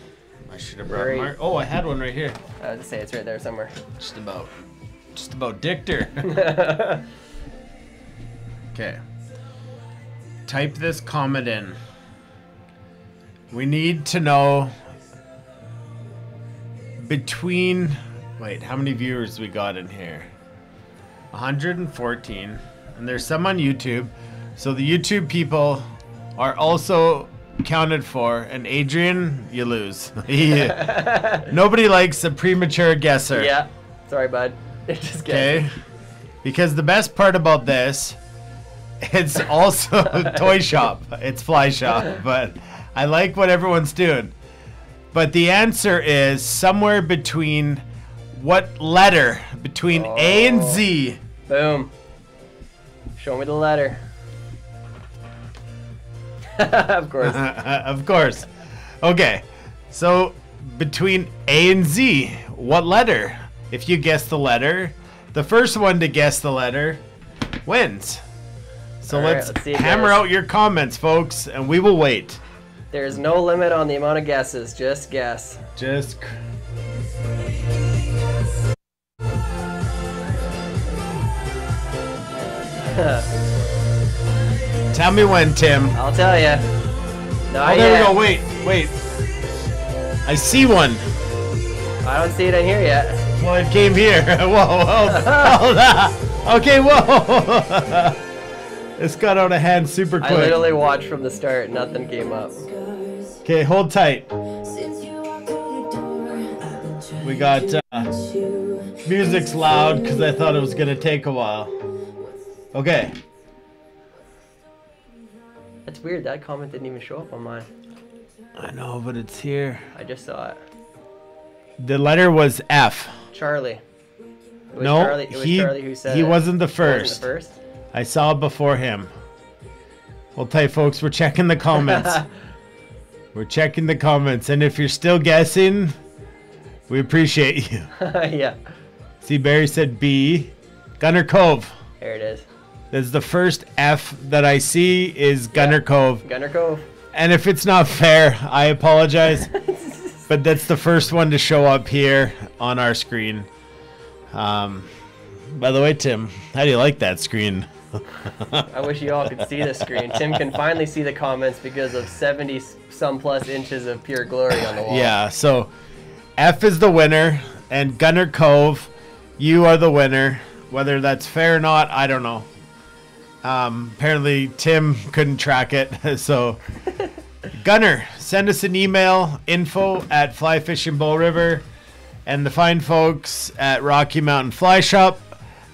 I should have brought Right. Mark. Oh, I had one right here. I would say it's right there somewhere. Just about, just about Dichter. okay. Type this comment in. We need to know between. Wait, how many viewers we got in here? 114, and there's some on YouTube. So the YouTube people are also counted for, and Adrian, you lose. Nobody likes a premature guesser. Yeah. Sorry, bud. It just gets Okay. Because the best part about this, it's also toy shop. It's fly shop, but I like what everyone's doing. But the answer is somewhere between what letter? Between A and oh. Z. Boom. Show me the letter. of course. of course. Okay. So between A and Z, what letter? If you guess the letter, the first one to guess the letter wins. So right, let's, let's see, hammer out your comments, folks, and we will wait. There's no limit on the amount of guesses. Just guess. Just. Tell me when, Tim. I'll tell you. Not Oh, there yet. we go. Wait, wait. I see one. I don't see it in here yet. Well, it came here. whoa, whoa. Hold on. Okay, whoa. this got out of hand super quick. I literally watched from the start. Nothing came up. Okay, hold tight. We got uh, music's loud because I thought it was gonna take a while. Okay, That's weird. That comment didn't even show up on mine. I know, but it's here. I just saw it. The letter was F. Charlie. No, Charlie, he Charlie who said he wasn't the Wasn't first. the first. I saw it before him. Hold tight, folks. We're checking the comments. We're checking the comments, and if you're still guessing, we appreciate you. yeah. See, Barry said B. Gunner Cove. There it is. That's the first F that I see is Gunner Cove. Gunner Cove. And if it's not fair, I apologize. but that's the first one to show up here on our screen. Um, by the way, Tim, how do you like that screen? I wish you all could see the screen. Tim can finally see the comments because of 70 some plus inches of pure glory on the wall. Yeah, so F is the winner, and Gunner Cove, you are the winner. Whether that's fair or not, I don't know. Um, apparently, Tim couldn't track it, so Gunner, send us an email info at Fly Fishing Bow River, and the fine folks at Rocky Mountain Fly Shop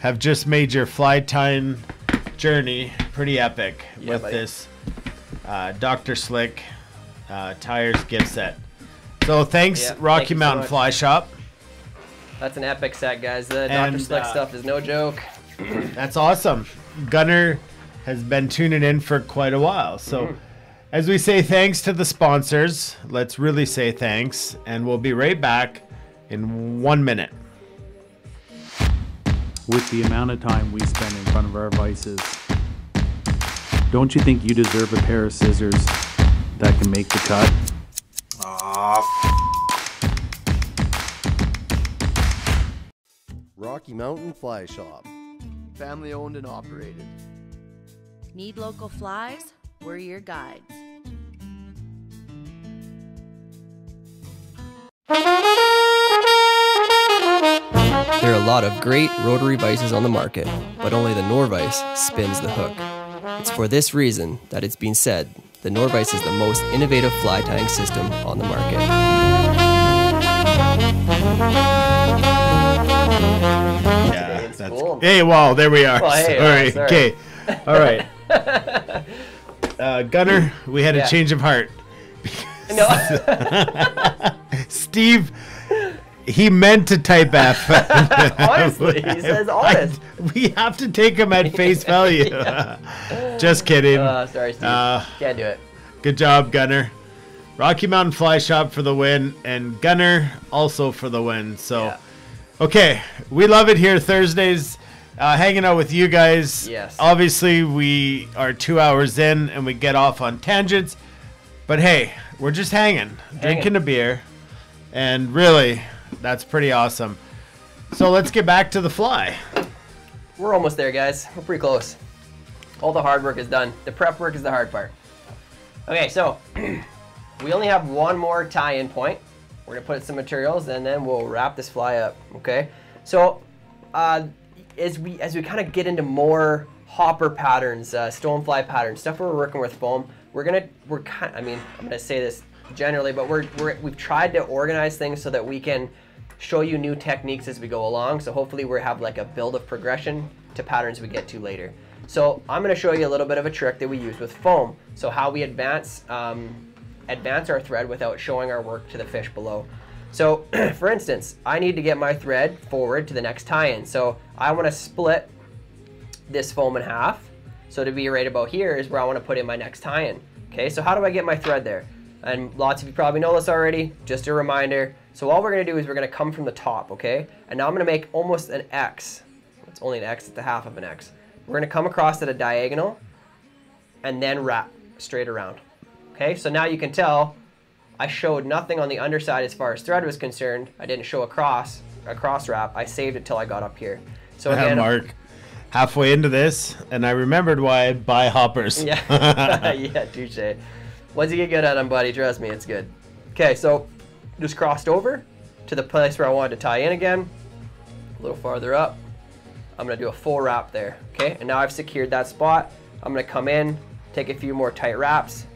have just made your fly tying journey pretty epic Yeah, with this uh, Dr. Slick uh, tires gift set. So thanks, Yeah, Rocky so Mountain much. Fly Shop. That's an epic set, guys. The Dr. And, Slick uh, stuff is no joke. That's awesome. Gunner has been tuning in for quite a while. So, Mm-hmm. as we say thanks to the sponsors, let's really say thanks, and we'll be right back in one minute. with the amount of time we spend in front of our vises. Don't you think you deserve a pair of scissors that can make the cut? Rocky Mountain Fly Shop. Family owned and operated. Need local flies? We're your guides. There are a lot of great rotary vises on the market, but only the Norvise spins the hook. It's for this reason that it's been said the Norvise is the most innovative fly tying system on the market. Yeah, that's cool. Hey, wow, there we are. Well, hey, uh, sorry. Okay. All right. Uh, Gunner, we had Yeah. a change of heart. No, Steve, he meant to type F. honestly, he says honest. we have to take him at face value. Just kidding. Uh, sorry, Steve. Uh, Can't do it. Good job, Gunner. Rocky Mountain Fly Shop for the win, and Gunner also for the win. So, Yeah. Okay, we love it here Thursdays, uh, hanging out with you guys. Yes. Obviously, we are two hours in and we get off on tangents, but hey, we're just hanging, drinking a beer, and really, that's pretty awesome. So let's get back to the fly. We're almost there, guys. We're pretty close. All the hard work is done. The prep work is the hard part. Okay, so we only have one more tie-in point. We're gonna put some materials and then we'll wrap this fly up. Okay, so uh, as we as we kind of get into more hopper patterns, uh, stonefly patterns, stuff where we're working with foam, we're gonna we're kind. I mean, I'm gonna say this generally, but we're, we're we've tried to organize things so that we can show you new techniques as we go along. So hopefully we have like a build of progression to patterns we get to later. So I'm to show you a little bit of a trick that we use with foam. So how we advance um, advance our thread without showing our work to the fish below. So for instance, I need to get my thread forward to the next tie-in. So I want to split this foam in half. So to be right about here is where I want to put in my next tie-in. Okay, so how do I get my thread there? And lots of you probably know this already, just a reminder. So all we're gonna do is we're gonna come from the top, okay? And now I'm gonna make almost an X. It's only an X, it's the half of an X. We're gonna come across at a diagonal and then wrap straight around. Okay, so now you can tell I showed nothing on the underside as far as thread was concerned. I didn't show a cross, a cross wrap. I saved it till I got up here. So Uh, again, Mark, halfway into this, and I remembered why I buy hoppers. Yeah, yeah, touche. Once you get good at them, buddy, trust me, it's good. Okay, so just crossed over to the place where I wanted to tie in again. A little farther up. I'm gonna do a full wrap there. Okay, and now I've secured that spot. I'm gonna come in, take a few more tight wraps.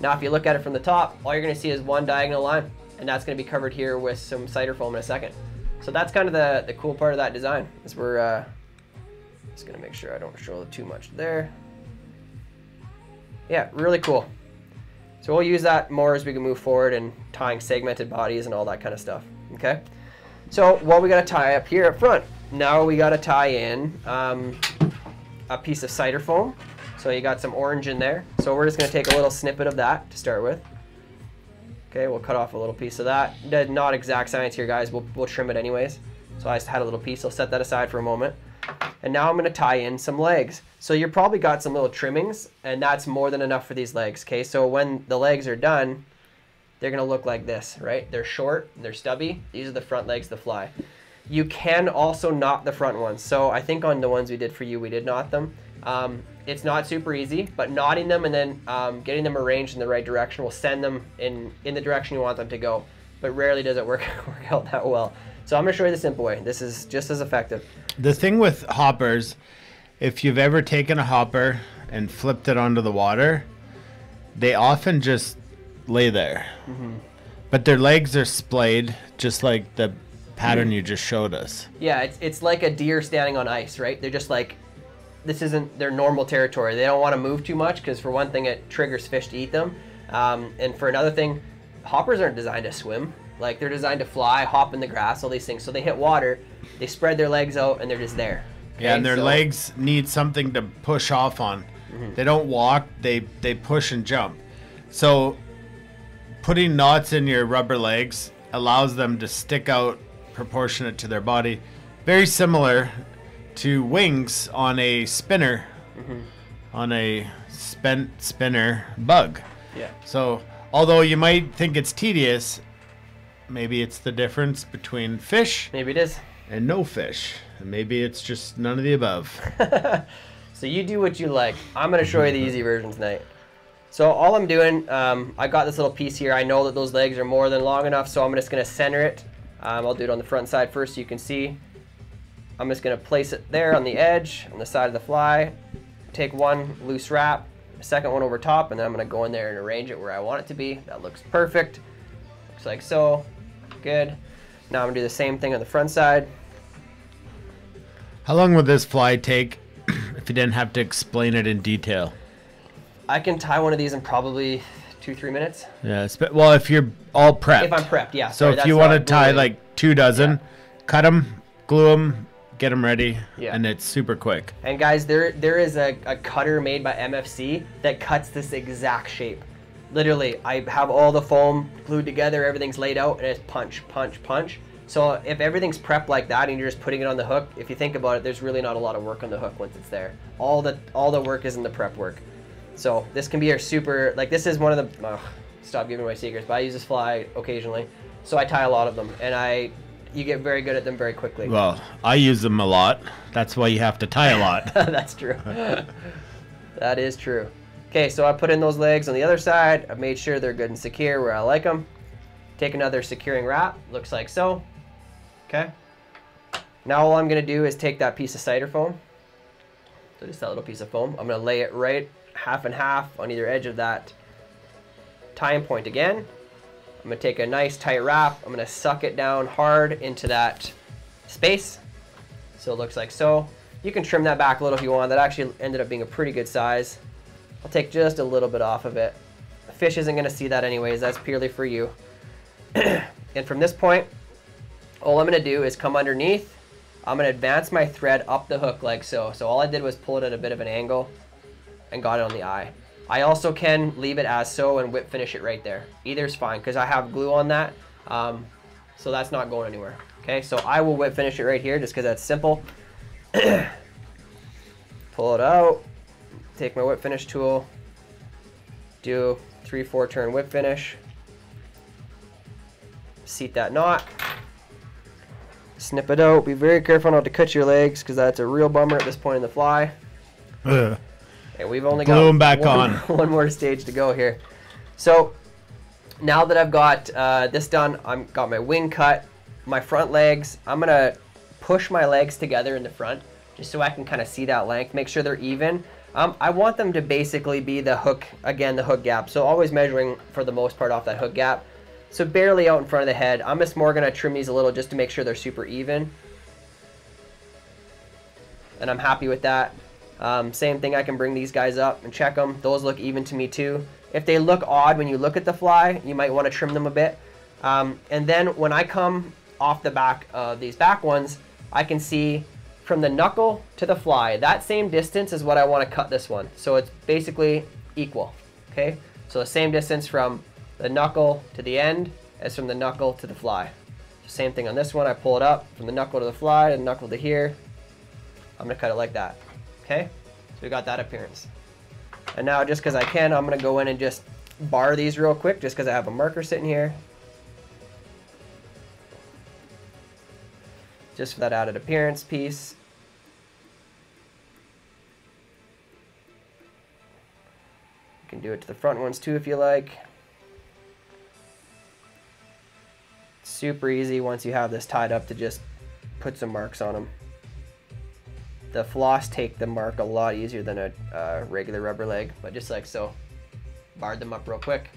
Now, if you look at it from the top, all you're gonna see is one diagonal line, and that's gonna be covered here with some sighter foam in a second. So that's kind of the, the cool part of that design, is we're uh, just gonna make sure I don't show too much there. Yeah, really cool. So we'll use that more as we can move forward and tying segmented bodies and all that kind of stuff. Okay. So what we got to tie up here up front. Now we got to tie in um, a piece of sighter foam. So you got some orange in there. So we're just going to take a little snippet of that to start with. Okay, we'll cut off a little piece of that. Not exact science here, guys. We'll, we'll trim it anyways. So I just had a little piece. I'll set that aside for a moment. And now I'm going to tie in some legs. So you probably got some little trimmings, and that's more than enough for these legs. Okay, so when the legs are done, they're going to look like this, right? They're short, they're stubby. These are the front legs to fly. You can also knot the front ones. So I think on the ones we did for you, we did knot them. Um, it's not super easy, but knotting them and then um, getting them arranged in the right direction will send them in, in the direction you want them to go. But rarely does it work, work out that well. So I'm going to show you the simple way. This is just as effective. The thing with hoppers, if you've ever taken a hopper and flipped it onto the water, they often just lay there. Mm-hmm. But their legs are splayed, just like the pattern you just showed us. Yeah, it's, it's like a deer standing on ice, right? They're just like, this isn't their normal territory. They don't want to move too much because, for one thing, it triggers fish to eat them. Um, and for another thing, hoppers aren't designed to swim. Like, they're designed to fly, hop in the grass, all these things. So they hit water, they spread their legs out, and they're just there. Okay? Yeah, and their so, legs need something to push off on. Mm-hmm. They don't walk, they, they push and jump. So putting knots in your rubber legs allows them to stick out proportionate to their body. Very similar to wings on a spinner, mm-hmm. on a spent spinner bug. Yeah. So although you might think it's tedious, maybe it's the difference between fish. Maybe it is. And no fish. And maybe it's just none of the above. so you do what you like. I'm gonna show you the easy version tonight. So all I'm doing, um, I got this little piece here. I know that those legs are more than long enough, so I'm just going to center it. Um, I'll do it on the front side first so you can see. I'm just going to place it there on the edge, on the side of the fly. Take one loose wrap, second one over top, and then I'm going to go in there and arrange it where I want it to be. That looks perfect. Looks like so. Good. Now I'm going to do the same thing on the front side. How long would this fly take if you didn't have to explain it in detail? I can tie one of these in probably two, three minutes. Yeah. Well, if you're all prepped. If I'm prepped, yeah. So sorry, if you want to tie like two dozen, yeah. cut them, glue them, get them ready, yeah. and it's super quick. And guys, there there is a, a cutter made by MFC that cuts this exact shape. Literally, I have all the foam glued together, everything's laid out, and it's punch, punch, punch. So if everything's prepped like that and you're just putting it on the hook, if you think about it, there's really not a lot of work on the hook once it's there. All the all the work is in the prep work. So this can be a super, like this is one of the, stop giving away secrets, but I use this fly occasionally. So I tie a lot of them and I, you get very good at them very quickly. Well, I use them a lot. That's why you have to tie a lot. That's true. that is true. Okay, so I put in those legs on the other side. I've made sure they're good and secure where I like them. Take another securing wrap, looks like so. Okay. Now all I'm gonna do is take that piece of sighter foam. So just that little piece of foam. I'm gonna lay it right half and half on either edge of that tying point again. I'm gonna take a nice tight wrap. I'm gonna suck it down hard into that space. So it looks like so. You can trim that back a little if you want. That actually ended up being a pretty good size. I'll take just a little bit off of it. The fish isn't gonna see that anyways. That's purely for you. and from this point, all I'm gonna do is come underneath. I'm gonna advance my thread up the hook like so. So all I did was pull it at a bit of an angle and got it on the eye. I also can leave it as so and whip finish it right there. Either is fine because I have glue on that. Um, so that's not going anywhere. Okay, so I will whip finish it right here just because that's simple. Pull it out, take my whip finish tool, do three, four turn whip finish, seat that knot, snip it out. Be very careful not to cut your legs because that's a real bummer at this point in the fly. And we've only got got back one, on. one more stage to go here. So now that I've got uh, this done, I've got my wing cut, my front legs. I'm gonna push my legs together in the front just so I can kind of see that length, make sure they're even. Um, I want them to basically be the hook, again, the hook gap. So always measuring for the most part off that hook gap. So barely out in front of the head. I'm just more gonna trim these a little just to make sure they're super even. And I'm happy with that. Um, same thing, I can bring these guys up and check them. Those look even to me too. If they look odd when you look at the fly, you might want to trim them a bit. Um, and then when I come off the back of these back ones, I can see from the knuckle to the fly, that same distance is what I want to cut this one. So it's basically equal, okay? So the same distance from the knuckle to the end as from the knuckle to the fly. Same thing on this one, I pull it up from the knuckle to the fly and knuckle to here. I'm gonna cut it like that, okay? So we got that appearance. And now just because I can, I'm gonna go in and just bar these real quick just because I have a marker sitting here. Just for that added appearance piece. You can do it to the front ones too if you like. Super easy once you have this tied up to just put some marks on them. The floss take the mark a lot easier than a uh, regular rubber leg, but just like so. Barred them up real quick.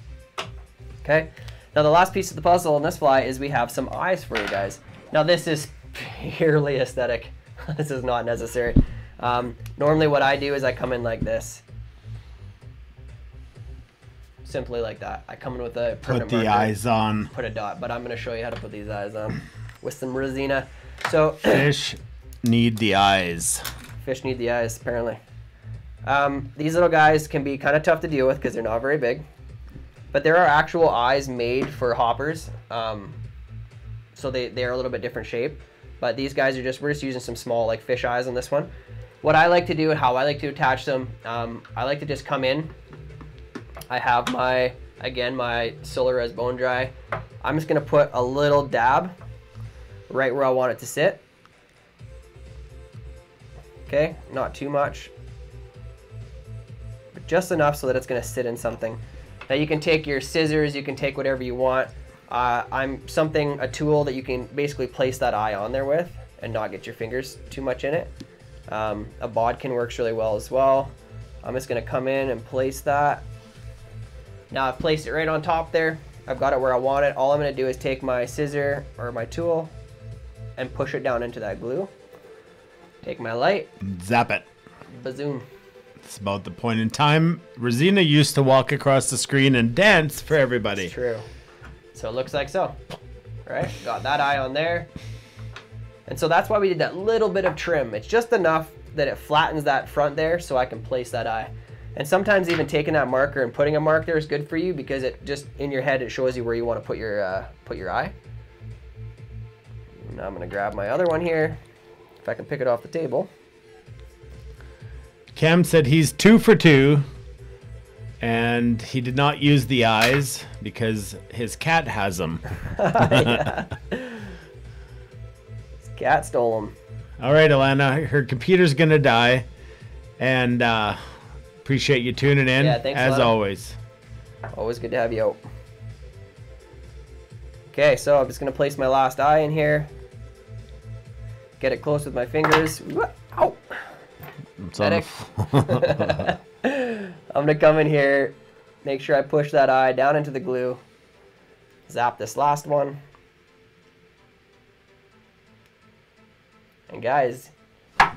Okay. Now the last piece of the puzzle in this fly is we have some eyes for you guys. Now this is purely aesthetic. this is not necessary. Um, normally what I do is I come in like this. Simply like that. I come in with a Put the marker, eyes on. put a dot, but I'm gonna show you how to put these eyes on with some resina. So Fish need the eyes. Fish need the eyes, apparently. Um, these little guys can be kind of tough to deal with because they're not very big. But there are actual eyes made for hoppers. Um, so they, they're a little bit different shape. But these guys are just, we're just using some small like fish eyes on this one. What I like to do and how I like to attach them, um, I like to just come in. I have my, again, my Solarez bone dry. I'm just gonna put a little dab right where I want it to sit. Okay, not too much. But just enough so that it's gonna sit in something. Now you can take your scissors, you can take whatever you want. Uh, I'm something, a tool that you can basically place that eye on there with and not get your fingers too much in it. Um, a bodkin works really well as well. I'm just gonna come in and place that. Now I've placed it right on top there. I've got it where I want it. All I'm gonna do is take my scissor or my tool and push it down into that glue. Take my light, Zap it. bazoom. It's about the point in time. Rosina used to walk across the screen and dance for everybody. True. So it looks like so. All right, got that eye on there. And so that's why we did that little bit of trim. It's just enough that it flattens that front there so I can place that eye. And sometimes even taking that marker and putting a mark there is good for you because it just in your head it shows you where you want to put your uh, put your eye. Now I'm gonna grab my other one here, if I can pick it off the table. Cam said he's two for two, and he did not use the eyes because his cat has them. His cat stole them. All right, Alana, her computer's gonna die, and uh, appreciate you tuning in Yeah, thanks, as always. Always good to have you out. Okay, so I'm just gonna place my last eye in here. Get it close with my fingers. Ow! It's on the Medic. I'm gonna come in here, make sure I push that eye down into the glue. Zap this last one. And guys,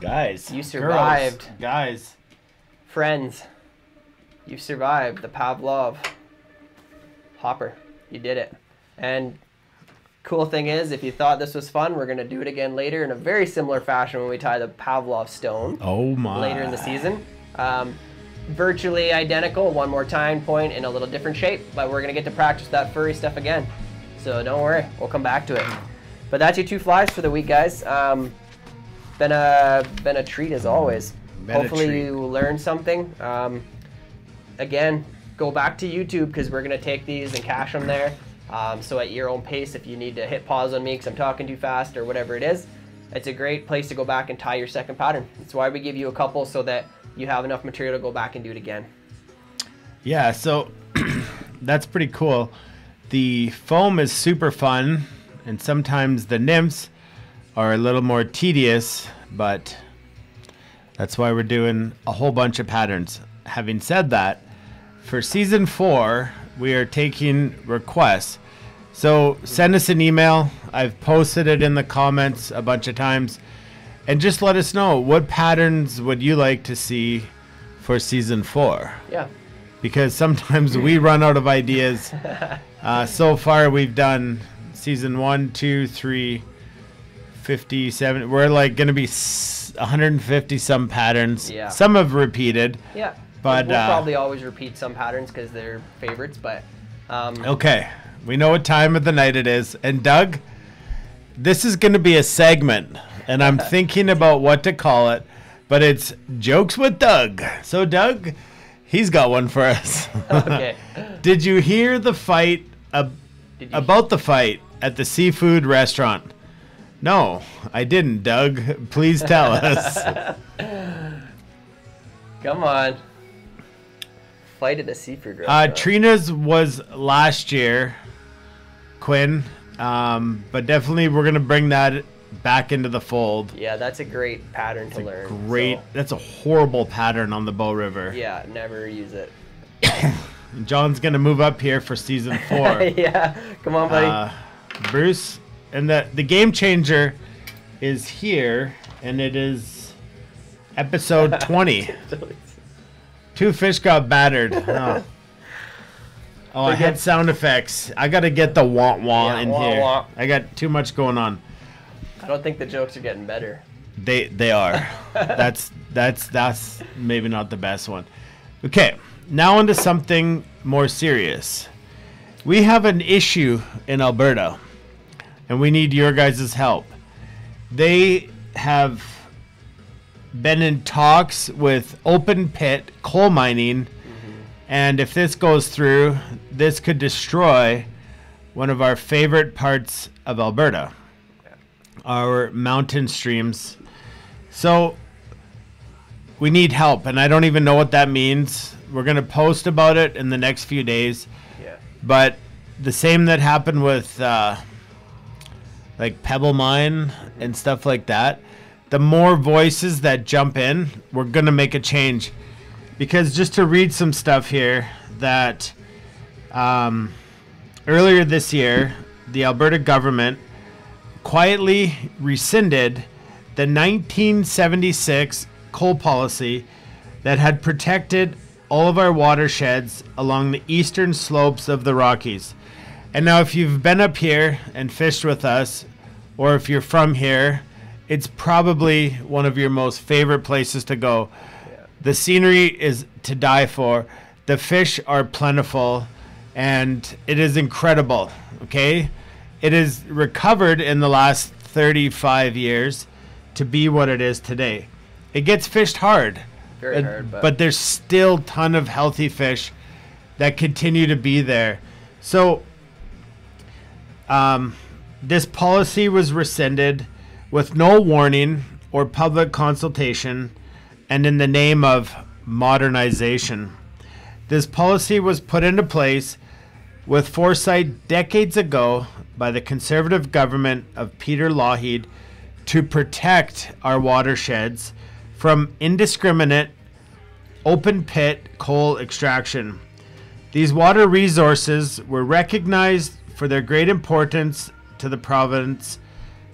guys, You girls, survived. guys. friends, you survived the Pavlov hopper. You did it. And cool thing is, if you thought this was fun, we're gonna do it again later in a very similar fashion when we tie the Pavlov stone Oh my! later in the season. Um, virtually identical, one more time point in a little different shape, but we're gonna get to practice that furry stuff again. So don't worry, we'll come back to it. But that's your two flies for the week, guys. Um, been a been a treat as always. Been Hopefully you learned something. Um, again, go back to YouTube because we're gonna take these and cache them there. Um, so at your own pace, if you need to hit pause on me because I'm talking too fast or whatever it is, it's a great place to go back and tie your second pattern. That's why we give you a couple so that you have enough material to go back and do it again. Yeah, so that's pretty cool. The foam is super fun, and sometimes the nymphs are a little more tedious, but that's why we're doing a whole bunch of patterns. Having said that, for season four, we are taking requests. So send us an email. I've posted it in the comments a bunch of times. And just let us know what patterns would you like to see for season four? Yeah. because sometimes we run out of ideas. Uh, so far, we've done season one, two, three, 57. We're like going to be 150 some patterns. Yeah. Some have repeated. Yeah. But, we'll uh, probably always repeat some patterns because they're favorites, but um, Okay. We know what time of the night it is. And Doug, this is going to be a segment, and I'm thinking about what to call it, but it's Jokes with Doug. So, Doug, he's got one for us. okay. Did you hear the fight ab- Did you- about the fight at the seafood restaurant? No, I didn't, Doug. Please tell us. Come on. Fight at the seafood Uh, restaurant. Trina's was last year, Quinn, um, but definitely we're gonna bring that back into the fold. yeah, that's a great pattern to learn. Great. so, That's a horrible pattern on the Bow River. yeah, never use it. John's gonna move up here for season four. yeah, come on, buddy. uh, Bruce, and the the game changer is here, and it is episode twenty. Two fish got battered. Oh, oh I had sound effects. I got to get the wah wah Yeah, in wah here. wah. I got too much going on. I don't think the jokes are getting better. They they are. that's that's that's maybe not the best one. Okay, now onto something more serious. We have an issue in Alberta, and we need your guys' help. They have been in talks with open pit coal mining, and if this goes through, this could destroy one of our favorite parts of Alberta our mountain streams. So we need help, and I don't even know what that means. We're gonna post about it in the next few days. Yeah. But the same that happened with uh, like Pebble Mine and stuff like that. The more voices that jump in, we're gonna make a change. Because just to read some stuff here, that um, earlier this year, the Alberta government quietly rescinded the 1976 coal policy that had protected all of our watersheds along the eastern slopes of the Rockies. And now, if you've been up here and fished with us, or if you're from here, it's probably one of your most favorite places to go. The scenery is to die for. The fish are plentiful, and it is incredible. Okay, it is recovered in the last 35 years to be what it is today. It gets fished hard, Very hard, but, but there's still ton of healthy fish that continue to be there. So, um, this policy was rescinded with no warning or public consultation and in the name of modernization. This policy was put into place with foresight decades ago by the conservative government of Peter Lougheed to protect our watersheds from indiscriminate open pit coal extraction. These water resources were recognized for their great importance to the province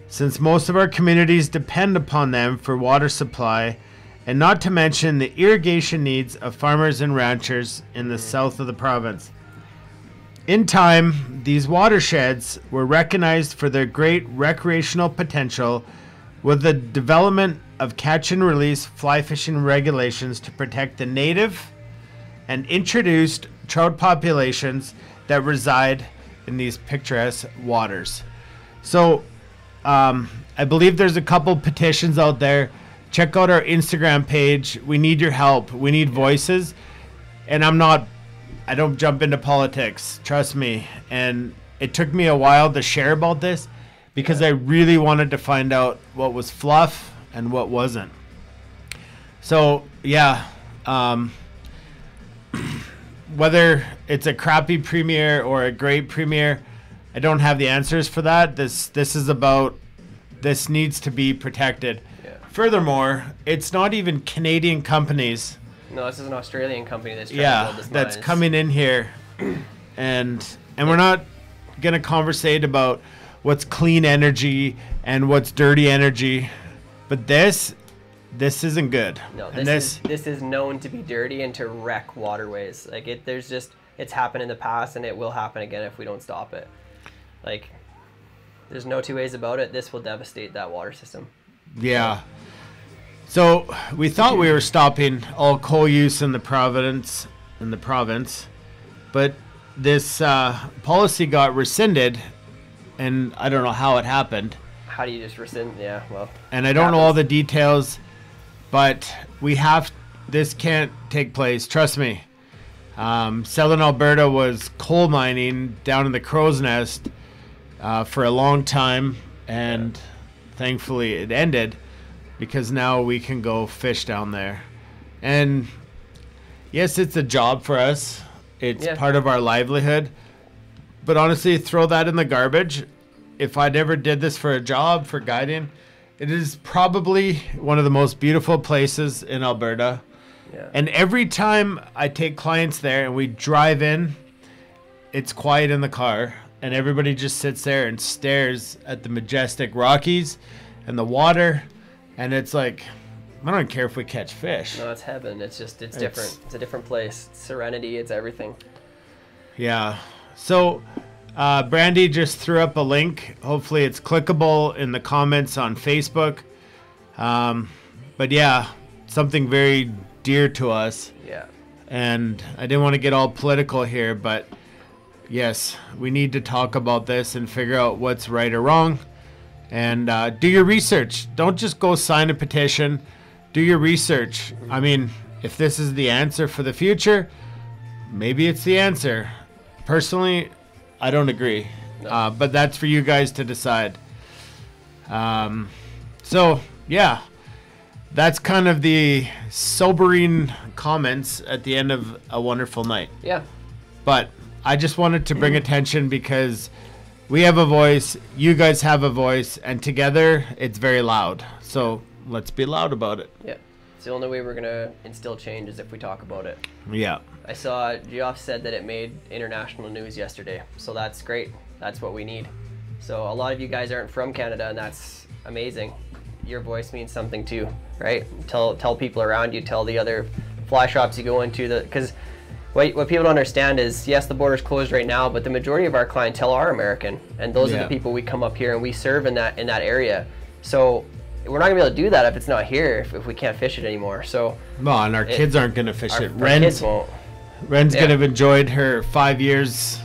since most of our communities depend upon them for water supply and not to mention the irrigation needs of farmers and ranchers in the south of the province. In time, these watersheds were recognized for their great recreational potential with the development of catch and release fly fishing regulations to protect the native and introduced trout populations that reside in these picturesque waters. So, um, I believe there's a couple petitions out there. Check out our Instagram page. We need your help. We need voices. And I'm not, I don't jump into politics. Trust me. And it took me a while to share about this because I really wanted to find out what was fluff and what wasn't. So yeah, um, whether it's a crappy premier or a great premier, I don't have the answers for that. This this is about this needs to be protected. Yeah. Furthermore, it's not even Canadian companies. No, this is an Australian company that's trying to Yeah, build this that's mine. coming in here, and and we're not gonna conversate about what's clean energy and what's dirty energy, but this this isn't good. No, this, and this is this is known to be dirty and to wreck waterways. Like it, there's just it's happened in the past and it will happen again if we don't stop it. Like, there's no two ways about it. This will devastate that water system. Yeah. So we thought we were stopping all coal use in the province, in the province, but this uh, policy got rescinded, and I don't know how it happened, How do you just rescind? Yeah, well, and I don't know all the details, but we have. This can't take place. Trust me. Um, Southern Alberta was coal mining down in the Crowsnest uh, for a long time, and thankfully it ended because now we can go fish down there. And yes, it's a job for us. It's Yeah. part of our livelihood. But honestly, throw that in the garbage. If I never did this for a job, for guiding, it is probably one of the most beautiful places in Alberta. yeah. And every time I take clients there and we drive in, it's quiet in the car, and everybody just sits there and stares at the majestic Rockies and the water, and it's like, I don't care if we catch fish. no, it's heaven. It's just it's, It's- different. It's a different place. It's serenity. It's everything. Yeah. So, uh, Brandy just threw up a link. Hopefully, it's clickable in the comments on Facebook. Um, but yeah, something very dear to us. Yeah. and I didn't want to get all political here, but yes, we need to talk about this and figure out what's right or wrong. And uh, do your research. Don't just go sign a petition. Do your research. I mean, if this is the answer for the future, maybe it's the answer. Personally, I don't agree. Uh, but that's for you guys to decide. Um, so, yeah, that's kind of the sobering comments at the end of a wonderful night. Yeah. But I just wanted to bring attention because we have a voice, you guys have a voice, and together it's very loud. So let's be loud about it. Yeah. It's the only way we're gonna instill change is if we talk about it. Yeah. I saw Geoff said that it made international news yesterday, so that's great. That's what we need. So a lot of you guys aren't from Canada, and that's amazing. Your voice means something too, right? Tell tell people around you, tell the other fly shops you go into, the because what, what people don't understand is yes, the border's closed right now, but the majority of our clientele are American, and those are the people we come up here and we serve in that in that area. So we're not gonna be able to do that if it's not here, if, if we can't fish it anymore. So Well, and our kids aren't going to fish our, it. our kids won't. Ren's Yeah. going to have enjoyed her five years,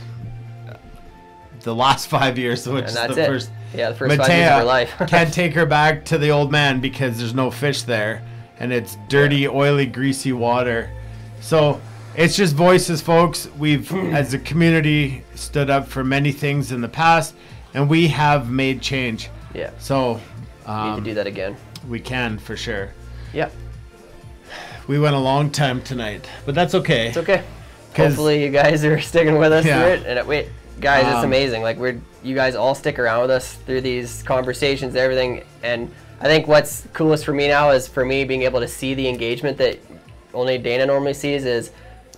the last five years, which is the it. first. Yeah, the first five years of her life. can't take her back to the Oldman because there's no fish there, and it's dirty, oily, greasy water. So it's just voices, folks. We've, as a community, stood up for many things in the past, and we have made change. Yeah. So Need um, to do that again. we can for sure. Yeah, We went a long time tonight, but that's okay. it's okay. Hopefully you guys are sticking with us Yeah. through it. And it, wait, guys, it's Um, amazing. Like we're you guys all stick around with us through these conversations, and everything. And I think what's coolest for me now is for me being able to see the engagement that only Dana normally sees is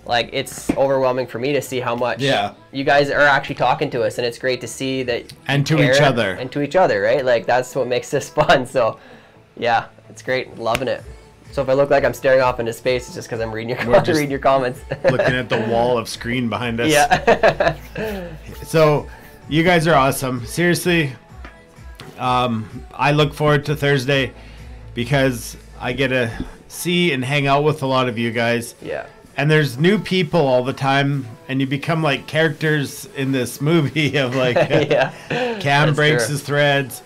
like it's overwhelming for me to see how much Yeah. you guys are actually talking to us, and it's great to see that And to each other. and to each other, right? Like that's what makes this fun. So yeah, it's great, loving it. So if I look like I'm staring off into space, it's just because I'm reading your reading your comments. Looking at the wall of screen behind us. yeah. So, you guys are awesome. Seriously, um, I look forward to Thursday because I get to see and hang out with a lot of you guys. yeah. And there's new people all the time, and you become like characters in this movie of like yeah. Cam breaks true. his threads.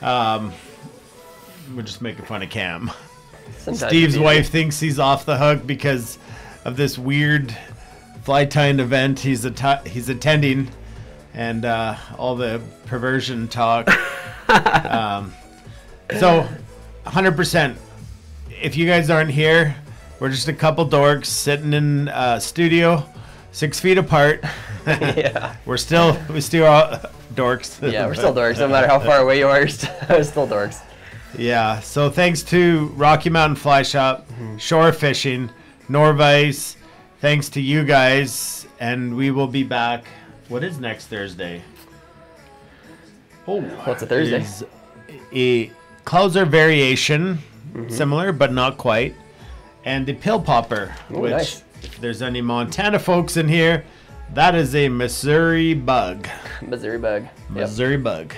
Um, we're just making fun of Cam. Sometimes Steve's wife thinks he's off the hook because of this weird fly tying event he's atti- he's attending, and uh, all the perversion talk. um, so, 100%. If you guys aren't here, we're just a couple dorks sitting in a studio, six feet apart. yeah. We're still we still are dorks. Yeah, we're still dorks. No matter how far away you are, you're we're still dorks. Yeah. So thanks to Rocky Mountain Fly Shop, mm-hmm. Shore Fishing, Norvise. Thanks to you guys, and we will be back. What is next Thursday? Oh, What's a Thursday? A clouser variation, mm-hmm. similar but not quite, and the pill popper. Ooh, which, nice. if there's any Montana folks in here, that is a Missouri bug. Missouri bug. Yep. Missouri bug.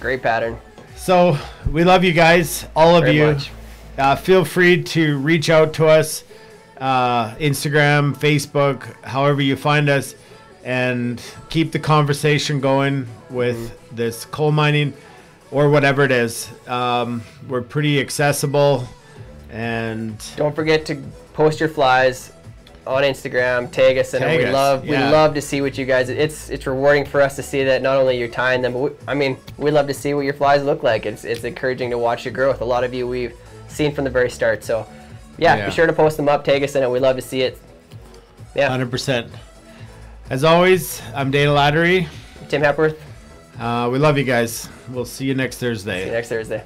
Great pattern. So we love you guys, all of Very you. much. Uh, feel free to reach out to us, uh, Instagram, Facebook, however you find us, and keep the conversation going with Mm-hmm. this coal mining or whatever it is. Um, we're pretty accessible, and Don't forget to post your flies on Instagram, tag us, and we us, love yeah. we love to see what you guys. It's it's rewarding for us to see that not only you're tying them, but we, I mean we love to see what your flies look like. It's it's encouraging to watch your growth. A lot of you we've seen from the very start. So yeah, Yeah. be sure to post them up, tag us in it. We love to see it. Yeah, 100%. As always, I'm Dana Lattery. Tim Hepworth. Uh, we love you guys. We'll see you next See you Thursday. next Thursday.